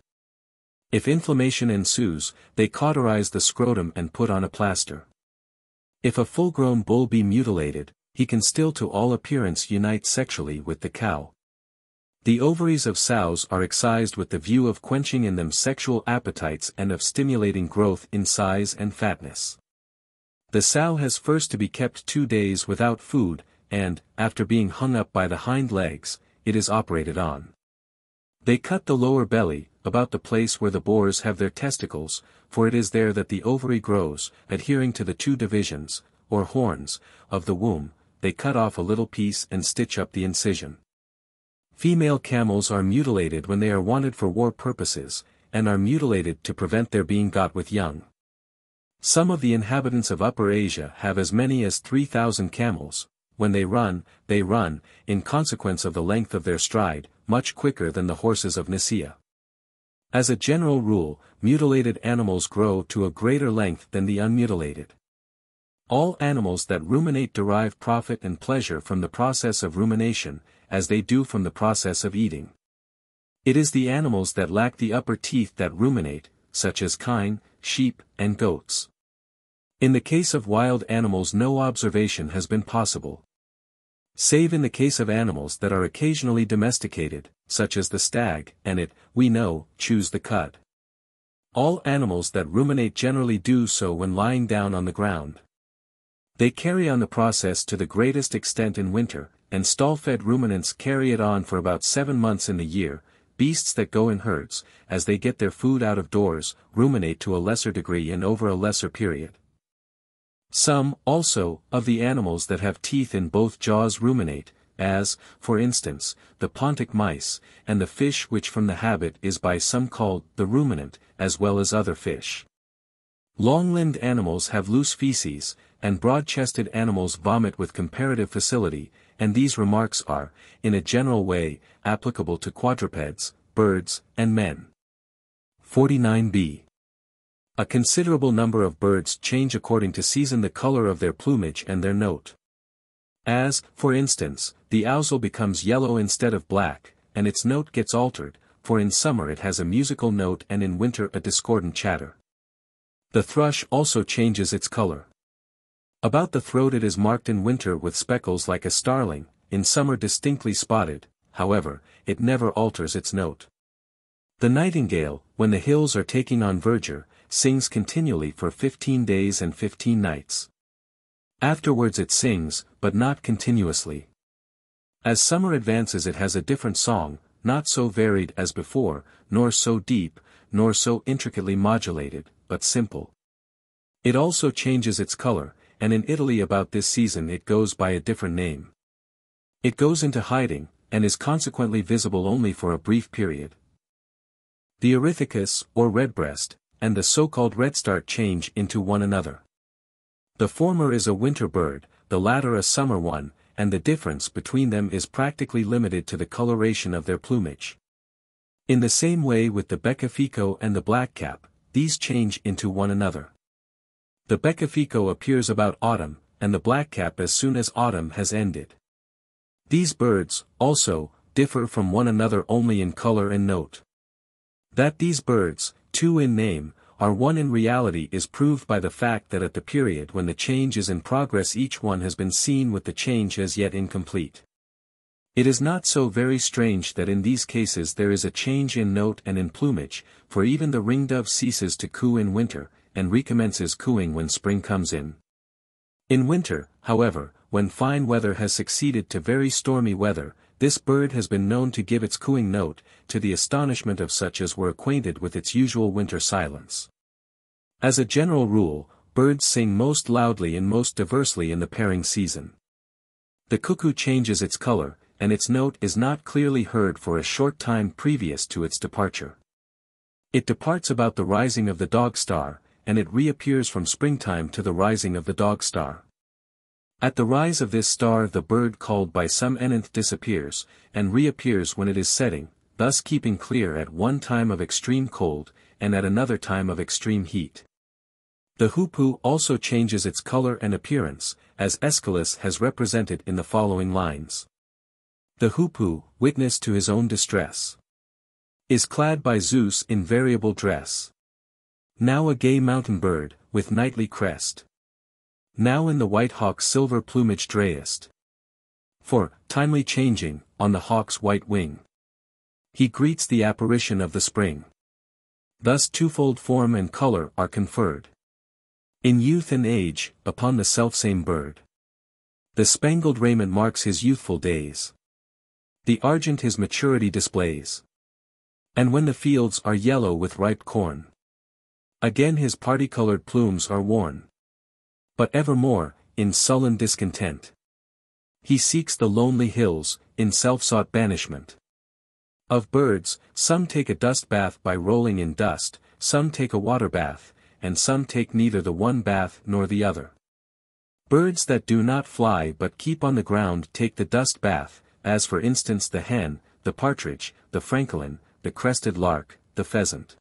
If inflammation ensues, they cauterize the scrotum and put on a plaster. If a full-grown bull be mutilated, he can still to all appearance unite sexually with the cow. The ovaries of sows are excised with the view of quenching in them sexual appetites and of stimulating growth in size and fatness. The sow has first to be kept two days without food, and, after being hung up by the hind legs, it is operated on. They cut the lower belly, about the place where the boars have their testicles, for it is there that the ovary grows, adhering to the two divisions, or horns, of the womb, they cut off a little piece and stitch up the incision. Female camels are mutilated when they are wanted for war purposes, and are mutilated to prevent their being got with young. Some of the inhabitants of Upper Asia have as many as 3,000 camels, when they run, they run, in consequence of the length of their stride, much quicker than the horses of Nisaea. As a general rule, mutilated animals grow to a greater length than the unmutilated. All animals that ruminate derive profit and pleasure from the process of rumination, as they do from the process of eating. It is the animals that lack the upper teeth that ruminate, such as kine, sheep, and goats. In the case of wild animals no observation has been possible. Save in the case of animals that are occasionally domesticated, such as the stag, and it, we know, chews the cud. All animals that ruminate generally do so when lying down on the ground. They carry on the process to the greatest extent in winter, and stall-fed ruminants carry it on for about seven months in the year, beasts that go in herds, as they get their food out of doors, ruminate to a lesser degree and over a lesser period. Some, also, of the animals that have teeth in both jaws ruminate, as, for instance, the pontic mice, and the fish which from the habit is by some called the ruminant, as well as other fish. Long-limbed animals have loose feces, and broad-chested animals vomit with comparative facility, and these remarks are, in a general way, applicable to quadrupeds, birds, and men. 49b. A considerable number of birds change according to season the color of their plumage and their note. As, for instance, the ousel becomes yellow instead of black, and its note gets altered, for in summer it has a musical note and in winter a discordant chatter. The thrush also changes its color. About the throat it is marked in winter with speckles like a starling, in summer distinctly spotted, however, it never alters its note. The nightingale, when the hills are taking on verdure, sings continually for fifteen days and fifteen nights. Afterwards it sings, but not continuously. As summer advances it has a different song, not so varied as before, nor so deep, nor so intricately modulated, but simple. It also changes its color, and in Italy about this season it goes by a different name. It goes into hiding, and is consequently visible only for a brief period. The Erithacus, or redbreast, and the so-called redstart change into one another. The former is a winter bird, the latter a summer one, and the difference between them is practically limited to the coloration of their plumage. In the same way with the beccafico and the blackcap, these change into one another. The beccafico appears about autumn, and the blackcap as soon as autumn has ended. These birds, also, differ from one another only in color and note. That these birds, two in name, are one in reality is proved by the fact that at the period when the change is in progress each one has been seen with the change as yet incomplete. It is not so very strange that in these cases there is a change in note and in plumage, for even the ringdove ceases to coo in winter, and recommences cooing when spring comes in. In winter, however, when fine weather has succeeded to very stormy weather, this bird has been known to give its cooing note, to the astonishment of such as were acquainted with its usual winter silence. As a general rule, birds sing most loudly and most diversely in the pairing season. The cuckoo changes its color, and its note is not clearly heard for a short time previous to its departure. It departs about the rising of the dog star, and it reappears from springtime to the rising of the dog star. At the rise of this star the bird called by some oenanthe disappears, and reappears when it is setting, thus keeping clear at one time of extreme cold, and at another time of extreme heat. The hoopoe also changes its color and appearance, as Aeschylus has represented in the following lines. The hoopoe, witness to his own distress, is clad by Zeus in variable dress. Now a gay mountain bird, with knightly crest. Now in the white hawk's silver plumage drayest. For, timely changing, on the hawk's white wing. He greets the apparition of the spring. Thus twofold form and color are conferred. In youth and age, upon the selfsame bird. The spangled raiment marks his youthful days. The argent his maturity displays. And when the fields are yellow with ripe corn. Again his party-colored plumes are worn. But evermore, in sullen discontent. He seeks the lonely hills, in self-sought banishment. Of birds, some take a dust bath by rolling in dust, some take a water bath, and some take neither the one bath nor the other. Birds that do not fly but keep on the ground take the dust bath, as for instance the hen, the partridge, the francolin, the crested lark, the pheasant.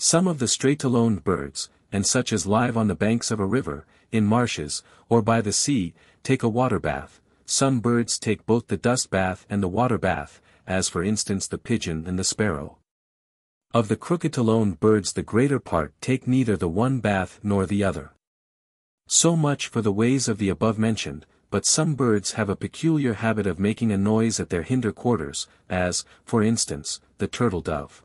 Some of the straight-taloned birds, and such as live on the banks of a river, in marshes, or by the sea, take a water bath, some birds take both the dust bath and the water bath, as for instance the pigeon and the sparrow. Of the crooked-taloned birds the greater part take neither the one bath nor the other. So much for the ways of the above-mentioned, but some birds have a peculiar habit of making a noise at their hinder quarters, as, for instance, the turtle-dove.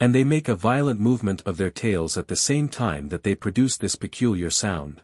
And they make a violent movement of their tails at the same time that they produce this peculiar sound.